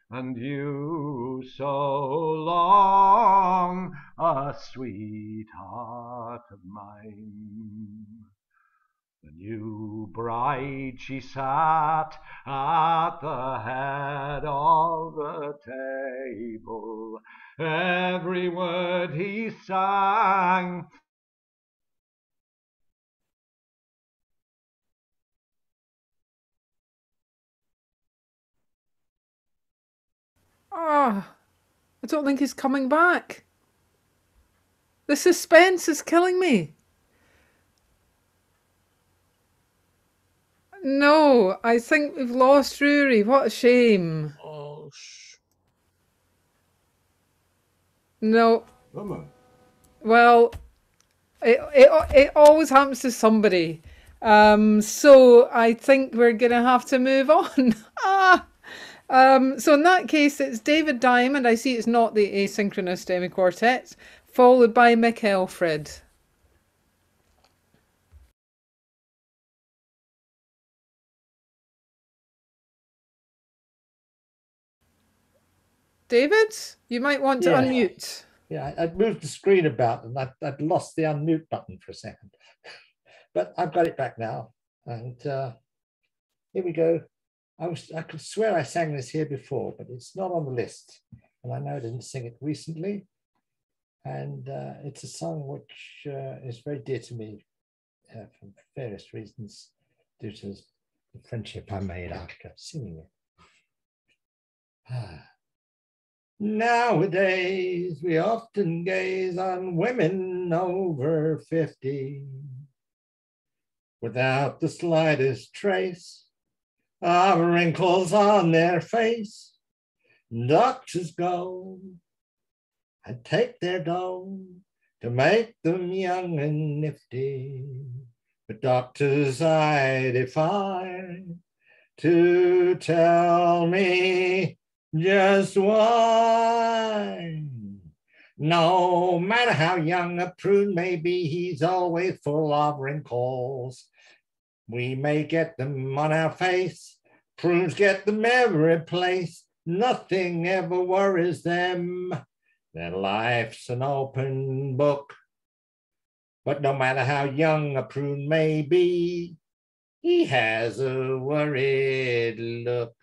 and you so long a sweetheart of mine. The new bride, she sat at the head of the table. Every word he sang Ah, I don't think he's coming back. The suspense is killing me. No, I think we've lost Rory. What a shame. Oh, sh- No. Bummer. Well, it, it, it always happens to somebody. Um, so I think we're going to have to move on. ah! Um, so in that case, it's David Diamond. I see it's not the asynchronous demi quartet, followed by Mick Elfred. David, you might want to Yeah. unmute. Yeah, I- I'd moved the screen about and I'd, I'd lost the unmute button for a second. But I've got it back now. And uh, here we go. I was I could swear I sang this here before, but it's not on the list. And I know I didn't sing it recently. And uh, it's a song which uh, is very dear to me uh, for various reasons due to the friendship I made after singing it. Ah. Nowadays, we often gaze on women over 50 without the slightest trace of wrinkles on their face. Doctors go and take their dough to make them young and nifty. But doctors I defy to tell me just why. No matter how young a prune may be, he's always full of wrinkles. We may get them on our face, prunes get them every place. Nothing ever worries them. Their life's an open book. But no matter how young a prune may be, he has a worried look.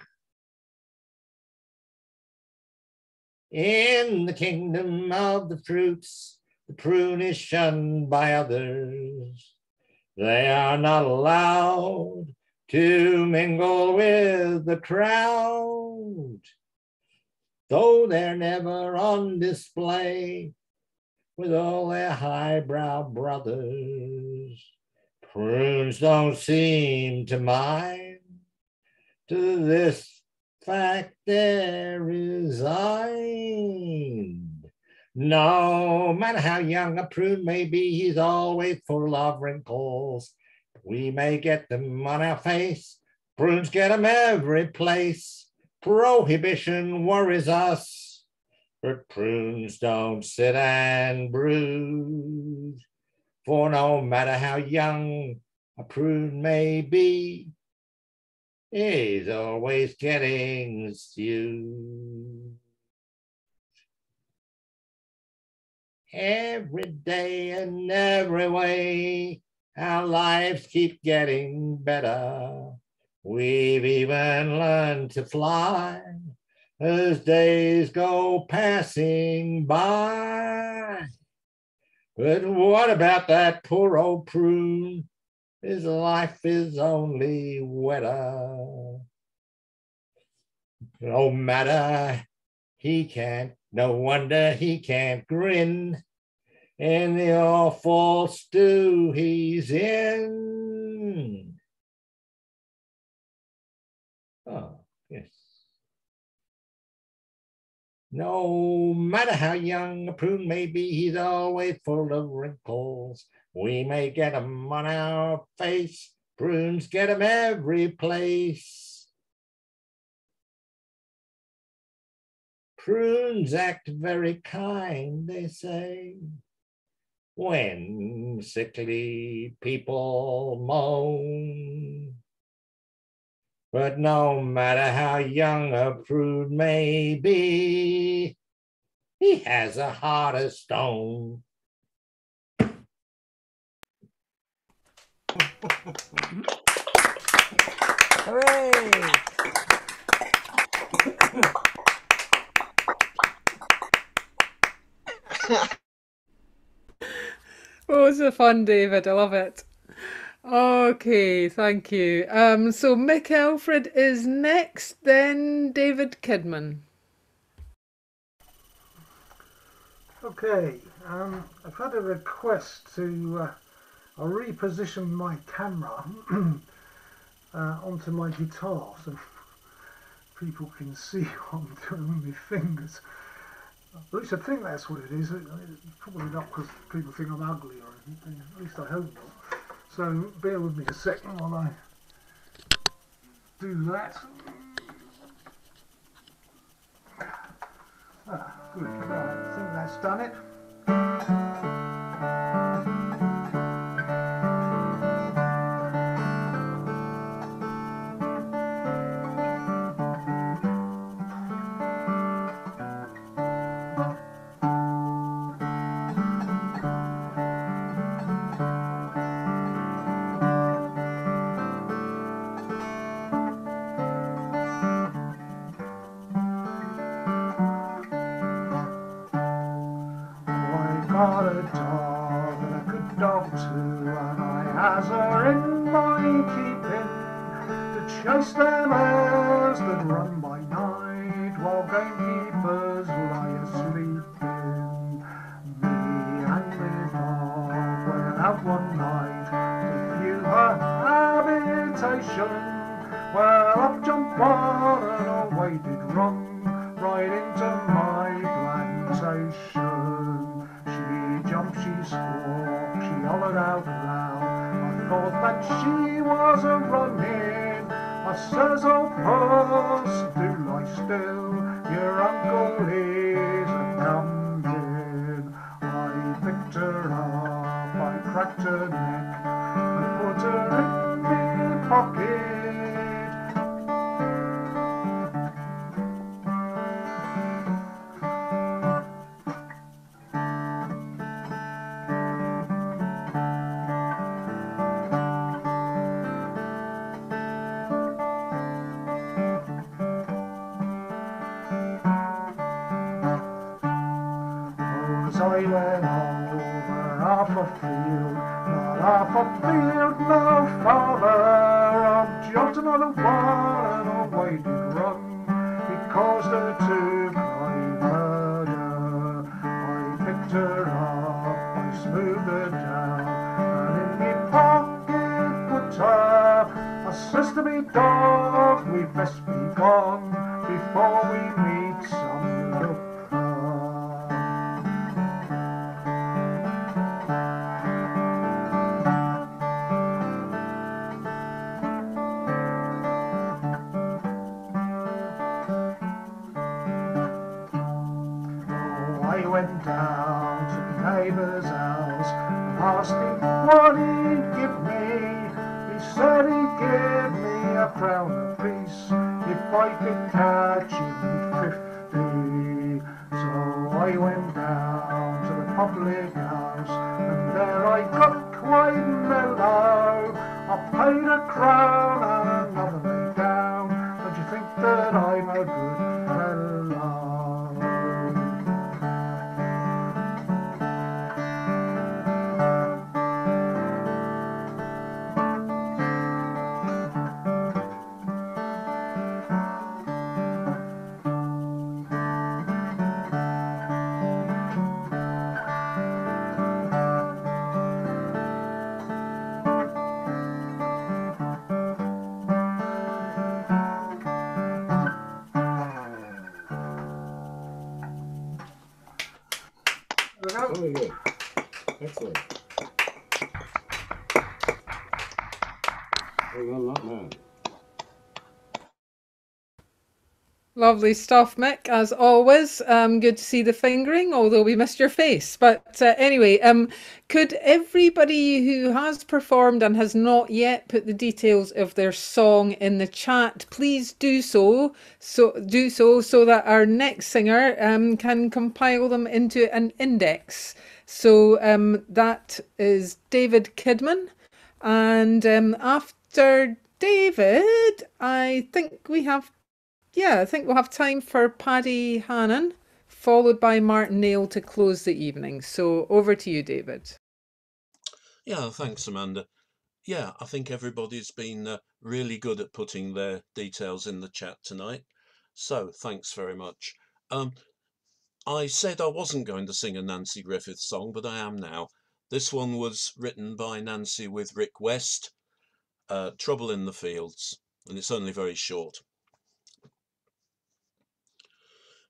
In the kingdom of the fruits, The prune is shunned by others. They are not allowed to mingle with the crowd. Though they're never on display with all their highbrow brothers, prunes don't seem to mind. To this fact they're resigned. No matter how young a prune may be, he's always full of wrinkles. We may get them on our face, prunes get them every place. Prohibition worries us, but prunes don't sit and brood. For no matter how young a prune may be, he's always getting you. Every day and every way, our lives keep getting better. We've even learned to fly as days go passing by. But what about that poor old prune? His life is only wetter. No matter, he can't, no wonder he can't grin in the awful stew he's in. Oh, yes. No matter how young a prune may be, he's always full of wrinkles. We may get 'em on our face, prunes get 'em every place. Prunes act very kind, they say, when sickly people moan. But no matter how young a prude may be, he has a heart of stone. Hooray! Oh, it's a fun, David. I love it. Okay, thank you. Um, so Mick Elfred is next, then David Kidman. Okay, um, I've had a request to uh, I'll reposition my camera uh, onto my guitar so people can see what I'm doing with my fingers. At least I think that's what it is. It's Probably not because people think I'm ugly or anything. At least I hope not. So bear with me a second while I do that. Ah, good. Right, I think that's done it. Them hares that run by night while gamekeepers lie asleep. Me and me went out one night to view her habitation. Well, up jumped one and away did run right into my plantation. She jumped, she squawked, she hollered out loud. I thought that she was a running. Says, oh puss, do lie still. Your uncle is a coming. I picked her up, I cracked her neck, Lovely stuff, Mick, as always. Um, good to see the fingering, although we missed your face. But uh, anyway, um, could everybody who has performed and has not yet put the details of their song in the chat, please do so. So do so so that our next singer um, can compile them into an index. So um, that is David Kidman, and um, after David, I think we have yeah, I think we'll have time for Paddy Hannan, followed by Martin Nail to close the evening. So over to you, David. Yeah, thanks, Amanda. Yeah, I think everybody's been uh, really good at putting their details in the chat tonight. So thanks very much. Um, I said I wasn't going to sing a Nanci Griffith song, but I am now. This one was written by Nanci with Rick West, uh, Trouble in the Fields, and it's only very short.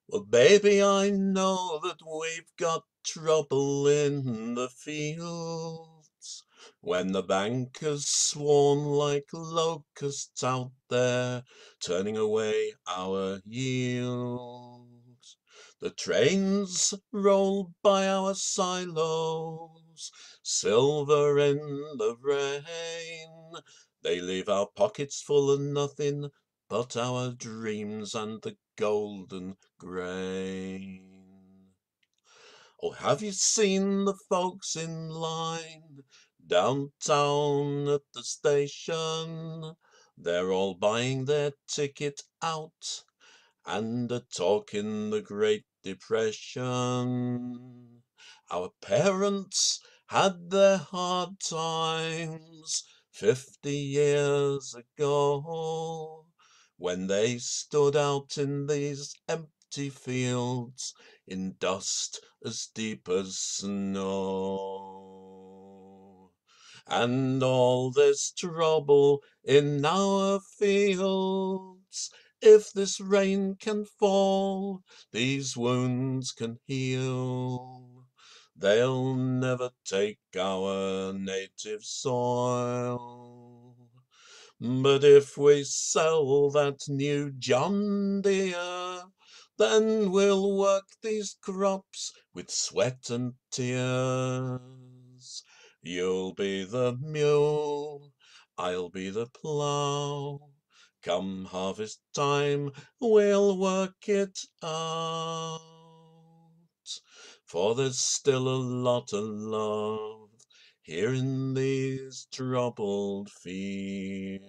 Well, baby, I know that we've got trouble in the fields. When the bankers swarm like locusts out there, turning away our yields. The trains roll by our silos, silver in the rain. They leave our pockets full of nothing but our dreams and the golden grain. Oh, have you seen the folks in line downtown at the station? They're all buying their ticket out and are talking the Great Depression. Our parents had their hard times fifty years ago when they stood out in these empty fields in dust as deep as snow. And all this trouble in our fields, if this rain can fall, these wounds can heal. They'll never take our native soil. But if we sell that new John Deere, then we'll work these crops with sweat and tears. You'll be the mule, I'll be the plough. Come harvest time, we'll work it out. For there's still a lot of love here in these troubled fields.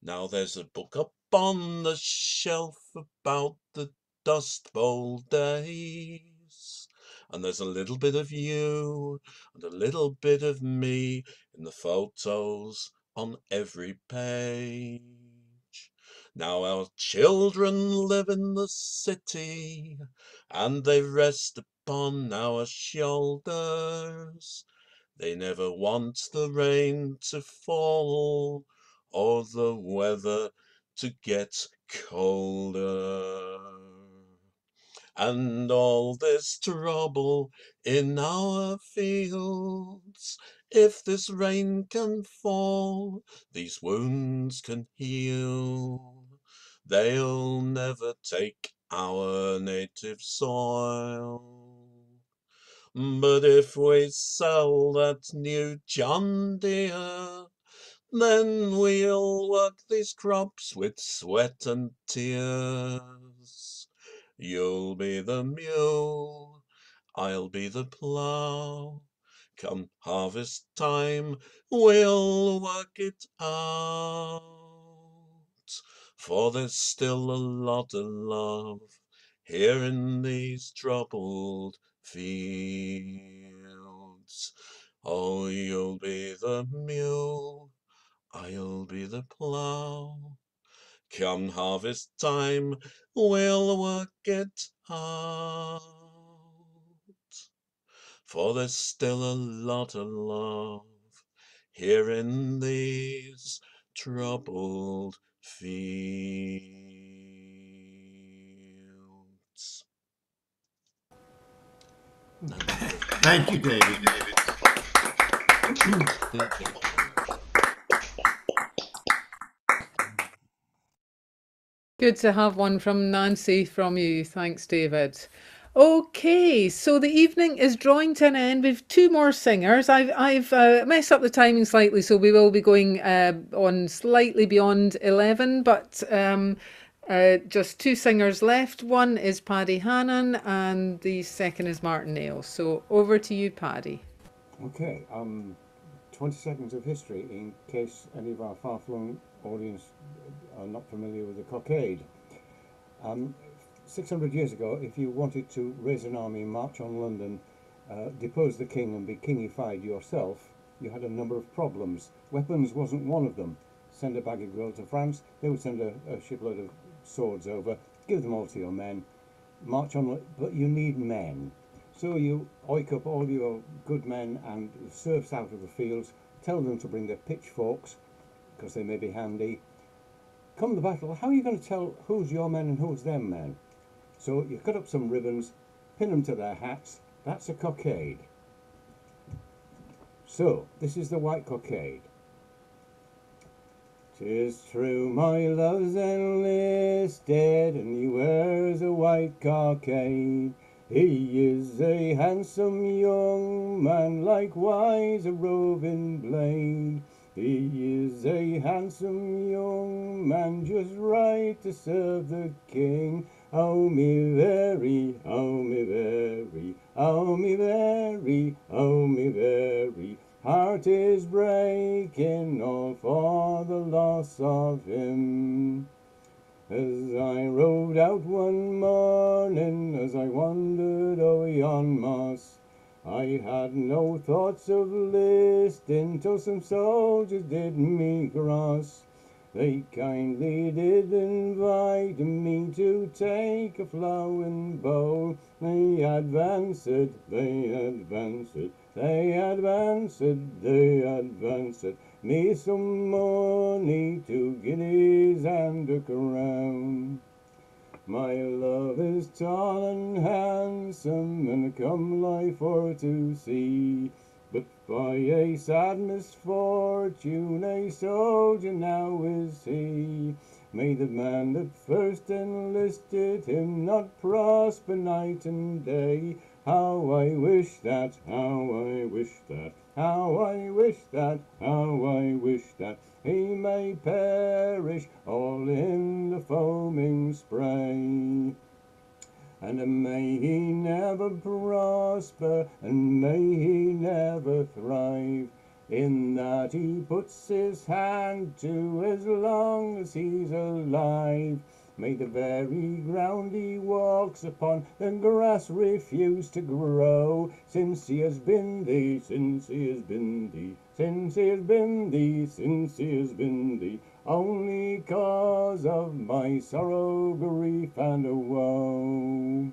Now there's a book up on the shelf about the Dust Bowl days, And there's a little bit of you and a little bit of me in the photos on every page. Now our children live in the city and they rest upon our shoulders. They never want the rain to fall or the weather to get colder. And all this trouble in our fields, if this rain can fall, these wounds can heal. They'll never take our native soil. But if we sell that new John Deere, then we'll work these crops with sweat and tears. You'll be the mule, I'll be the plough. Come harvest time, we'll work it out. For there's still a lot of love here in these troubled fields. Oh, you'll be the mule, I'll be the plough. Come harvest time, we'll work it out. For there's still a lot of love here in these troubled fields. Thank you, David. Good to have one from Nanci from you. Thanks, David. Okay, so the evening is drawing to an end. We've two more singers. I've I've uh, messed up the timing slightly, so we will be going uh, on slightly beyond eleven. But um, uh, just two singers left. One is Paddy Hannan, and the second is Martin Nail. So over to you, Paddy. Okay, um, 20 seconds of history in case any of our far-flung audience are not familiar with the cockade. Um, 600 years ago, if you wanted to raise an army, march on London, uh, depose the king and be kingified yourself, you had a number of problems. Weapons wasn't one of them. Send a bag of gold to France, they would send a, a shipload of swords over, give them all to your men, march on, but you need men. So you oik up all your good men and serfs out of the fields, tell them to bring their pitchforks, because they may be handy. Come the battle, how are you going to tell who's your men and who's them men? So you cut up some ribbons, pin them to their hats, that's a cockade. So, this is the white cockade. Tis true my love's enlisted and he wears a white cockade. He is a handsome young man, likewise a roving blade. He is a handsome young man, just right to serve the king. Oh me very, oh me very, oh me very, oh me very. Heart is breaking all for the loss of him. As I rode out one morning, as I wandered o'er yon moss, I had no thoughts of listing till some soldiers did me cross. They kindly did invite me to take a flowing bowl. They advanced, they advanced, they advanced, they advanced me some money, two guineas and a crown. My love is tall and handsome and come life for to see. But by a sad misfortune a soldier now is he. May the man that first enlisted him not prosper night and day. How I wish that, how I wish that, how I wish that, how I wish that he may perish all in the foaming spray. And may he never prosper, and may he never thrive, in that he puts his hand to as long as he's alive. May the very ground he walks upon the grass refuse to grow. Since he has been thee, since he has been thee, since he has been thee, since he has been thee, only cause of my sorrow, grief, and woe.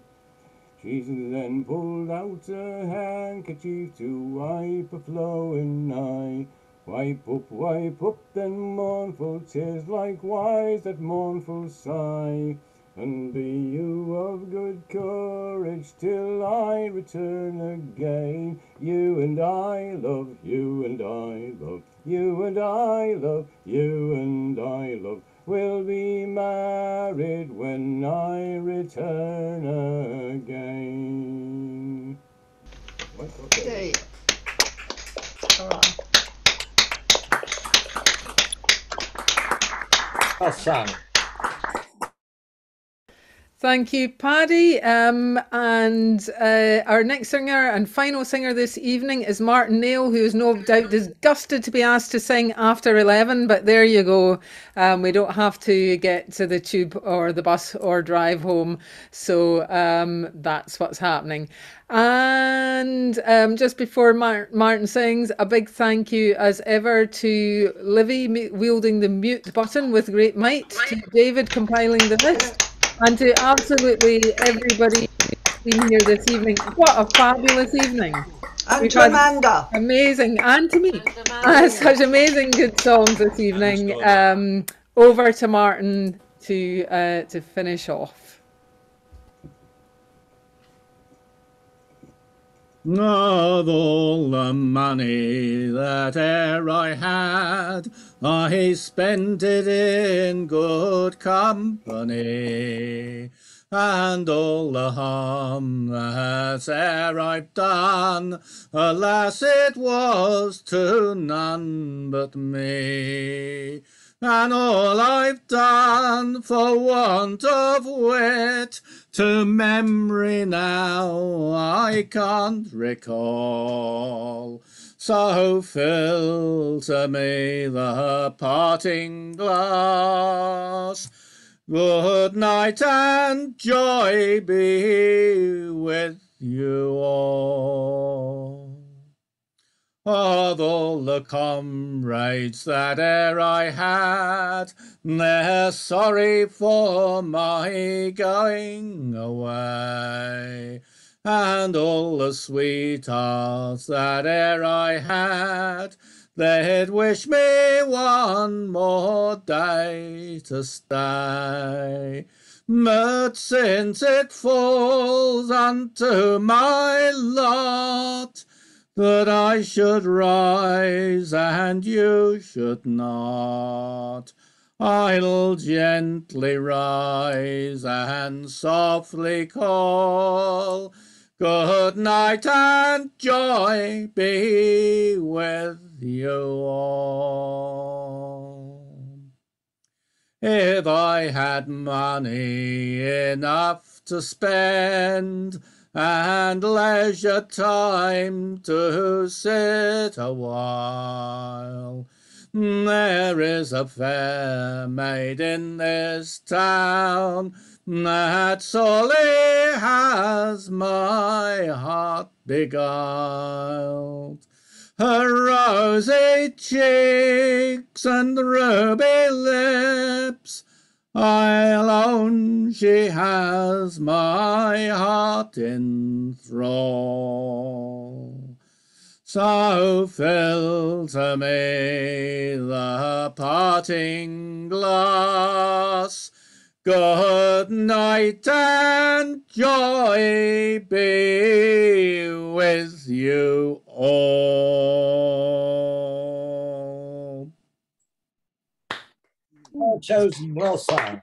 Jesus then pulled out a handkerchief to wipe a flowing eye. Wipe up, wipe up, then mournful tears, likewise that mournful sigh. And be you of good courage till I return again. You and I love, you and I love, you and I love, you and I love. We'll be married when I return again. Okay. All right. Well sung. Thank you, Paddy. Um, and uh, our next singer and final singer this evening is Martin Nail, who is no doubt disgusted to be asked to sing after 11. But there you go. Um, we don't have to get to the tube or the bus or drive home. So um, that's what's happening. And um, just before Mar- Martin sings, a big thank you as ever to Livy wielding the mute button with great might, to David compiling the list, and to absolutely everybody who's been here this evening. What a fabulous evening! And We've to had Amanda. Amazing, and to me. Uh, such amazing good songs this evening. Um, over to Martin to uh, to finish off. Of all the money that e'er I had, I spent it in good company. And all the harm that e'er I've done, alas, it was to none but me. And all I've done for want of wit, to memory now I can't recall. So fill to me the parting glass. Good night and joy be with you all. Of all the comrades that e'er I had, they're sorry for my going away. And all the sweethearts that e'er I had, they'd wish me one more day to stay. But since it falls unto my lot, that I should rise and you should not. I'll gently rise and softly call. Good night and joy be with you all. If I had money enough to spend, and leisure time to sit a while. There is a fair maid in this town that sorely has my heart beguiled. Her rosy cheeks and ruby lips I'll own she has my heart in thrall. So fill to me the parting glass. Good night and joy be with you all. Well chosen, well sung.